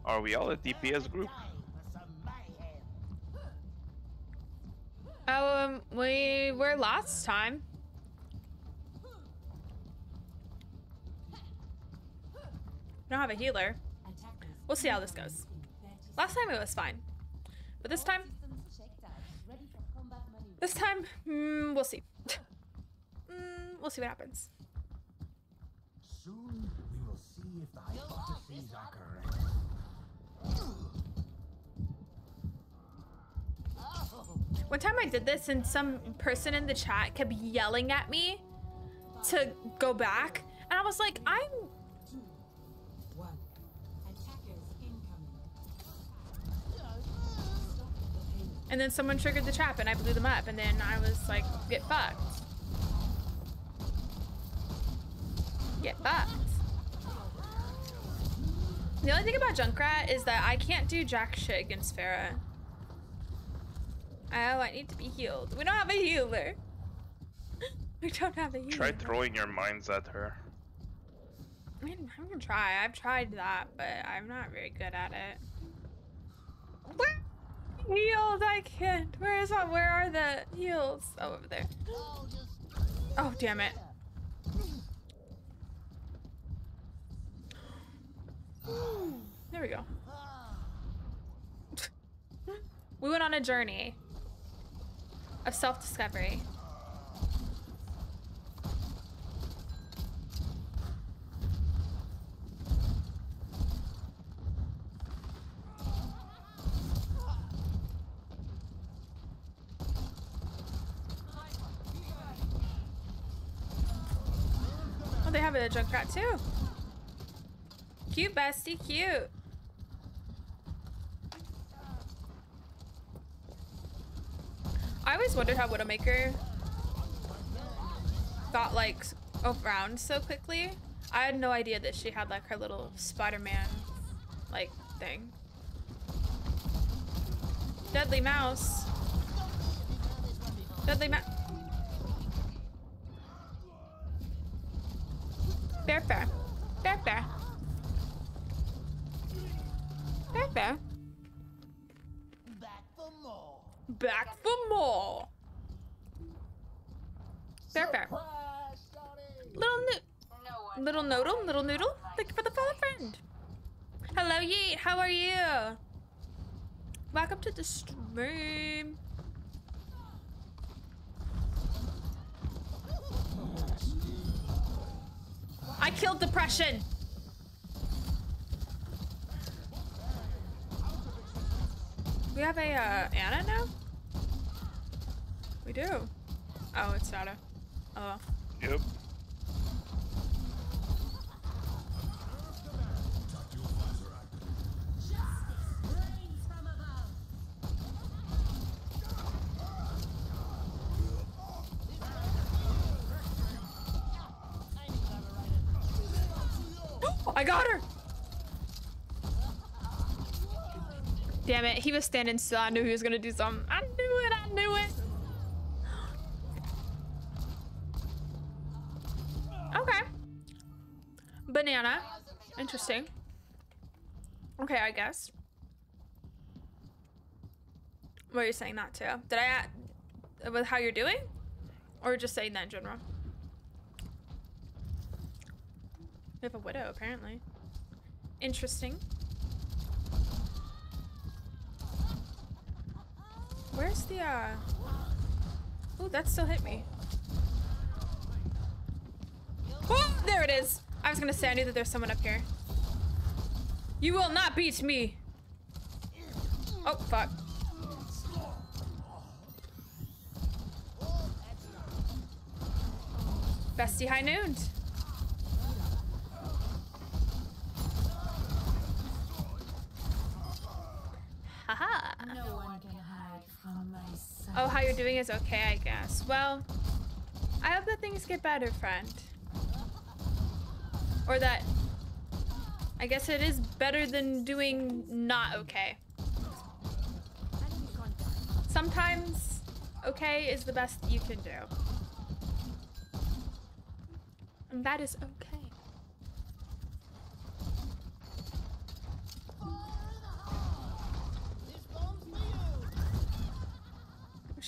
H: Are we all a DPS group?
A: Um, we were last time. Don't have a healer. We'll see how this goes. Last time it was fine. But this time,
B: Systems checked out. Ready for combat maneuver.
A: this time, mm, we'll see. mm, we'll see what happens.
I: Soon we will see if the hypotheses are correct.
A: One time I did this and some person in the chat kept yelling at me to go back. And I was like, I'm And then someone triggered the trap and I blew them up. And then I was like, get fucked. Get fucked. The only thing about Junkrat is that I can't do jack shit against Pharah. Oh, I need to be healed. We don't have a healer. [laughs] We don't have a healer.
H: Try throwing your mines at her.
A: I mean, I'm gonna try. I've tried that, but I'm not very good at it. Where healed? I can't. Where is that? Where are the heals? Oh, over there.
F: Oh,
A: damn it. There we go. [laughs] we went on a journey of self-discovery. A Junkrat too. Cute, bestie, cute. I always wondered how Widowmaker got like around so quickly. I had no idea that she had like her little Spider-Man like thing. Deadly mouse. Deadly mouse. Fair, fair. Fair, fair. Fair, fair.
F: back for more.
A: Back for more. Fair, fair. Little no
C: No
A: little noodle, little noodle. Thank you for the follow, friend. Hello, Yeet. How are you? Welcome to the stream. I killed depression. We have a uh, Ana now. We do. Oh, it's Sada. Oh.
H: Yep.
A: He was standing still. I knew he was gonna do something. I knew it, I knew it. Okay. Banana. Interesting. Okay, I guess. What are you saying that to? Did I add with how you're doing? Or just saying that in general? We have a widow, apparently. Interesting. Where's the, uh... Oh, that still hit me. Oh, there it is! I was gonna say, I knew that there's someone up here. You will not beat me! Oh, fuck. Bestie high noon. Haha.
B: No one can hide from my sight.
A: Oh, how you're doing is okay, I guess. Well, I hope that things get better, friend. Or that. I guess it is better than doing not okay. Sometimes okay is the best you can do. And that is okay.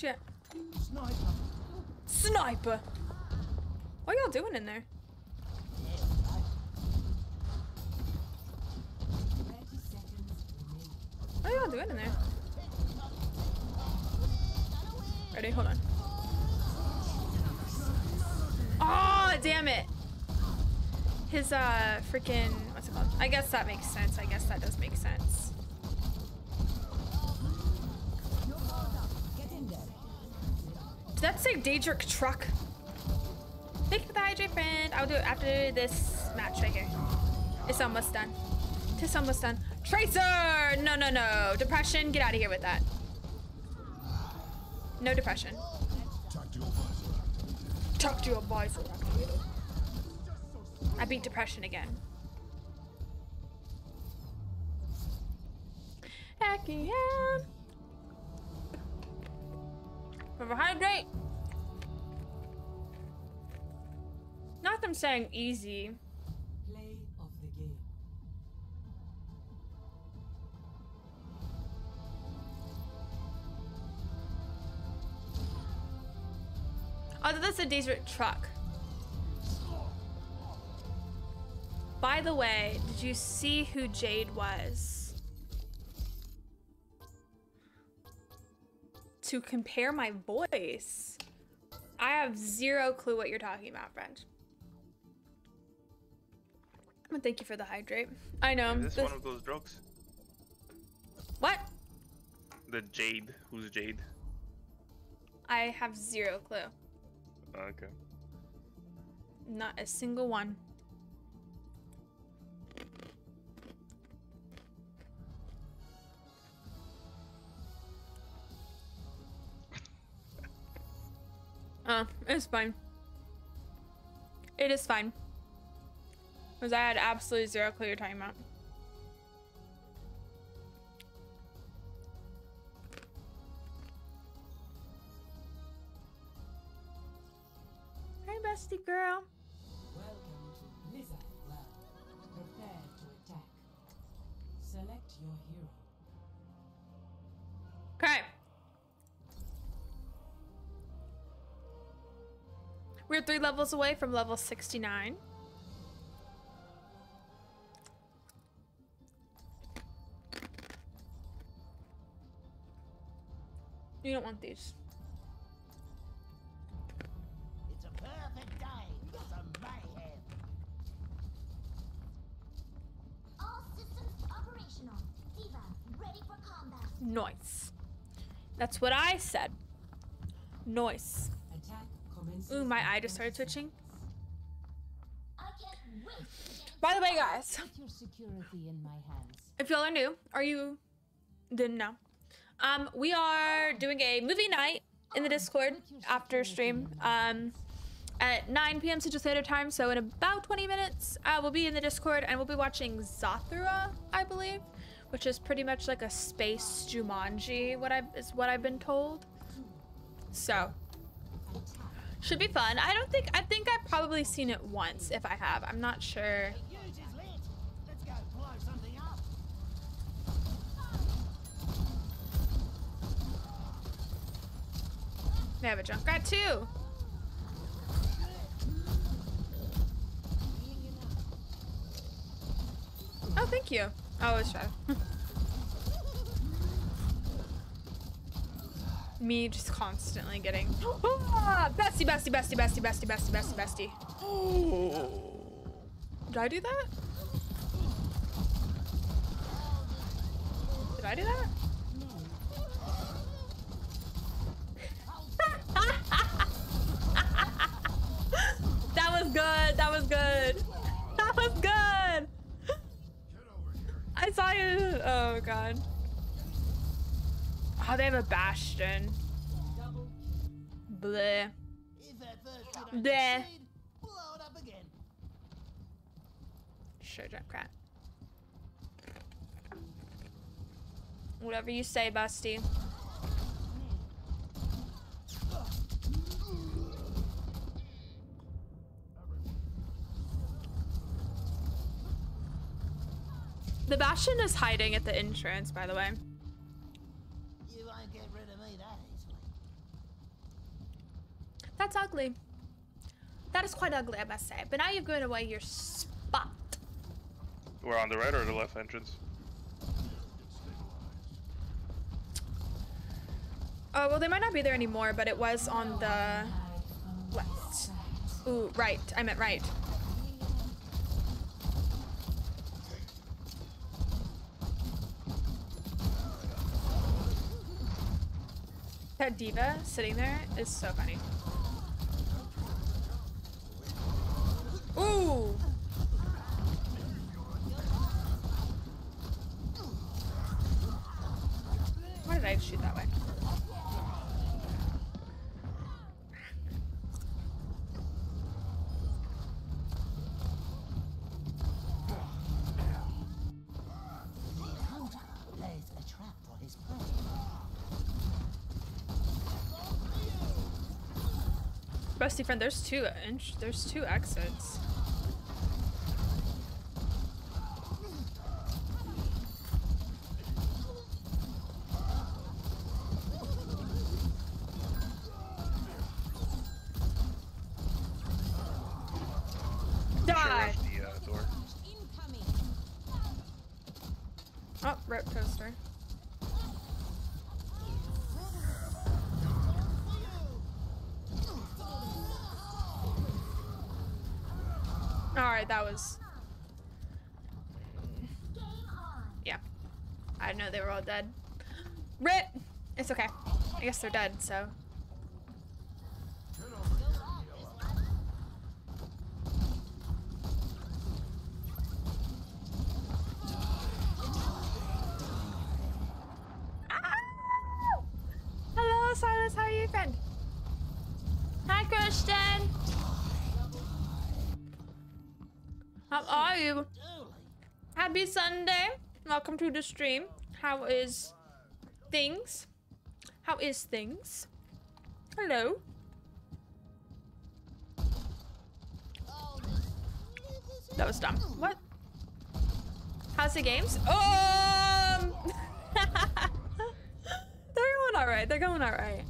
A: She at? Sniper! What y'all doing in there? What are y'all doing in there? Ready? Hold on. Oh, damn it! His, uh, freaking, what's it called? I guess that makes sense. I guess that does make sense. Did that say Daedric truck? Thank you for the hydrate, friend. I'll do it after this match right here. It's almost done. It's almost done. Tracer! No, no, no. Depression, get out of here with that. No depression. Talk to your advisor. I beat depression again. Heck yeah. Carbohydrate. Not them saying easy.
D: Play of the game.
A: Oh, that's a desert truck. By the way, did you see who Jade was? To compare my voice. I have zero clue what you're talking about, friend. But thank you for the hydrate. I know.
H: Is this
A: this-
H: one of those drugs?
A: what?
H: The Jade. Who's Jade?
A: I have zero clue.
H: Okay.
A: Not a single one. Uh, it's fine. It is fine. Because I had absolutely zero clue you're talking about. Hi, bestie girl. We're three levels away from level 69. You don't want these.
F: It's a perfect day for some mayhem.
B: All systems operational. D.Va, ready for combat.
A: Nice. That's what I said. Nice.
D: Attack commences.
A: Ooh, my eye just started twitching.
B: I can't wait to get
A: By the way, guys,
B: with your security in my hands.
A: if y'all are new or you didn't know, um, we are doing a movie night in the Discord after stream um, at 9 p.m. Central Standard Time. So in about 20 minutes, uh, we'll be in the Discord and we'll be watching Zathura, I believe, which is pretty much like a space Jumanji. What I is what I've been told. So should be fun. I don't think I think I've probably seen it once. If I have, I'm not sure. They have a Junkrat too. Oh, thank you. Oh, it's Shadow. Me just constantly getting ah, [gasps] [gasps] bestie, bestie, bestie, bestie, bestie, bestie, bestie, bestie. [gasps] Did I do that? Did I do that? [laughs] that was good. That was good. [laughs] That was good. [laughs] I saw you. Oh god. Oh, they have a bastion. Bleh. Bleh. Sure, Junkrat. Whatever you say, Busty. The Bastion is hiding at the entrance, by the way.
F: You won't get rid of me that easily.
A: That's ugly. That is quite ugly, I must say. But now you've given away your spot.
H: We're on the right or the left entrance?
A: Oh, well, they might not be there anymore, but it was on the left. Ooh, right. I meant right. That D.Va sitting there is so funny. Rusty friend, there's two inch there's two exits. They're dead, so. Ow! Hello, Silas. How are you, friend? Hi, Christian. How are you? Happy Sunday. Welcome to the stream. How is things? Is things? Hello. That was dumb. What? How's the games? Um. [laughs] They're going alright. They're going alright.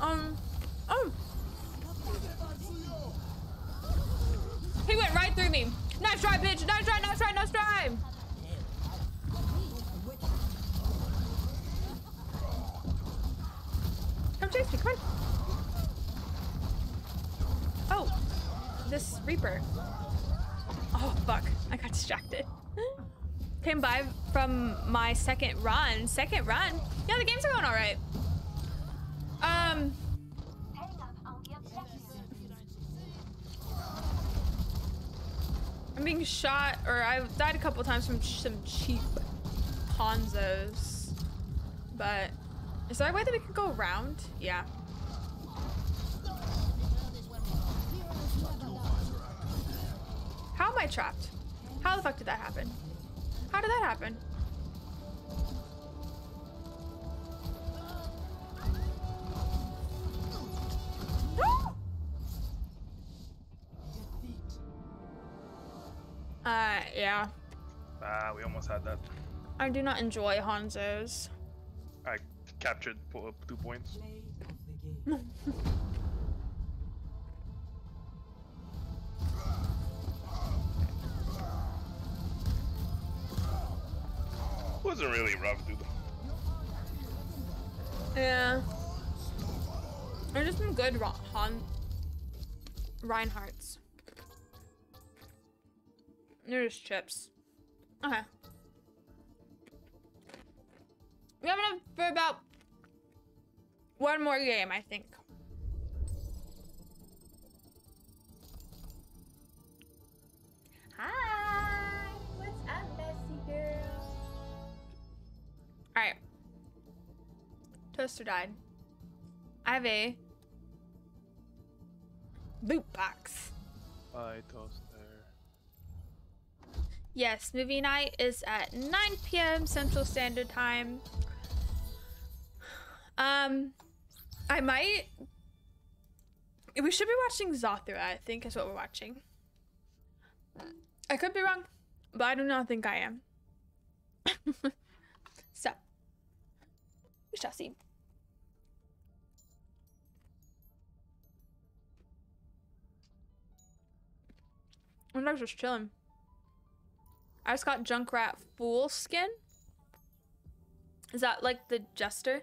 A: Um. Oh. He went right through me. Nice try, bitch. Nice try. Nice try. Nice try. Come chase me. Come on. Oh. Oh, fuck. I got distracted. Came by from my second run. Second run? Yeah, the games are going alright. Um. I'm being shot, or I've died a couple times from some cheap Hanzos. But is there a way that we can go around? Yeah. Trapped? How the fuck did that happen? How did that happen? [gasps] Uh, yeah.
H: Ah, we almost had that.
A: I do not enjoy Hanzos.
H: I captured two points. [laughs] Wasn't really rough, dude.
A: Yeah. There's just some good Ro- Han Reinhardts. They're just chips. Okay. We have enough for about one more game, I think. Hi! Toaster died. I have a boot box.
H: Bye, toaster.
A: Yes, movie night is at 9 p.m. Central Standard Time. Um, I might. We should be watching Zathura, I think is what we're watching. I could be wrong, but I do not think I am. [laughs] so, we shall see. I'm not just chilling. I just got Junkrat Fool skin. Is that like the Jester?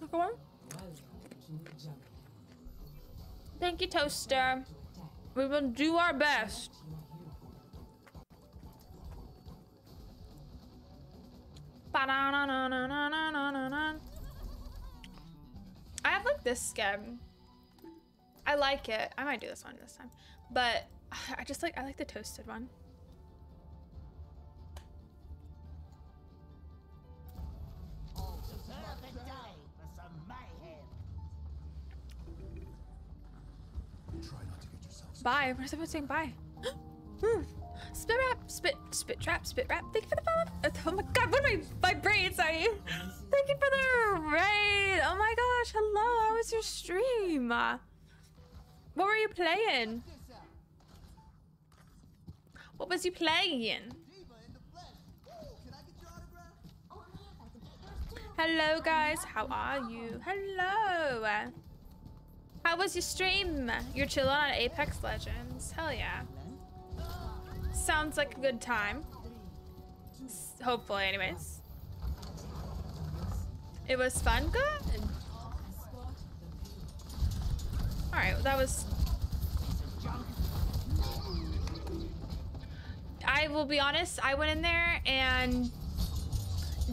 A: Look one. Thank you, Toaster. We will do our best. I have like this skin. I like it. I might do this one this time. But [sighs] I just like I like the toasted one.
F: Perfect day for some mayhem.
A: Bye. What is everyone saying? Bye. [gasps] Hmm. spit rap, spit, spit trap, spit rap. Thank you for the follow. [laughs] Oh my god, what are my my braids? Are you? Thank you for the raid. Oh my gosh, hello. How was your stream? What were you playing? What was you playing? Hello guys, how are you? Hello. How was your stream? You're chilling on Apex Legends. Hell yeah. Sounds like a good time. Hopefully, anyways. It was fun? Good. Alright, well, that was. I will be honest, I went in there and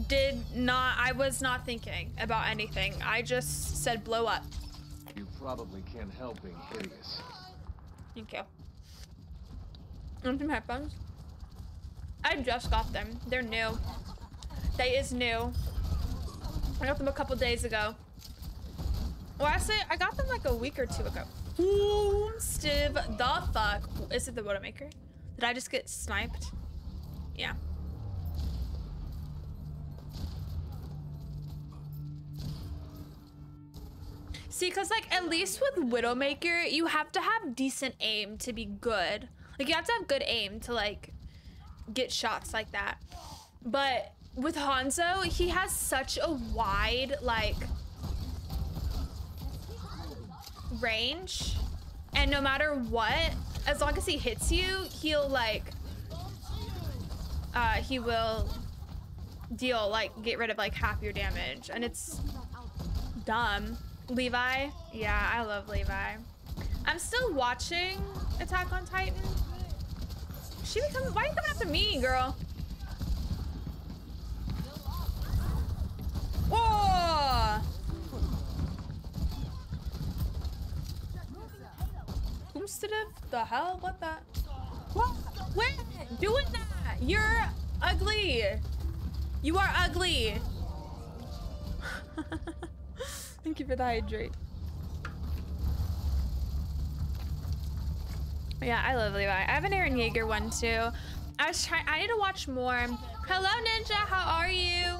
A: did not, I was not thinking about anything. I just said blow up.
K: You probably can't help being hideous.
A: Thank you. And some headphones. I just got them. They're new. They is new. I got them a couple days ago. Well, actually, I got them like a week or two ago. Ooh, Steve, the fuck? Is it the Widowmaker? Did I just get sniped? Yeah. See, because, like, at least with Widowmaker, you have to have decent aim to be good. Like, you have to have good aim to, like, get shots like that. But with Hanzo, he has such a wide, like, range. And no matter what, as long as he hits you, he'll, like, uh, he will deal, like, get rid of, like, half your damage. And it's dumb. Levi? Yeah, I love Levi. I'm still watching Attack on Titan. She be coming, why are you coming after me, girl? Whoa! Boosted the hell? What the? What? Wait, doing that? You're ugly. You are ugly. [laughs] Thank you for the hydrate. Yeah, I love Levi. I have an Eren Yeager one too. I was trying. I need to watch more. Hello, Ninja. How are you?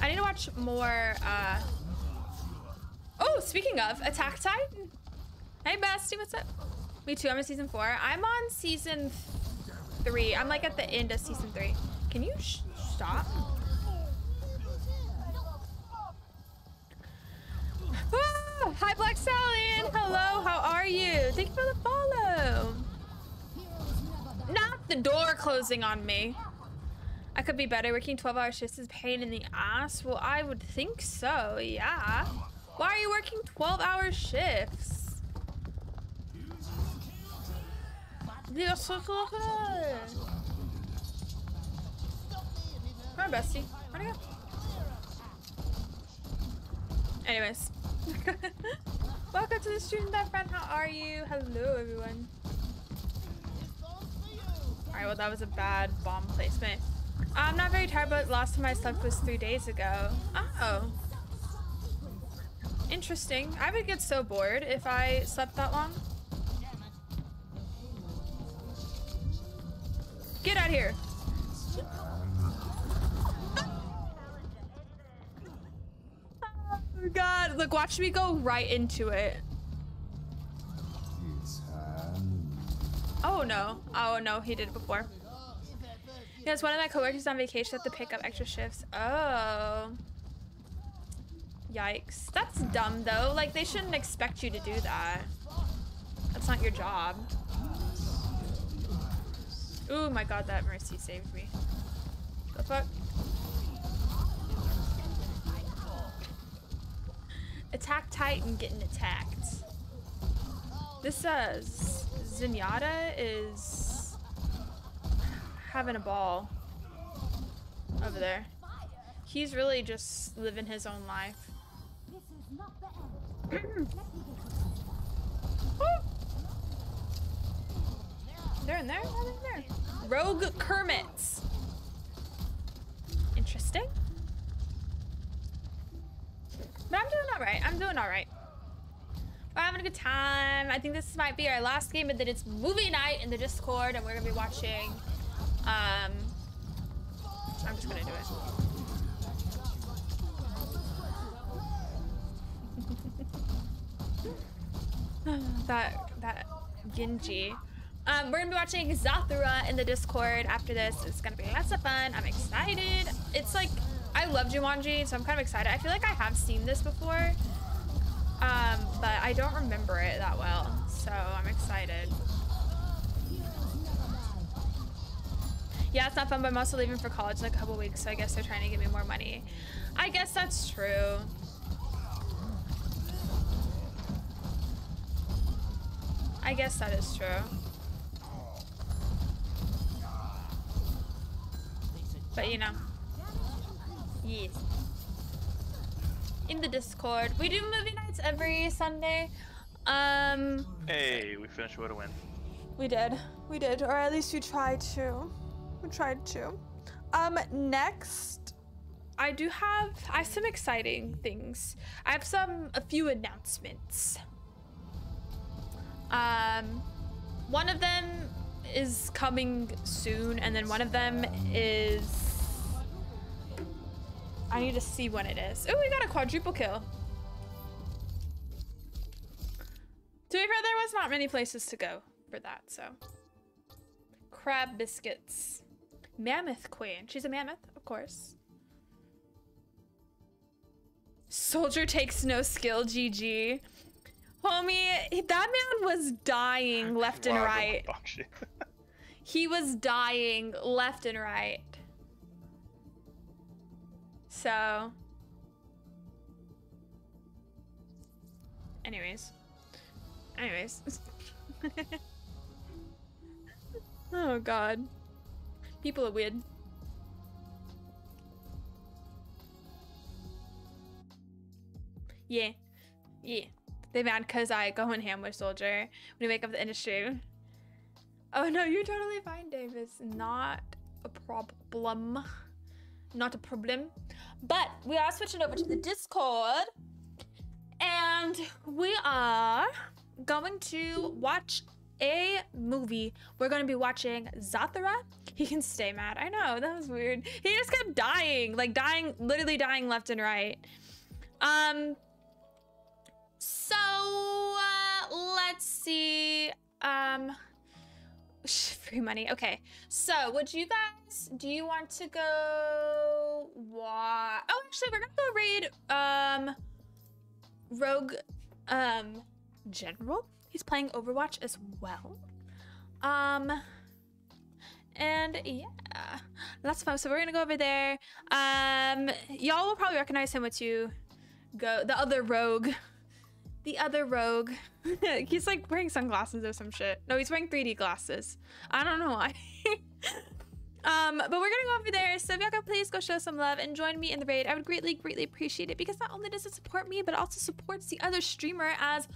A: I need to watch more. Uh... Oh, speaking of Attack Titan. Hey, Basti, what's up? Me too. I'm in season four. I'm on season three. I'm like at the end of season three. Can you stop? Ah, hi, Black Stallion. Hello, how are you? Thank you for the follow. Not the door closing on me. I could be better. Working 12 hour shifts is pain in the ass. Well, I would think so, yeah. Why are you working 12 hour shifts? They're so good. Come on, bestie. Where'd go? Anyways. [laughs] Welcome to the student that friend. How are you? Hello, everyone. Alright, well, that was a bad bomb placement. I'm not very tired, but last time I slept was three days ago. Uh oh. Interesting. I would get so bored if I slept that long. Get out of here. Oh god, look, watch me go right into it. Oh no. Oh no, he did it before. Yes, one of my coworkers on vacation had to pick up extra shifts. Oh. Yikes. That's dumb though. Like they shouldn't expect you to do that. That's not your job. Oh my god, that Mercy saved me. The fuck? Attack Titan getting attacked. This uh, says Zenyatta is having a ball over there. He's really just living his own life. [clears throat] They're in there? Are they in there? Rogue Kermits. Interesting. But I'm doing alright. I'm doing alright. We're having a good time. I think this might be our last game, and then it's movie night in the Discord, and we're gonna be watching. Um, I'm just gonna do it. [laughs] that that Genji. Um, we're gonna be watching Zathura in the Discord after this. It's gonna be lots of fun. I'm excited. It's like I love Jumanji, so I'm kind of excited. I feel like I have seen this before, um, but I don't remember it that well. So I'm excited. Yeah, it's not fun, but I'm also leaving for college in a couple weeks, so I guess they're trying to give me more money. I guess that's true. I guess that is true. But you know. Yes. In the Discord. We do movie nights every Sunday. Um
H: Hey, we finished with a win.
A: we did. We did, or at least we tried to. We tried to. Um, next, I do have I have some exciting things. I have some a few announcements. Um, one of them is coming soon, and then one of them is. I need to see when it is. Oh, we got a quadruple kill. To be fair, there was not many places to go for that, so. Crab biscuits. Mammoth queen. She's a mammoth, of course. Soldier takes no skill, GG. Homie, that man was dying left and right. [laughs] He was dying left and right. So. Anyways. Anyways. [laughs] oh god. People are weird. Yeah. Yeah. They mad cause I go in ham with Soldier when we make up the industry. Oh no, you're totally fine, Davis. Not a problem. Not a problem. But we are switching over to the Discord. And we are going to watch a movie. We're going to be watching Zathura. He can stay mad. I know, that was weird. He just kept dying, like dying, literally dying left and right. Um, so uh, let's see. Um, [laughs] free money. Okay. So would you guys? Do you want to go? Wa- oh, actually, we're gonna go raid. Um, Rogue. Um, General. He's playing Overwatch as well. Um. And yeah, that's fun. So we're gonna go over there. Um, y'all will probably recognize him once you go. The other rogue, the other rogue. [laughs] he's like wearing sunglasses or some shit. No, he's wearing 3D glasses. I don't know why. [laughs] um, but we're gonna go over there. So y'all please go show some love and join me in the raid, I would greatly, greatly appreciate it because not only does it support me, but also supports the other streamer as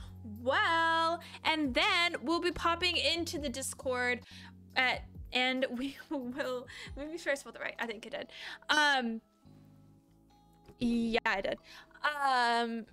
A: well. And then we'll be popping into the Discord at and [laughs] we will let me be sure I spelled it right. I think I did. Um yeah, I did. Um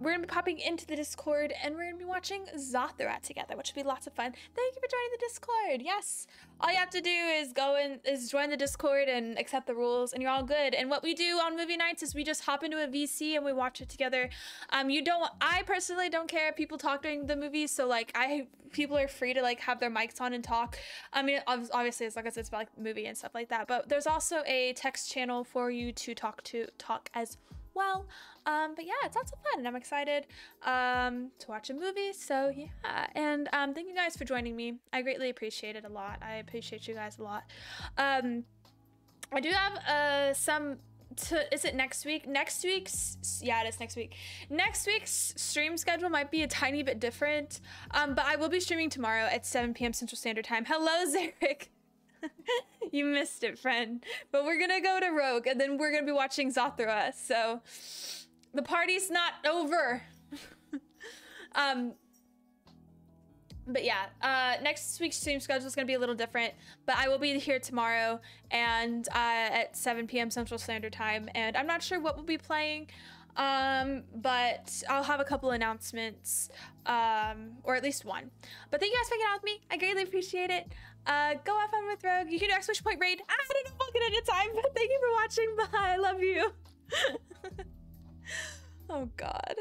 A: we're gonna be popping into the Discord and we're gonna be watching Zathura together, which will be lots of fun. Thank you for joining the Discord. Yes, all you have to do is go and is join the Discord and accept the rules, and you're all good. And what we do on movie nights is we just hop into a VC and we watch it together. Um, you don't. I personally don't care if people talk during the movie, so like I people are free to like have their mics on and talk. I mean, obviously it's like I said, it's about like movie and stuff like that. But there's also a text channel for you to talk to talk as well. Um, but yeah, it's lots of fun, and I'm excited um, to watch a movie. So yeah, and um, thank you guys for joining me. I greatly appreciate it a lot. I appreciate you guys a lot. Um, I do have uh, some. To, is it next week? Next week's yeah, it is next week. Next week's stream schedule might be a tiny bit different, um, but I will be streaming tomorrow at 7 p.m. Central Standard Time. Hello, [laughs] Zarek. you missed it, friend. But we're gonna go to Rogue, and then we're gonna be watching Zathura. So the party's not over. [laughs] um, but yeah, uh, next week's stream schedule is gonna be a little different. But I will be here tomorrow and uh, at 7 p.m. Central Standard Time, and I'm not sure what we'll be playing. Um, but I'll have a couple announcements, um, or at least one. But thank you guys for hanging out with me. I greatly appreciate it. Uh, go have fun with Rogue. You can do exclamation point raid. I don't know if I'll get in time, but thank you for watching. [laughs] Bye. I love you. [laughs] oh God.